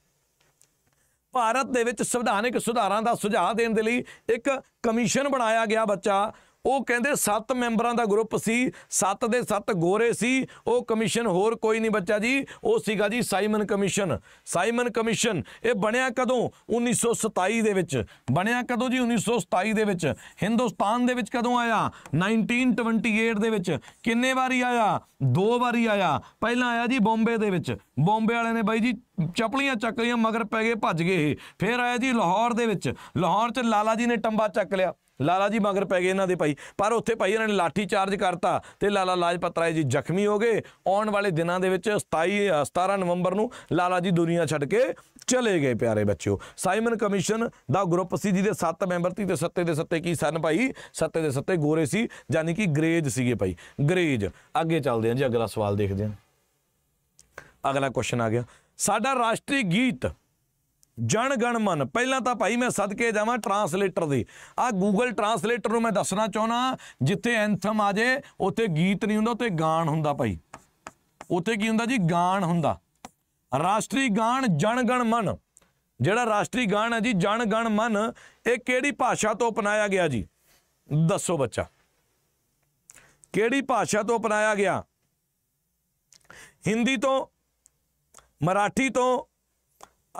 ਭਾਰਤ ਦੇ ਵਿੱਚ ਸੰਵਿਧਾਨਿਕ ਸੁਧਾਰਾਂ ਦਾ ਸੁਝਾਅ ਦੇਣ ਦੇ ਲਈ ਇੱਕ ਕਮਿਸ਼ਨ ਬਣਾਇਆ ਗਿਆ ਬੱਚਾ ਉਹ ਕਹਿੰਦੇ 7 ਮੈਂਬਰਾਂ ਦਾ ਗਰੁੱਪ ਸੀ 7 ਦੇ 7 ਗੋਰੇ ਸੀ, ਉਹ ਕਮਿਸ਼ਨ ਹੋਰ ਕੋਈ ਨਹੀਂ ਬੱਚਾ ਜੀ, ਉਹ ਸੀਗਾ ਜੀ ਸਾਈਮਨ ਕਮਿਸ਼ਨ। ਸਾਈਮਨ ਕਮਿਸ਼ਨ, ਇਹ ਬਣਿਆ ਕਦੋਂ? 1927 ਦੇ ਵਿੱਚ। ਬਣਿਆ ਕਦੋਂ ਜੀ 1927 ਦੇ ਵਿੱਚ? ਹਿੰਦੁਸਤਾਨ ਦੇ ਵਿੱਚ ਕਦੋਂ ਆਇਆ? 1928 ਦੇ ਵਿੱਚ। ਕਿੰਨੇ ਵਾਰੀ ਆਇਆ? ਦੋ ਵਾਰੀ ਆਇਆ। ਪਹਿਲਾਂ ਆਇਆ ਜੀ ਬੰਬੇ ਦੇ ਵਿੱਚ। ਬੰਬੇ ਵਾਲਿਆਂ ਨੇ ਬਾਈ ਜੀ ਚਪਲੀਆਂ ਚੱਕ ਲਈਆਂ, ਮਗਰ ਪੈ ਗਏ, ਭੱਜ ਗਏ ਇਹ। ਫਿਰ ਆਇਆ ਜੀ ਲਾਹੌਰ ਦੇ ਵਿੱਚ। ਲਾਹੌਰ 'ਚ ਲਾਲਾ ਜੀ ਨੇ ਟੰਬਾ ਚੱਕ ਲਿਆ। ਲਾਲਾ ਜੀ ਮਗਰ ਪੈ ਗਏ ਇਹਨਾਂ ਦੇ ਭਾਈ। ਪਰ ਉੱਥੇ ਭਾਈ ਇਹਨਾਂ ਨੇ ਲਾਠੀ ਚਾਰਜ ਕਰਤਾ ਤੇ ਲਾਲਾ ਲਾਜਪਤ ਰਾਏ ਜੀ ਜ਼ਖਮੀ ਹੋ ਗਏ। ਆਉਣ ਵਾਲੇ ਦਿਨਾਂ ਦੇ ਵਿੱਚ 27 ਅ, 17 ਨਵੰਬਰ ਨੂੰ ਲਾਲਾ ਜੀ ਦੁਨੀਆ ਛੱਡ ਕੇ ਚਲੇ ਗਏ ਪਿਆਰੇ ਬੱਚਿਓ। ਸਾਈਮਨ ਕਮਿਸ਼ਨ ਦਾ ਗਰੁੱਪ ਸੀ ਜਿਹਦੇ 7 ਮੈਂਬਰ ਸੀ ਤੇ ਸੱਤੇ ਦੇ ਸੱਤੇ ਕੀ ਸਨ ਭਾਈ? ਸੱਤੇ ਦੇ ਸੱਤੇ ਗੋਰੇ ਸੀ ਯਾਨੀ ਕਿ ਗਰੇਜ ਸੀਗੇ ਭਾਈ। ਗਰੇਜ। ਅੱਗੇ ਚੱਲਦੇ ਹਾਂ ਜੀ ਅਗਲਾ ਸਵਾਲ ਦੇਖਦੇ ਹਾਂ ਅਗਲਾ ਕੁਐਸਚਨ ਆ ਗਿਆ। ਸਾਡਾ ਰਾਸ਼ਟਰੀ ਗੀਤ ਜਨ ਗਣ ਮਨ। ਪਹਿਲਾਂ ਤਾਂ ਭਾਈ ਮੈਂ ਸਦਕੇ ਜਾਵਾਂ ਟਰਾਂਸਲੇਟਰ ਦੀ। ਆ ਗੂਗਲ ਟਰਾਂਸਲੇਟਰ ਨੂੰ ਮੈਂ ਦੱਸਣਾ ਚਾਹਣਾ ਜਿੱਥੇ ਐਂਥਮ ਆ ਜੇ, ਉੱਥੇ ਗੀਤ ਨਹੀਂ ਹੁੰਦਾ, ਉੱਥੇ ਗਾਣ ਹੁੰਦਾ ਭਾਈ। ਉੱਥੇ ਕੀ ਹੁੰਦਾ ਜੀ? ਗਾਣ ਹੁੰਦਾ। ਰਾਸ਼ਟਰੀ ਗਾਣ ਜਨ ਗਣ ਮਨ। ਜਿਹੜਾ ਰਾਸ਼ਟਰੀ ਗਾਣ ਹੈ ਜੀ ਜਨ ਗਣ ਮਨ, ਇਹ ਕਿਹੜੀ ਭਾਸ਼ਾ ਤੋਂ ਅਪਣਾਇਆ ਗਿਆ ਜੀ? ਦੱਸੋ ਬੱਚਾ। ਕਿਹੜੀ ਭਾਸ਼ਾ ਤੋਂ ਅਪਣਾਇਆ ਗਿਆ? ਹਿੰਦੀ ਤੋਂ, ਮਰਾਠੀ ਤੋਂ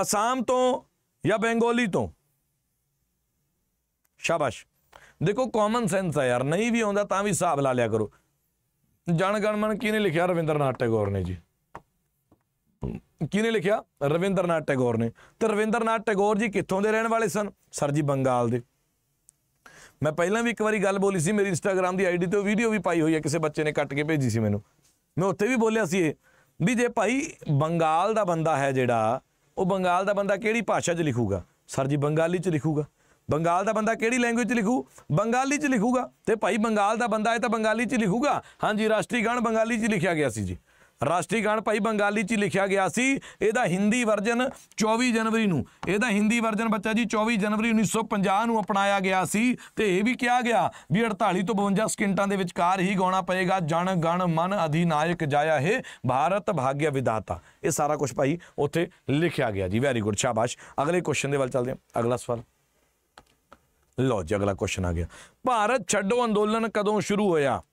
ਅਸਾਮ ਤੋਂ ਜਾਂ ਬੰਗਾਲੀ ਤੋਂ? ਸ਼ਾਬਾਸ਼। ਦੇਖੋ ਕਾਮਨ ਸੈਂਸ ਹੈ ਯਾਰ, ਨਹੀਂ ਵੀ ਆਉਂਦਾ ਤਾਂ ਵੀ ਹਿਸਾਬ ਲਾ ਲਿਆ ਕਰੋ। ਜਨ ਗਣ ਕਿਹਨੇ ਲਿਖਿਆ ਰਵਿੰਦਰਨਾਥ ਟੈਗੋਰ ਨੇ ਜੀ? ਕਿਹਨੇ ਲਿਖਿਆ? ਰਵਿੰਦਰਨਾਥ ਟੈਗੋਰ ਨੇ। ਤੇ ਰਵਿੰਦਰਨਾਥ ਟੈਗੋਰ ਜੀ ਕਿੱਥੋਂ ਦੇ ਰਹਿਣ ਵਾਲੇ ਸਨ? ਸਰ ਜੀ, ਬੰਗਾਲ ਦੇ। ਮੈਂ ਪਹਿਲਾਂ ਵੀ ਇੱਕ ਵਾਰੀ ਗੱਲ ਬੋਲੀ ਸੀ, ਮੇਰੀ ਇੰਸਟਾਗ੍ਰam ਦੀ ਆਈਡੀ ਤੇ ਉਹ ਵੀਡੀਓ ਵੀ ਪਾਈ ਹੋਈ ਹੈ, ਕਿਸੇ ਬੱਚੇ ਨੇ ਕੱਟ ਕੇ ਭੇਜੀ ਸੀ ਮੈਨੂੰ। ਮੈਂ ਉੱਥੇ ਵੀ ਬੋਲਿਆ ਸੀ ਇਹ, ਵੀ ਜੇ ਭਾਈ ਬੰਗਾਲ ਦਾ ਬੰਦਾ ਹੈ ਜਿਹੜਾ ਉਹ ਬੰਗਾਲ ਦਾ ਬੰਦਾ ਕਿਹੜੀ ਭਾਸ਼ਾ 'ਚ ਲਿਖੂਗਾ? ਸਰ ਜੀ, ਬੰਗਾਲੀ 'ਚ ਲਿਖੂਗਾ। ਬੰਗਾਲ ਦਾ ਬੰਦਾ ਕਿਹੜੀ ਲੈਂਗੁਏਜ 'ਚ ਲਿਖੂ? ਬੰਗਾਲੀ 'ਚ ਲਿਖੂਗਾ। ਤੇ ਭਾਈ ਬੰਗਾਲ ਦਾ ਬੰਦਾ ਹੈ ਤਾਂ ਬੰਗਾਲੀ 'ਚ ਲਿਖੂਗਾ। ਹਾਂਜੀ, ਰਾਸ਼ਟਰੀ ਗਾਣ ਬੰਗਾਲੀ 'ਚ ਲਿਖਿਆ ਗਿਆ ਸੀ ਜੀ। ਰਾਸ਼ਟਰੀ ਗਾਣ ਭਾਈ ਬੰਗਾਲੀ 'ਚ ਹੀ ਲਿਖਿਆ ਗਿਆ ਸੀ। ਇਹਦਾ ਹਿੰਦੀ ਵਰਜਨ 24 ਜਨਵਰੀ ਨੂੰ। ਇਹਦਾ ਹਿੰਦੀ ਵਰਜਨ ਬੱਚਾ ਜੀ 24 ਜਨਵਰੀ 1950 ਨੂੰ ਅਪਣਾਇਆ ਗਿਆ ਸੀ। ਤੇ ਇਹ ਵੀ ਕਿਹਾ ਗਿਆ ਵੀ 48 ਤੋਂ 52 ਸਕਿੰਟਾਂ ਦੇ ਵਿਚਕਾਰ ਹੀ ਗਾਉਣਾ ਪਏਗਾ ਜਨ, ਗਣ, ਮਨ, ਅਧਿਨਾਇਕ, ਜਾਇਆ ਹੈ, ਭਾਰਤ ਭਾਗਯ ਵਿਦਾਤਾ ਇਹ ਸਾਰਾ ਕੁਝ ਭਾਈ ਉੱਥੇ ਲਿਖਿਆ ਗਿਆ ਜੀ। ਵੈਰੀ ਗੁੱਡ ਸ਼ਾਬਾਸ਼। ਅਗਲੇ ਕੁਐਸਚਨ ਦੇ ਵੱਲ ਚੱਲਦੇ ਹਾਂ। ਅਗਲਾ ਸਵਾਲ। ਲਓ ਜੀ, ਅਗਲਾ ਕੁਐਸਚਨ ਆ ਗਿਆ। ਭਾਰਤ ਛੱਡੋ ਅੰਦੋਲਨ ਕਦੋਂ ਸ਼ੁਰੂ ਹੋਇਆ?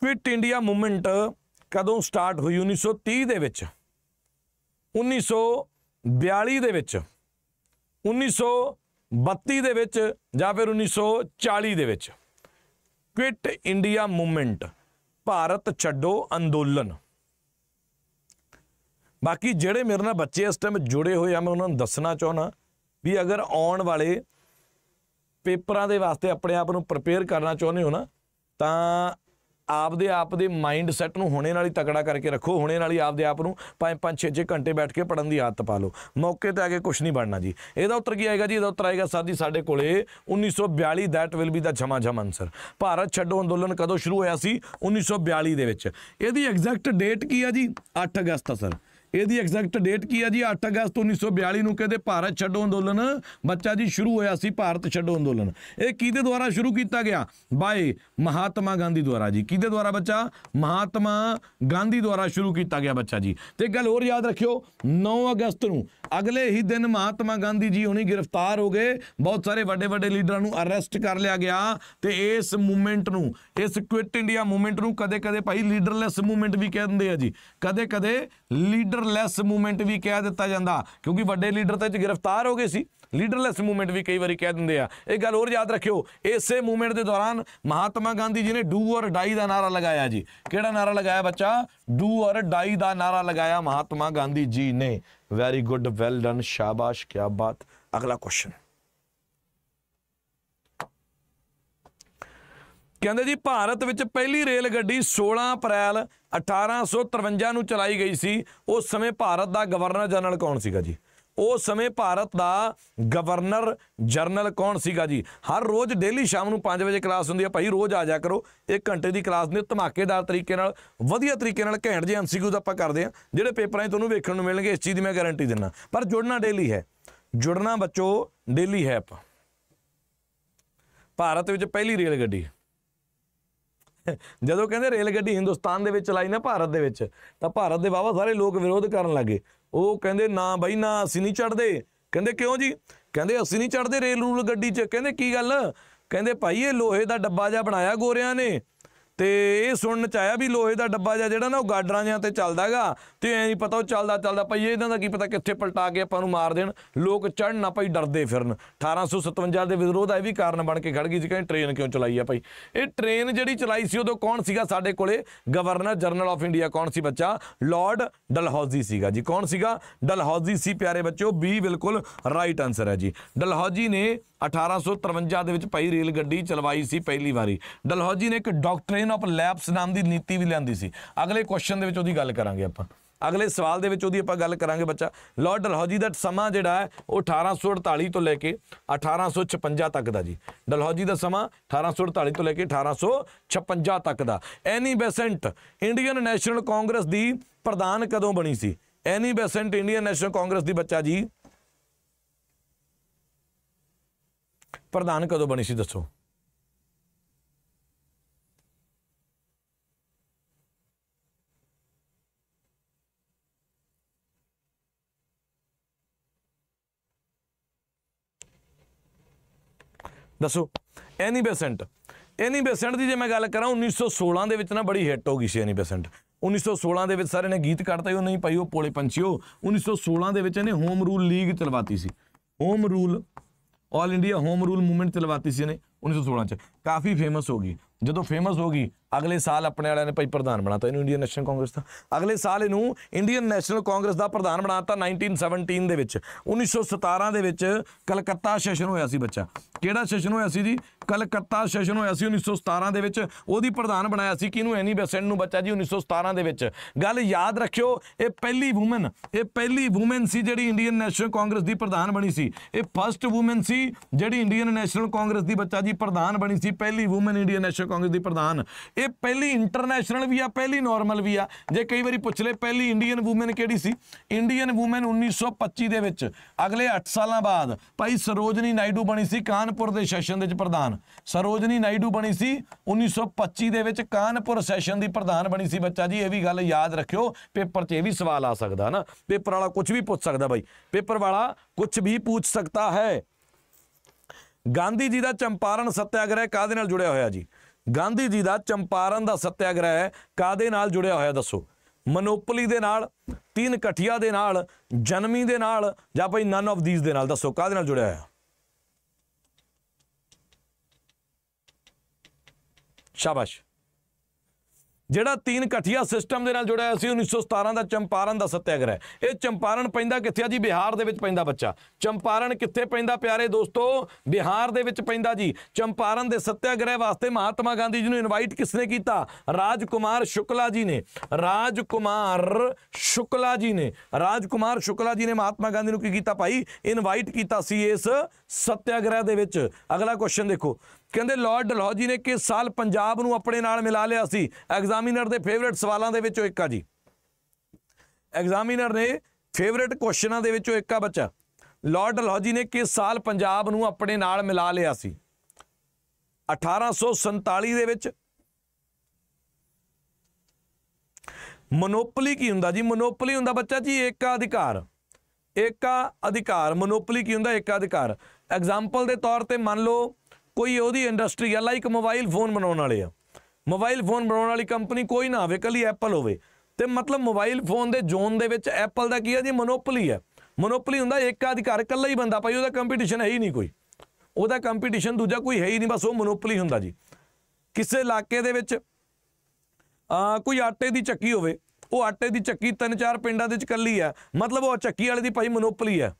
ਕੁਇਟ ਇੰਡੀਆ ਮੂਵਮੈਂਟ ਕਦੋਂ ਸਟਾਰਟ ਹੋਈ? 1930 ਦੇ ਵਿੱਚ। 1942 ਦੇ ਵਿੱਚ। 1932 ਦੇ ਵਿੱਚ ਜਾਂ ਫਿਰ 1940 ਦੇ ਵਿੱਚ। ਕੁਇਟ ਇੰਡੀਆ ਮੂਵਮੈਂਟ ਭਾਰਤ ਛੱਡੋ ਅੰਦੋਲਨ। ਬਾਕੀ ਜਿਹੜੇ ਮੇਰੇ ਨਾਲ ਬੱਚੇ ਇਸ ਟਾਈਮ ਜੁੜੇ ਹੋਏ ਆ, ਮੈਂ ਉਹਨਾਂ ਨੂੰ ਦੱਸਣਾ ਚਾਹੁੰਦਾ ਵੀ ਅਗਰ ਆਉਣ ਵਾਲੇ ਪੇਪਰਾਂ ਦੇ ਵਾਸਤੇ ਆਪਣੇ ਆਪ ਨੂੰ ਪ੍ਰਪੇਅਰ ਕਰਨਾ ਚਾਹੁੰਦੇ ਹੋ ਨਾ, ਤਾਂ ਆਪਦੇ ਆਪ ਦੇ ਮਾਈਂਡ ਸੈੱਟ ਨੂੰ ਹੁਣੇ ਨਾਲ ਹੀ ਤਕੜਾ ਕਰਕੇ ਰੱਖੋ, ਹੁਣੇ ਨਾਲ ਹੀ ਆਪਦੇ ਆਪ ਨੂੰ 5-5 6-6 ਘੰਟੇ ਬੈਠ ਕੇ ਪੜਨ ਦੀ ਆਦਤ ਪਾ ਲਓ। ਮੌਕੇ ਤੇ ਆ ਕੇ ਕੁਝ ਨਹੀਂ ਬਣਨਾ ਜੀ। ਇਹਦਾ ਉੱਤਰ ਕੀ ਆਏਗਾ ਜੀ? ਇਹਦਾ ਉੱਤਰ ਆਏਗਾ ਸਰ ਜੀ, ਸਾਡੇ ਕੋਲੇ 1942 ਦੈਟ ਵਿਲ ਬੀ ਦਾ ਜਮਾ ਜਮ ਆਨਸਰ ਭਾਰਤ ਛੱਡੋ ਅੰਦੋਲਨ ਕਦੋਂ ਸ਼ੁਰੂ ਹੋਇਆ ਸੀ? 1942 ਦੇ ਵਿੱਚ। ਇਹਦੀ ਐਗਜ਼ੈਕਟ ਡੇਟ ਕੀ ਆ ਜੀ? 8 ਅਗਸਤ ਸਰ ਇਹਦੀ ਐਗਜ਼ੈਕਟ ਡੇਟ ਕੀ ਹੈ ਜੀ? 8 ਅਗਸਤ 1942 ਨੂੰ ਕਹਿੰਦੇ ਭਾਰਤ ਛੱਡੋ ਅੰਦੋਲਨ। ਬੱਚਾ ਜੀ, ਸ਼ੁਰੂ ਹੋਇਆ ਸੀ ਭਾਰਤ ਛੱਡੋ ਅੰਦੋਲਨ। ਇਹ ਕਿਹਦੇ ਦੁਆਰਾ ਸ਼ੁਰੂ ਕੀਤਾ ਗਿਆ? ਬਾਏ ਮਹਾਤਮਾ ਗਾਂਧੀ ਦੁਆਰਾ ਜੀ। ਕਿਹਦੇ ਦੁਆਰਾ ਬੱਚਾ? ਮਹਾਤਮਾ ਗਾਂਧੀ ਦੁਆਰਾ ਸ਼ੁਰੂ ਕੀਤਾ ਗਿਆ ਬੱਚਾ ਜੀ। ਤੇ ਇੱਕ ਗੱਲ ਹੋਰ ਯਾਦ ਰੱਖਿਓ 9 ਅਗਸਤ ਨੂੰ ਅਗਲੇ ਹੀ ਦਿਨ ਮਹਾਤਮਾ ਗਾਂਧੀ ਜੀ ਹੁਣੀ ਗ੍ਰਿਫਤਾਰ ਹੋ ਗਏ। ਬਹੁਤ ਸਾਰੇ ਵੱਡੇ ਵੱਡੇ ਲੀਡਰਾਂ ਨੂੰ ਅਰੈਸਟ ਕਰ ਲਿਆ ਗਿਆ। ਤੇ ਇਸ ਮੂਵਮੈਂਟ ਨੂੰ, ਇਸ ਕੁਇਟ ਇੰਡੀਆ ਮੂਵਮੈਂਟ ਨੂੰ ਕਦੇ ਕਦੇ ਭਾਈ ਲੀਡਰਲੈਸ ਮੂਵਮੈਂਟ ਵੀ ਕਹਿ ਦਿੰਦੇ ਆ ਜੀ। ਕਦੇ ਕਦੇ ਲੀਡਰ ਲੀਡਰਲੈਸ ਮੂਵਮੈਂਟ ਵੀ ਕਹਿ ਦਿੱਤਾ ਜਾਂਦਾ, ਕਿਉਂਕਿ ਵੱਡੇ ਲੀਡਰ ਤਾਂ ਇਹ ਗ੍ਰਿਫਤਾਰ ਹੋ ਗਏ ਸੀ। ਲੀਡਰਲੈਸ ਮੂਵਮੈਂਟ ਵੀ ਕਈ ਵਾਰੀ ਕਹਿ ਦਿੰਦੇ ਆ। ਇਹ ਗੱਲ ਹੋਰ ਯਾਦ ਰੱਖਿਓ, ਇਸੇ ਮੂਵਮੈਂਟ ਦੇ ਦੌਰਾਨ ਮਹਾਤਮਾ ਗਾਂਧੀ ਜੀ ਨੇ ਡੂ ਔਰ ਡਾਈ ਦਾ ਨਾਰਾ ਲਗਾਇਆ ਜੀ। ਕਿਹੜਾ ਨਾਰਾ ਲਗਾਇਆ ਬੱਚਾ? ਡੂ ਔਰ ਡਾਈ ਦਾ ਨਾਰਾ ਲਗਾਇਆ ਮਹਾਤਮਾ ਗਾਂਧੀ ਜੀ ਨੇ। ਵੈਰੀ ਗੁੱਡ ਵੈਲ ਡਨ ਸ਼ਾਬਾਸ਼ ਕੀ ਬਾਤ। ਅਗਲਾ ਕੁਐਸਚਨ ਕਹਿੰਦੇ ਜੀ, ਭਾਰਤ ਵਿੱਚ ਪਹਿਲੀ ਰੇਲ ਗੱਡੀ 16 ਅਪ੍ਰੈਲ 1853 ਨੂੰ ਚਲਾਈ ਗਈ ਸੀ। ਉਸ ਸਮੇਂ ਭਾਰਤ ਦਾ ਗਵਰਨਰ ਜਨਰਲ ਕੌਣ ਸੀਗਾ ਜੀ? ਉਸ ਸਮੇਂ ਭਾਰਤ ਦਾ ਗਵਰਨਰ ਜਨਰਲ ਕੌਣ ਸੀਗਾ ਜੀ? ਹਰ ਰੋਜ਼ ਡੇਲੀ ਸ਼ਾਮ ਨੂੰ 5 ਵਜੇ ਕਲਾਸ ਹੁੰਦੀ ਹੈ ਭਾਈ, ਰੋਜ਼ ਆ ਜਾ ਕਰੋ। 1 ਘੰਟੇ ਦੀ ਕਲਾਸ ਨੇ ਧਮਾਕੇਦਾਰ ਤਰੀਕੇ ਨਾਲ, ਵਧੀਆ ਤਰੀਕੇ ਨਾਲ ਘੈਂਟ ਜਿਹੇ ਐਮਸੀਕਿਊ ਆਪਾਂ ਕਰਦੇ ਆ। ਜਿਹੜੇ ਪੇਪਰਾਂ 'ਚ ਤੁਹਾਨੂੰ ਵੇਖਣ ਨੂੰ ਮਿਲਣਗੇ, ਇਸ ਚੀਜ਼ ਦੀ ਮੈਂ ਗਾਰੰਟੀ ਦਿੰਦਾ। ਪਰ ਜੁੜਨਾ ਡੇਲੀ ਹੈ। ਜੁੜਨਾ ਬੱਚੋ ਡੇਲੀ ਹੈ ਆਪਾਂ। ਭਾਰਤ ਵਿੱਚ ਪਹਿਲੀ ਰੇਲ ਗੱਡੀ ਜਦੋਂ ਕਹਿੰਦੇ ਰੇਲ ਗੱਡੀ ਹਿੰਦੁਸਤਾਨ ਦੇ ਵਿੱਚ ਚਲਾਈ ਨਾ ਭਾਰਤ ਦੇ ਵਿੱਚ, ਤਾਂ ਭਾਰਤ ਦੇ ਵਾਵਾ ਸਾਰੇ ਲੋਕ ਵਿਰੋਧ ਕਰਨ ਲੱਗੇ। ਉਹ ਕਹਿੰਦੇ, ਨਾ ਬਾਈ, ਨਾ, ਅਸੀਂ ਨਹੀਂ ਚੜਦੇ ਕਹਿੰਦੇ, ਕਿਉਂ ਜੀ? ਕਹਿੰਦੇ, ਅਸੀਂ ਨਹੀਂ ਚੜਦੇ ਰੇਲ ਰੂਲ ਗੱਡੀ 'ਚ। ਕਹਿੰਦੇ, ਕੀ ਗੱਲ? ਕਹਿੰਦੇ, ਭਾਈ, ਇਹ ਲੋਹੇ ਦਾ ਡੱਬਾ ਜਿਹਾ ਬਣਾਇਆ ਗੋਰਿਆਂ ਨੇ। ਤੇ ਇਹ ਸੁਣਨ ਚ ਆਇਆ ਵੀ ਲੋਹੇ ਦਾ ਡੱਬਾ ਜਿਹਾ ਜਿਹੜਾ ਨਾ ਉਹ ਗਾਡਰਾਂ ਜਿਹਾ ਤੇ ਚੱਲਦਾਗਾ ਤੇ ਐ ਨਹੀਂ ਪਤਾ ਉਹ ਚੱਲਦਾ ਚੱਲਦਾ, ਭਾਈ ਇਹਨਾਂ ਦਾ ਕੀ ਪਤਾ ਕਿੱਥੇ ਪਲਟਾ ਕੇ ਆਪਾਂ ਨੂੰ ਮਾਰ ਦੇਣ। ਲੋਕ ਚੜਨ ਨਾ ਭਾਈ, ਡਰਦੇ ਫਿਰਨ। 1857 ਦੇ ਵਿਰੋਧ ਆ ਇਹ ਵੀ ਕਾਰਨ ਬਣ ਕੇ ਖੜ ਗਈ ਸੀ, ਕਹਿੰਦੇ ਟ੍ਰੇਨ ਕਿਉਂ ਚਲਾਈ ਆ ਭਾਈ? ਇਹ ਟ੍ਰੇਨ ਜਿਹੜੀ ਚਲਾਈ ਸੀ ਉਦੋਂ ਕੌਣ ਸੀਗਾ ਸਾਡੇ ਕੋਲੇ? ਗਵਰਨਰ ਜਨਰਲ ਆਫ ਇੰਡੀਆ ਕੌਣ ਸੀ ਬੱਚਾ? ਲਾਰਡ ਡਲਹੌਜ਼ੀ ਸੀਗਾ ਜੀ। ਕੌਣ ਸੀਗਾ? ਡਲਹੌਜ਼ੀ ਸੀ ਪਿਆਰੇ ਬੱਚਿਓ ਬੀ ਬਿਲਕੁਲ ਰਾਈਟ ਆਨਸਰ ਹੈ ਜੀ। ਡਲਹੌਜ਼ੀ ਨੇ 1853 ਦੇ ਵਿੱਚ ਪਈ ਰੇਲ ਗੱਡੀ ਚਲਵਾਈ ਸੀ ਪਹਿਲੀ ਵਾਰੀ। ਡਲਹੌਜੀ ਨੇ ਇੱਕ ਡਾਕਟ੍ਰਿਨ ਆਫ ਲੈਪਸ ਨਾਮ ਦੀ ਨੀਤੀ ਵੀ ਲਿਆਂਦੀ ਸੀ। ਅਗਲੇ ਕੁਐਸਚਨ ਦੇ ਵਿੱਚ ਉਹਦੀ ਗੱਲ ਕਰਾਂਗੇ ਆਪਾਂ। ਅਗਲੇ ਸਵਾਲ ਦੇ ਵਿੱਚ ਉਹਦੀ ਆਪਾਂ ਗੱਲ ਕਰਾਂਗੇ ਬੱਚਾ। ਲਾਰਡ ਡਲਹੌਜੀ ਦਾ ਸਮਾਂ ਜਿਹੜਾ ਹੈ, ਉਹ 1848 ਤੋਂ ਲੈ ਕੇ 1856 ਤੱਕ ਦਾ ਜੀ। ਡਲਹੌਜੀ ਦਾ ਸਮਾਂ 1848 ਤੋਂ ਲੈ ਕੇ 1856 ਤੱਕ ਦਾ। Annie Besant Indian National Congress ਦੀ ਪ੍ਰਧਾਨ ਕਦੋਂ ਬਣੀ ਸੀ? Annie Besant Indian National Congress ਦੀ ਬੱਚਾ ਜੀ ਪ੍ਰਧਾਨ ਕਦੋਂ ਬਣੀ ਸੀ ਦੱਸੋ? ਦੱਸੋ, ਐਨੀ ਬੇਸੈਂਟ ਐਨੀ ਬੇਸੈਂਟ ਦੀ ਜੇ ਮੈਂ ਗੱਲ ਕਰਾਂ 1916 ਦੇ ਵਿੱਚ ਨਾ ਬੜੀ ਹਿੱਟ ਹੋ ਗਈ ਸੀ ਐਨੀ ਬੇਸੈਂਟ 1916 ਦੇ ਵਿੱਚ ਸਾਰੇ ਨੇ ਗੀਤ ਕੱਢਤਾ ਉਹ ਨਹੀਂ ਪਾਈ ਉਹ ਪੋਲੇ ਪੰਛੀਓ। 1916 ਦੇ ਵਿੱਚ ਇਹਨੇ ਹੋਮ ਰੂਲ ਲੀਗ ਚਲਵਾਤੀ ਸੀ। Home rule all India home rule movement ਚਲਵਾਤੀ ਸੀ ਇਹਨੇ 1916 ਚ। ਕਾਫੀ ਫੇਮਸ ਹੋ ਗਈ। ਜਦੋਂ ਫੇਮਸ ਹੋ ਗਈ ਅਗਲੇ ਸਾਲ ਆਪਣੇ ਵਾਲਿਆਂ ਨੇ ਭਾਈ ਪ੍ਰਧਾਨ ਬਣਾਤਾ ਇਹਨੂੰ ਇੰਡੀਅਨ ਨੈਸ਼ਨਲ ਕਾਂਗਰਸ ਦਾ। ਅਗਲੇ ਸਾਲ ਇਹਨੂੰ ਇੰਡੀਅਨ ਨੈਸ਼ਨਲ ਕਾਂਗਰਸ ਦਾ ਪ੍ਰਧਾਨ ਬਣਾਤਾ 1917 ਦੇ ਵਿੱਚ। 1917 ਦੇ ਵਿੱਚ ਕਲਕੱਤਾ ਸੈਸ਼ਨ ਹੋਇਆ ਸੀ ਬੱਚਾ। ਕਿਹੜਾ ਸੈਸ਼ਨ ਹੋਇਆ ਸੀ ਜੀ? ਕਲਕੱਤਾ ਸੈਸ਼ਨ ਹੋਇਆ ਸੀ 1917 ਦੇ ਵਿੱਚ। ਉਹਦੀ ਪ੍ਰਧਾਨ ਬਣਾਇਆ ਸੀ ਕਿਹਨੂੰ? ਐਨੀ ਬੈਸੈਂਟ ਨੂੰ ਬੱਚਾ ਜੀ 1917 ਦੇ ਵਿੱਚ। ਗੱਲ ਯਾਦ ਰੱਖਿਓ, ਇਹ ਪਹਿਲੀ ਔਮਨ ਇਹ ਪਹਿਲੀ ਔਮਨ ਸੀ ਜਿਹੜੀ ਇੰਡੀਅਨ ਨੈਸ਼ਨਲ ਕਾਂਗਰਸ ਦੀ ਪ੍ਰਧਾਨ ਬਣੀ ਸੀ। ਇਹ ਫਰਸਟ ਔਮਨ ਸੀ ਜਿਹੜੀ ਇੰਡੀਅਨ ਨੈਸ਼ਨਲ ਕਾਂਗਰਸ ਦੀ ਬੱਚਾ ਜੀ ਪ੍ਰਧਾਨ ਬਣੀ ਸੀ। ਪਹਿਲੀ ਔਮਨ ਇੰਡੀਅਨ ਨੈਸ਼ਨਲ ਕਾਂਗਰਸ ਦੀ ਪ੍ਰਧਾਨ। ਇਹ ਪਹਿਲੀ ਇੰਟਰਨੈਸ਼ਨਲ ਵੀ ਆ, ਪਹਿਲੀ ਨਾਰਮਲ ਵੀ ਆ। ਜੇ ਕਈ ਵਾਰੀ ਪੁੱਛ ਲੈ ਪਹਿਲੀ ਇੰਡੀਅਨ ਔਮਨ ਕਿਹੜੀ ਸੀ? ਇੰਡੀਅਨ ਔਮਨ 1925 ਦੇ ਵਿੱਚ, ਅਗਲੇ 8 ਸਾਲਾਂ ਬਾਅਦ, ਭਾਈ ਸਰੋਜਨੀ ਨਾਇਡੂ ਬਣੀ ਸੀ ਕਾਨਪੁਰ ਦੇ ਸੈਸ਼ਨ ਦੇ ਵਿੱਚ ਪ੍ਰਧਾਨ। ਸਰੋਜਨੀ ਨਾਇਡੂ ਬਣੀ ਸੀ 1925 ਦੇ ਵਿੱਚ, ਕਾਨਪੁਰ ਸੈਸ਼ਨ ਦੀ ਪ੍ਰਧਾਨ ਬਣੀ ਸੀ ਬੱਚਾ ਜੀ। ਇਹ ਵੀ ਗੱਲ ਯਾਦ ਰੱਖਿਓ, ਪੇਪਰ 'ਚ ਇਹ ਵੀ ਸਵਾਲ ਆ ਸਕਦਾ ਨਾ। ਪੇਪਰ ਵਾਲਾ ਕੁਝ ਵੀ ਪੁੱਛ ਸਕਦਾ ਬਾਈ। ਪੇਪਰ ਵਾਲਾ ਕੁਝ ਵੀ ਪੁੱਛ ਸਕਦਾ ਹੈ। ਗਾਂਧੀ ਜੀ ਦਾ ਚੰਪਾਰਨ ਸੱਤਿਆਗ੍ਰਹਿ ਕਾਦੇ ਨਾਲ ਜੁੜਿਆ ਹੋਇਆ ਜੀ? ਗਾਂਧੀ ਜੀ ਦਾ ਚੰਪਾਰਨ ਦਾ ਸੱਤਿਆਗ੍ਰਹਿ ਕਾਦੇ ਨਾਲ ਜੁੜਿਆ ਹੋਇਆ ਦੱਸੋ? ਮਨੋਪਲੀ ਦੇ ਨਾਲ, ਤਿੰਨ ਕਠੀਆ ਦੇ ਨਾਲ, ਜਨਮੀ ਦੇ ਨਾਲ ਜਾਂ ਭਾਈ ਨਨ ਆਫ ਥੀਸ ਦੇ ਨਾਲ? ਦੱਸੋ ਕਾਦੇ ਨਾਲ ਜੁੜਿਆ ਹੋਇਆ? ਸ਼ਾਬਾਸ਼। ਜਿਹੜਾ ਤੀਨ ਕਠੀਆ ਸਿਸਟਮ ਦੇ ਨਾਲ ਜੁੜਿਆ ਹੋਇਆ ਸੀ 1917 ਦਾ ਚੰਪਾਰਨ ਦਾ ਸੱਤਿਆਗ੍ਰਹਿ। ਇਹ ਚੰਪਾਰਨ ਪੈਂਦਾ ਕਿੱਥੇ ਆ ਜੀ? ਬਿਹਾਰ ਦੇ ਵਿੱਚ ਪੈਂਦਾ ਬੱਚਾ। ਚੰਪਾਰਨ ਕਿੱਥੇ ਪੈਂਦਾ ਪਿਆਰੇ ਦੋਸਤੋ? ਬਿਹਾਰ ਦੇ ਵਿੱਚ ਪੈਂਦਾ ਜੀ। ਚੰਪਾਰਨ ਦੇ ਸੱਤਿਆਗ੍ਰਹਿ ਵਾਸਤੇ ਮਹਾਤਮਾ ਗਾਂਧੀ ਜੀ ਨੂੰ ਇਨਵਾਈਟ ਕਿਸਨੇ ਕੀਤਾ? ਰਾਜਕੁਮਾਰ ਸ਼ੁਕਲਾ ਜੀ ਨੇ। ਰਾਜਕੁਮਾਰ ਸ਼ੁਕਲਾ ਜੀ ਨੇ। ਰਾਜਕੁਮਾਰ ਸ਼ੁਕਲਾ ਜੀ ਨੇ ਮਹਾਤਮਾ ਗਾਂਧੀ ਨੂੰ ਕੀ ਕੀਤਾ ਭਾਈ? ਇਨਵਾਈਟ ਕੀਤਾ ਸੀ ਇਸ ਸੱਤਿਆਗ੍ਰਹਿ ਦੇ ਵਿੱਚ। ਅਗਲਾ ਕੁਐਸਚਨ ਦੇਖੋ। ਕਹਿੰਦੇ, ਲਾਰਡ ਡਲਹੌਜੀ ਨੇ ਕਿਸ ਸਾਲ ਪੰਜਾਬ ਨੂੰ ਆਪਣੇ ਨਾਲ ਮਿਲਾ ਲਿਆ ਸੀ? ਐਗਜ਼ਾਮੀਨਰ ਦੇ ਫੇਵਰਿਟ ਸਵਾਲਾਂ ਦੇ ਵਿੱਚੋਂ ਇੱਕ ਆ ਜੀ। ਐਗਜ਼ਾਮੀਨਰ ਨੇ ਫੇਵਰਿਟ ਕੁਐਸਚਨਾਂ ਦੇ ਵਿੱਚੋਂ ਇੱਕ ਆ ਬੱਚਾ। ਲਾਰਡ ਡਲਹੌਜੀ ਨੇ ਕਿਸ ਸਾਲ ਪੰਜਾਬ ਨੂੰ ਆਪਣੇ ਨਾਲ ਮਿਲਾ ਲਿਆ ਸੀ? 1847 ਦੇ ਵਿੱਚ। ਮੋਨੋਪੋਲੀ ਕੀ ਹੁੰਦਾ ਜੀ? ਮੋਨੋਪੋਲੀ ਹੁੰਦਾ ਬੱਚਾ ਜੀ ਏਕਾ ਅਧਿਕਾਰ। ਏਕਾ ਅਧਿਕਾਰ, ਮੋਨੋਪੋਲੀ ਕੀ ਹੁੰਦਾ? ਏਕਾ ਅਧਿਕਾਰ। ਐਗਜ਼ਾਮਪਲ ਦੇ ਤੌਰ ਤੇ ਮੰਨ ਲਓ ਕੋਈ ਉਹਦੀ ਇੰਡਸਟਰੀ ਆ ਲਾਈਕ ਮੋਬਾਈਲ ਫੋਨ ਬਣਾਉਣ ਵਾਲੇ ਆ। ਮੋਬਾਈਲ ਫੋਨ ਬਣਾਉਣ ਵਾਲੀ ਕੰਪਨੀ ਕੋਈ ਨਾ ਹੋਵੇ ਕੱਲੀ ਐਪਲ ਹੋਵੇ। ਤੇ ਮਤਲਬ ਮੋਬਾਈਲ ਫੋਨ ਦੇ ਜ਼ੋਨ ਦੇ ਵਿੱਚ ਐਪਲ ਦਾ ਕੀ ਹੈ ਜੀ ਮੋਨੋਪੋਲੀ ਹੈ ਮੋਨੋਪੋਲੀ ਹੁੰਦਾ ਇੱਕ ਅਧਿਕਾਰ ਇਕੱਲਾ ਹੀ ਬੰਦਾ ਭਾਈ, ਉਹਦਾ ਕੰਪੀਟੀਸ਼ਨ ਹੈ ਹੀ ਨਹੀਂ ਕੋਈ। ਉਹਦਾ ਕੰਪੀਟੀਸ਼ਨ ਦੂਜਾ ਕੋਈ ਹੈ ਹੀ ਨਹੀਂ, ਬਸ ਉਹ ਮੋਨੋਪੋਲੀ ਹੁੰਦਾ ਜੀ। ਕਿਸੇ ਇਲਾਕੇ ਦੇ ਵਿੱਚ, ਆ, ਕੋਈ ਆਟੇ ਦੀ ਚੱਕੀ ਹੋਵੇ, ਉਹ ਆਟੇ ਦੀ ਚੱਕੀ ਤਿੰਨ ਚਾਰ ਪਿੰਡਾਂ ਦੇ ਵਿੱਚ ਇਕੱਲੀ ਆ। ਮਤਲਬ ਉਹ ਚੱਕੀ ਵਾਲੇ ਦੀ ਭਾਈ ਮੋਨੋਪੋਲੀ ਹੈ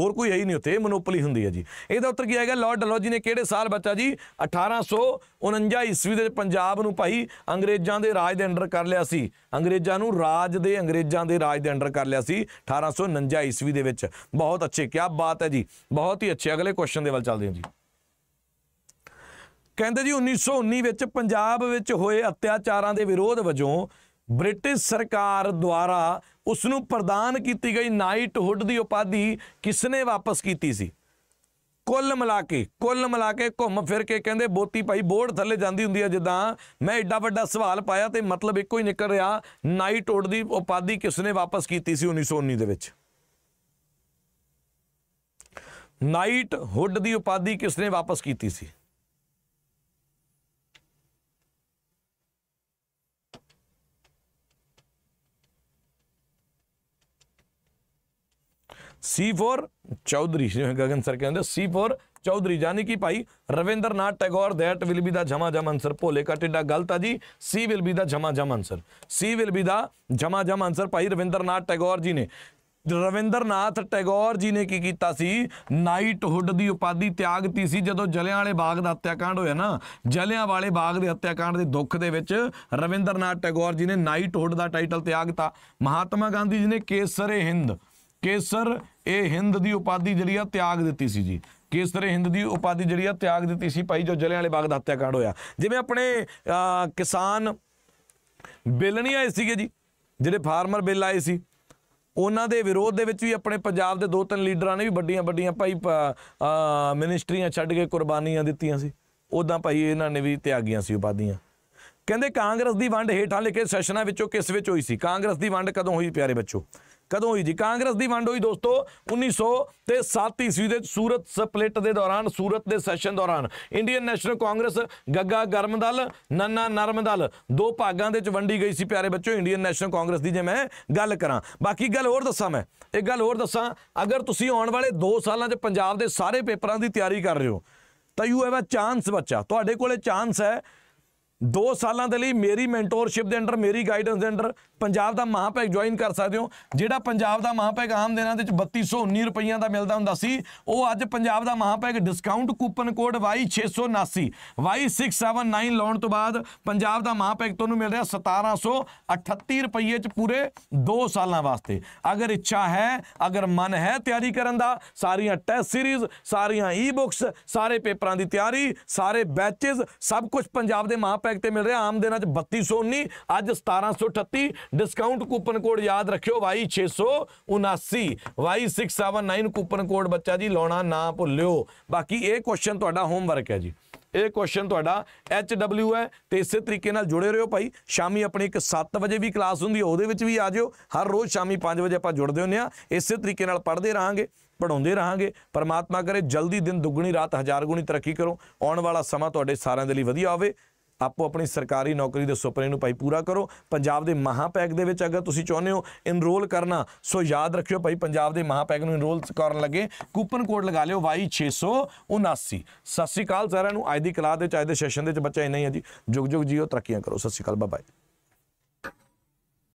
ਹੋਰ ਕੋਈ ਹੈ ਹੀ ਨਹੀਂ ਉੱਥੇ ਮੋਨੋਪੋਲੀ ਹੁੰਦੀ ਹੈ ਜੀ। ਇਹਦਾ ਉੱਤਰ ਕੀ ਆਏਗਾ? ਲਾਰਡ ਡਲਹੌਜੀ ਨੇ ਕਿਹੜੇ ਸਾਲ ਬੱਚਾ ਜੀ? 1849 ਈਸਵੀ ਦੇ ਪੰਜਾਬ ਨੂੰ ਭਾਈ ਅੰਗਰੇਜ਼ਾਂ ਦੇ ਰਾਜ ਦੇ ਅੰਡਰ ਕਰ ਲਿਆ ਸੀ। ਅੰਗਰੇਜ਼ਾਂ ਨੂੰ ਰਾਜ ਦੇ ਅੰਗਰੇਜ਼ਾਂ ਦੇ ਰਾਜ ਦੇ ਅੰਡਰ ਕਰ ਲਿਆ ਸੀ 1849 ਈਸਵੀ ਦੇ ਵਿੱਚ। ਬਹੁਤ ਅੱਛੇ ਕੀ ਬਾਤ ਹੈ ਜੀ। ਬਹੁਤ ਹੀ ਅੱਛੇ। ਅਗਲੇ ਕੁਐਸਚਨ ਦੇ ਵੱਲ ਚੱਲਦੇ ਹਾਂ ਜੀ। ਕਹਿੰਦੇ ਜੀ 1919 ਵਿੱਚ ਪੰਜਾਬ ਵਿੱਚ ਹੋਏ ਅਤਿਆਚਾਰਾਂ ਦੇ ਵਿਰੋਧ ਵਜੋਂ ਬ੍ਰਿਟਿਸ਼ ਸਰਕਾਰ ਦੁਆਰਾ ਉਸ ਨੂੰ ਪ੍ਰਦਾਨ ਕੀਤੀ ਗਈ ਨਾਈਟਹੁੱਡ ਦੀ ਉਪਾਧੀ ਕਿਸਨੇ ਵਾਪਸ ਕੀਤੀ ਸੀ? ਕੁੱਲ ਮਿਲਾ ਕੇ, ਕੁੱਲ ਮਿਲਾ ਕੇ ਘੁੰਮ ਫਿਰ ਕੇ ਕਹਿੰਦੇ ਬੋਤੀ ਭਾਈ ਬੋਰਡ ਥੱਲੇ ਜਾਂਦੀ ਹੁੰਦੀ ਹੈ ਜਿੱਦਾਂ ਮੈਂ ਐਡਾ ਵੱਡਾ ਸਵਾਲ ਪਾਇਆ ਤੇ ਮਤਲਬ ਇੱਕੋ ਹੀ ਨਿਕਲ ਰਿਹਾ ਨਾਈਟਹੁੱਡ ਦੀ ਉਪਾਧੀ ਕਿਸਨੇ ਵਾਪਸ ਕੀਤੀ ਸੀ 1919 ਦੇ ਵਿੱਚ? ਨਾਈਟਹੁੱਡ ਦੀ ਉਪਾਧੀ ਕਿਸਨੇ ਵਾਪਸ ਕੀਤੀ ਸੀ? ਸੀ ਫੋਰ ਚੌਧਰੀ, ਜਿਵੇਂ ਗਗਨ ਸਰ ਕਹਿੰਦੇ ਸੀ ਫੋਰ ਚੌਧਰੀ, ਯਾਨੀ ਕਿ ਭਾਈ Rabindranath Tagore that will be the ਜਮਾ ਜਮ ਆਨਸਰ ਭੋਲੇ ਕਾ ਟਿੱਡਾ ਗਲਤ ਆ ਜੀ ਸੀ ਵਿਲ ਬੀ ਦਾ ਜਮਾ ਜਮ answer C will be the ਜਮਾ ਜਮ ਆਨਸਰ ਭਾਈ ਰਵਿੰਦਰਨਾਥ ਟੈਗੋਰ ਜੀ ਨੇ। ਰਵਿੰਦਰਨਾਥ ਟੈਗੋਰ ਜੀ ਨੇ ਕੀ ਕੀਤਾ ਸੀ? ਨਾਈਟਹੁੱਡ ਦੀ ਉਪਾਧੀ ਤਿਆਗਤੀ ਸੀ, ਜਦੋਂ ਜਲਿਆਂ ਵਾਲੇ ਬਾਗ ਦਾ ਹੱਤਿਆਕਾਂਡ ਹੋਇਆ ਨਾ ਜਲਿਆਂ ਵਾਲੇ ਬਾਗ ਦੇ ਹੱਤਿਆਕਾਂਡ ਦੇ ਦੁੱਖ ਦੇ ਵਿੱਚ ਰਵਿੰਦਰਨਾਥ ਟੈਗੋਰ ਜੀ ਨੇ ਨਾਈਟਹੁੱਡ ਦਾ ਟਾਈਟਲ ਤਿਆਗਤਾ ਮਹਾਤਮਾ ਗਾਂਧੀ ਜੀ ਨੇ ਕੇਸਰੇ ਹਿੰਦ ਕੇਸਰ, ਇਹ ਹਿੰਦ ਦੀ ਉਪਾਧੀ ਜਿਹੜੀ ਆ, ਤਿਆਗ ਦਿੱਤੀ ਸੀ ਜੀ। ਕੇਸਰ ਹਿੰਦ ਦੀ ਉਪਾਧੀ ਜਿਹੜੀ ਆ, ਤਿਆਗ ਦਿੱਤੀ ਸੀ ਭਾਈ ਜੋ ਜਲਿਆਂ ਵਾਲੇ ਬਾਗ ਦਾ ਹੱਤਿਆਕਾਂਡ ਹੋਇਆ। ਜਿਵੇਂ ਆਪਣੇ ਕਿਸਾਨ ਬਿੱਲ ਨਹੀਂ ਆਏ ਸੀਗੇ ਜੀ, ਜਿਹੜੇ ਫਾਰਮਰ ਬਿੱਲ ਆਏ ਸੀ, ਉਹਨਾਂ ਦੇ ਵਿਰੋਧ ਦੇ ਵਿੱਚ ਵੀ ਆਪਣੇ ਪੰਜਾਬ ਦੇ ਦੋ ਤਿੰਨ ਲੀਡਰਾਂ ਨੇ ਵੀ ਵੱਡੀਆਂ ਵੱਡੀਆਂ ਭਾਈ, ਪ- ਮਿਨਿਸਟਰੀਆਂ ਛੱਡ ਕੇ ਕੁਰਬਾਨੀਆਂ ਦਿੱਤੀਆਂ ਸੀ। ਉਦਾਂ ਭਾਈ ਇਹਨਾਂ ਨੇ ਵੀ ਤਿਆਗੀਆਂ ਸੀ ਉਪਾਧੀਆਂ। ਕਹਿੰਦੇ ਕਾਂਗਰਸ ਦੀ ਵੰਡ ਹੇਠਾਂ ਲਿਖੇ ਸੈਸ਼ਨਾਂ ਵਿੱਚੋਂ ਕਿਸ ਵਿੱਚ ਹੋਈ ਸੀ? ਕਾਂਗਰਸ ਦੀ ਵੰਡ ਕਦੋਂ ਹੋਈ ਪਿਆਰੇ ਬੱਚੋ? ਕਦੋਂ ਹੋਈ ਜੀ? ਕਾਂਗਰਸ ਦੀ ਵੰਡ ਹੋਈ ਦੋਸਤੋ 1907 ਈਸਵੀ ਦੇ ਸੂਰਤ ਸਪਲਿਟ ਦੇ ਦੌਰਾਨ, ਸੂਰਤ ਦੇ ਸੈਸ਼ਨ ਦੌਰਾਨ। ਇੰਡੀਅਨ ਨੈਸ਼ਨਲ ਕਾਂਗਰਸ, ਗੱਗਾ ਗਰਮ ਦਲ, ਨੰਨਾ ਨਰਮ ਦਲ, ਦੋ ਭਾਗਾਂ ਦੇ ਵਿੱਚ ਵੰਡੀ ਗਈ ਸੀ ਪਿਆਰੇ ਬੱਚੋ ਇੰਡੀਅਨ ਨੈਸ਼ਨਲ ਕਾਂਗਰਸ ਦੀ ਜੇ ਮੈਂ ਗੱਲ ਕਰਾਂ। ਬਾਕੀ ਗੱਲ ਹੋਰ ਦੱਸਾਂ ਮੈਂ, ਇੱਕ ਗੱਲ ਹੋਰ ਦੱਸਾਂ, ਅਗਰ ਤੁਸੀਂ ਆਉਣ ਵਾਲੇ 2 ਸਾਲਾਂ 'ਚ ਪੰਜਾਬ ਦੇ ਸਾਰੇ ਪੇਪਰਾਂ ਦੀ ਤਿਆਰੀ ਕਰ ਰਹੇ ਹੋ, ਤਾਂ ਯੂ ਹੈਵ ਅ ਚਾਂਸ ਬੱਚਾ, ਤੁਹਾਡੇ ਕੋਲੇ ਚਾਂਸ ਹੈ 2 ਸਾਲਾਂ ਦੇ ਲਈ ਮੇਰੀ ਮੈਂਟੋਰਸ਼ਿਪ ਦੇ ਅੰਡਰ, ਮੇਰੀ ਗਾਈਡੈਂਸ ਦੇ ਅੰਡਰ ਪੰਜਾਬ ਦਾ ਮਹਾਪੈਕ ਜੁਆਇਨ ਕਰ ਸਕਦੇ ਹੋ। ਜਿਹੜਾ ਪੰਜਾਬ ਦਾ ਮਹਾਪੈਕ ਆਮ ਦਿਨਾਂ ਦੇ ਵਿੱਚ 3219 ਰੁਪਈਆਂ ਦਾ ਮਿਲਦਾ ਹੁੰਦਾ ਸੀ, ਉਹ ਅੱਜ ਪੰਜਾਬ ਦਾ Mahapack discount coupon code Y679 Y679 ਲਾਉਣ ਤੋਂ ਬਾਅਦ ਪੰਜਾਬ ਦਾ ਮਹਾਪੈਕ ਤੁਹਾਨੂੰ ਮਿਲ ਰਿਹਾ 1738 ਰੁਪਈਏ ਚ ਪੂਰੇ 2 ਸਾਲਾਂ ਵਾਸਤੇ। ਅਗਰ ਇੱਛਾ ਹੈ, ਅਗਰ ਮਨ ਹੈ ਤਿਆਰੀ ਕਰਨ ਦਾ, ਸਾਰੀਆਂ ਟੈਸਟ ਸੀਰੀਜ਼ ਸਾਰੀਆਂ ਈ ਬੁੱਕਸ ਸਾਰੇ ਪੇਪਰਾਂ ਦੀ ਤਿਆਰੀ, ਸਾਰੇ ਬੈਚਸ ਸਭ ਕੁਝ ਪੰਜਾਬ ਦੇ ਮਹਾਪੈਕ ਤੇ ਮਿਲ ਰਿਹਾ। ਆਮ ਦਿਨਾਂ ਚ 3219 ਅੱਜ 1738 ਡਿਸਕਾਊਂਟ ਕੂਪਨ ਕੋਡ ਯਾਦ ਰੱਖਿਓ Y679 Y679 ਕੂਪਨ ਕੋਡ ਬੱਚਾ ਜੀ, ਲਾਉਣਾ ਨਾ ਭੁੱਲਿਓ। ਬਾਕੀ ਇਹ ਕੁਐਸਚਨ ਤੁਹਾਡਾ ਹੋਮਵਰਕ ਹੈ ਜੀ। ਇਹ ਕੁਐਸਚਨ ਤੁਹਾਡਾ HW ਹੈ ਤੇ ਇਸੇ ਤਰੀਕੇ ਨਾਲ ਜੁੜੇ ਰਹੋ ਭਾਈ। ਸ਼ਾਮੀ ਆਪਣੀ ਇੱਕ 7 ਵਜੇ ਵੀ ਕਲਾਸ ਹੁੰਦੀ ਹੈ, ਉਹਦੇ ਵਿੱਚ ਵੀ ਆ ਜਿਓ। ਹਰ ਰੋਜ਼ ਸ਼ਾਮੀ 5 ਵਜੇ ਆਪਾਂ ਜੁੜਦੇ ਹੁੰਦੇ ਆ ਇਸੇ ਤਰੀਕੇ ਨਾਲ ਪੜ੍ਹਦੇ ਰਹਾਂਗੇ ਪੜਾਉਂਦੇ ਰਹਾਂਗੇ। ਪਰਮਾਤਮਾ ਕਰੇ, ਜਲਦੀ ਦਿਨ ਦੁੱਗਣੀ, ਰਾਤ ਹਜ਼ਾਰ ਗੁਣੀ ਤਰੱਕੀ ਕਰੋ। ਆਉਣ ਵਾਲਾ ਸਮਾਂ ਤੁਹਾਡੇ ਸਾਰਿਆਂ ਦੇ ਲਈ ਵਧੀਆ ਹੋਵੇ। ਆਪੋ ਆਪਣੀ ਸਰਕਾਰੀ ਨੌਕਰੀ ਦੇ ਸੁਪਨੇ ਨੂੰ ਭਾਈ ਪੂਰਾ ਕਰੋ। ਪੰਜਾਬ ਦੇ ਮਹਾਪੈਕ ਦੇ ਵਿੱਚ ਅਗਰ ਤੁਸੀਂ ਚਾਹੁੰਦੇ ਹੋ ਇਨਰੋਲ ਕਰਨਾ, ਸੋ ਯਾਦ ਰੱਖਿਓ ਭਾਈ, ਪੰਜਾਬ ਦੇ ਮਹਾਪੈਕ ਨੂੰ ਇਨਰੋਲ ਕਰਨ ਲੱਗੇ। ਕੂਪਨ ਕੋਡ ਲਗਾ ਲਿਓ Y679 ਸਤਿ ਸ਼੍ਰੀ ਅਕਾਲ ਸਾਰਿਆਂ ਨੂੰ। ਅੱਜ ਦੀ ਕਲਾਸ ਦੇ ਚ ਅੱਜ ਦੇ ਸੈਸ਼ਨ ਦੇ ਵਿੱਚ ਬੱਚਾ ਇੰਨਾ ਹੀ ਹੈ ਜੀ। ਜੁਗ ਜੁਗ ਜੀਓ, ਤਰੱਕੀਆਂ ਕਰੋ। ਸਤਿ ਸ਼੍ਰੀ ਅਕਾਲ ਬਾਏ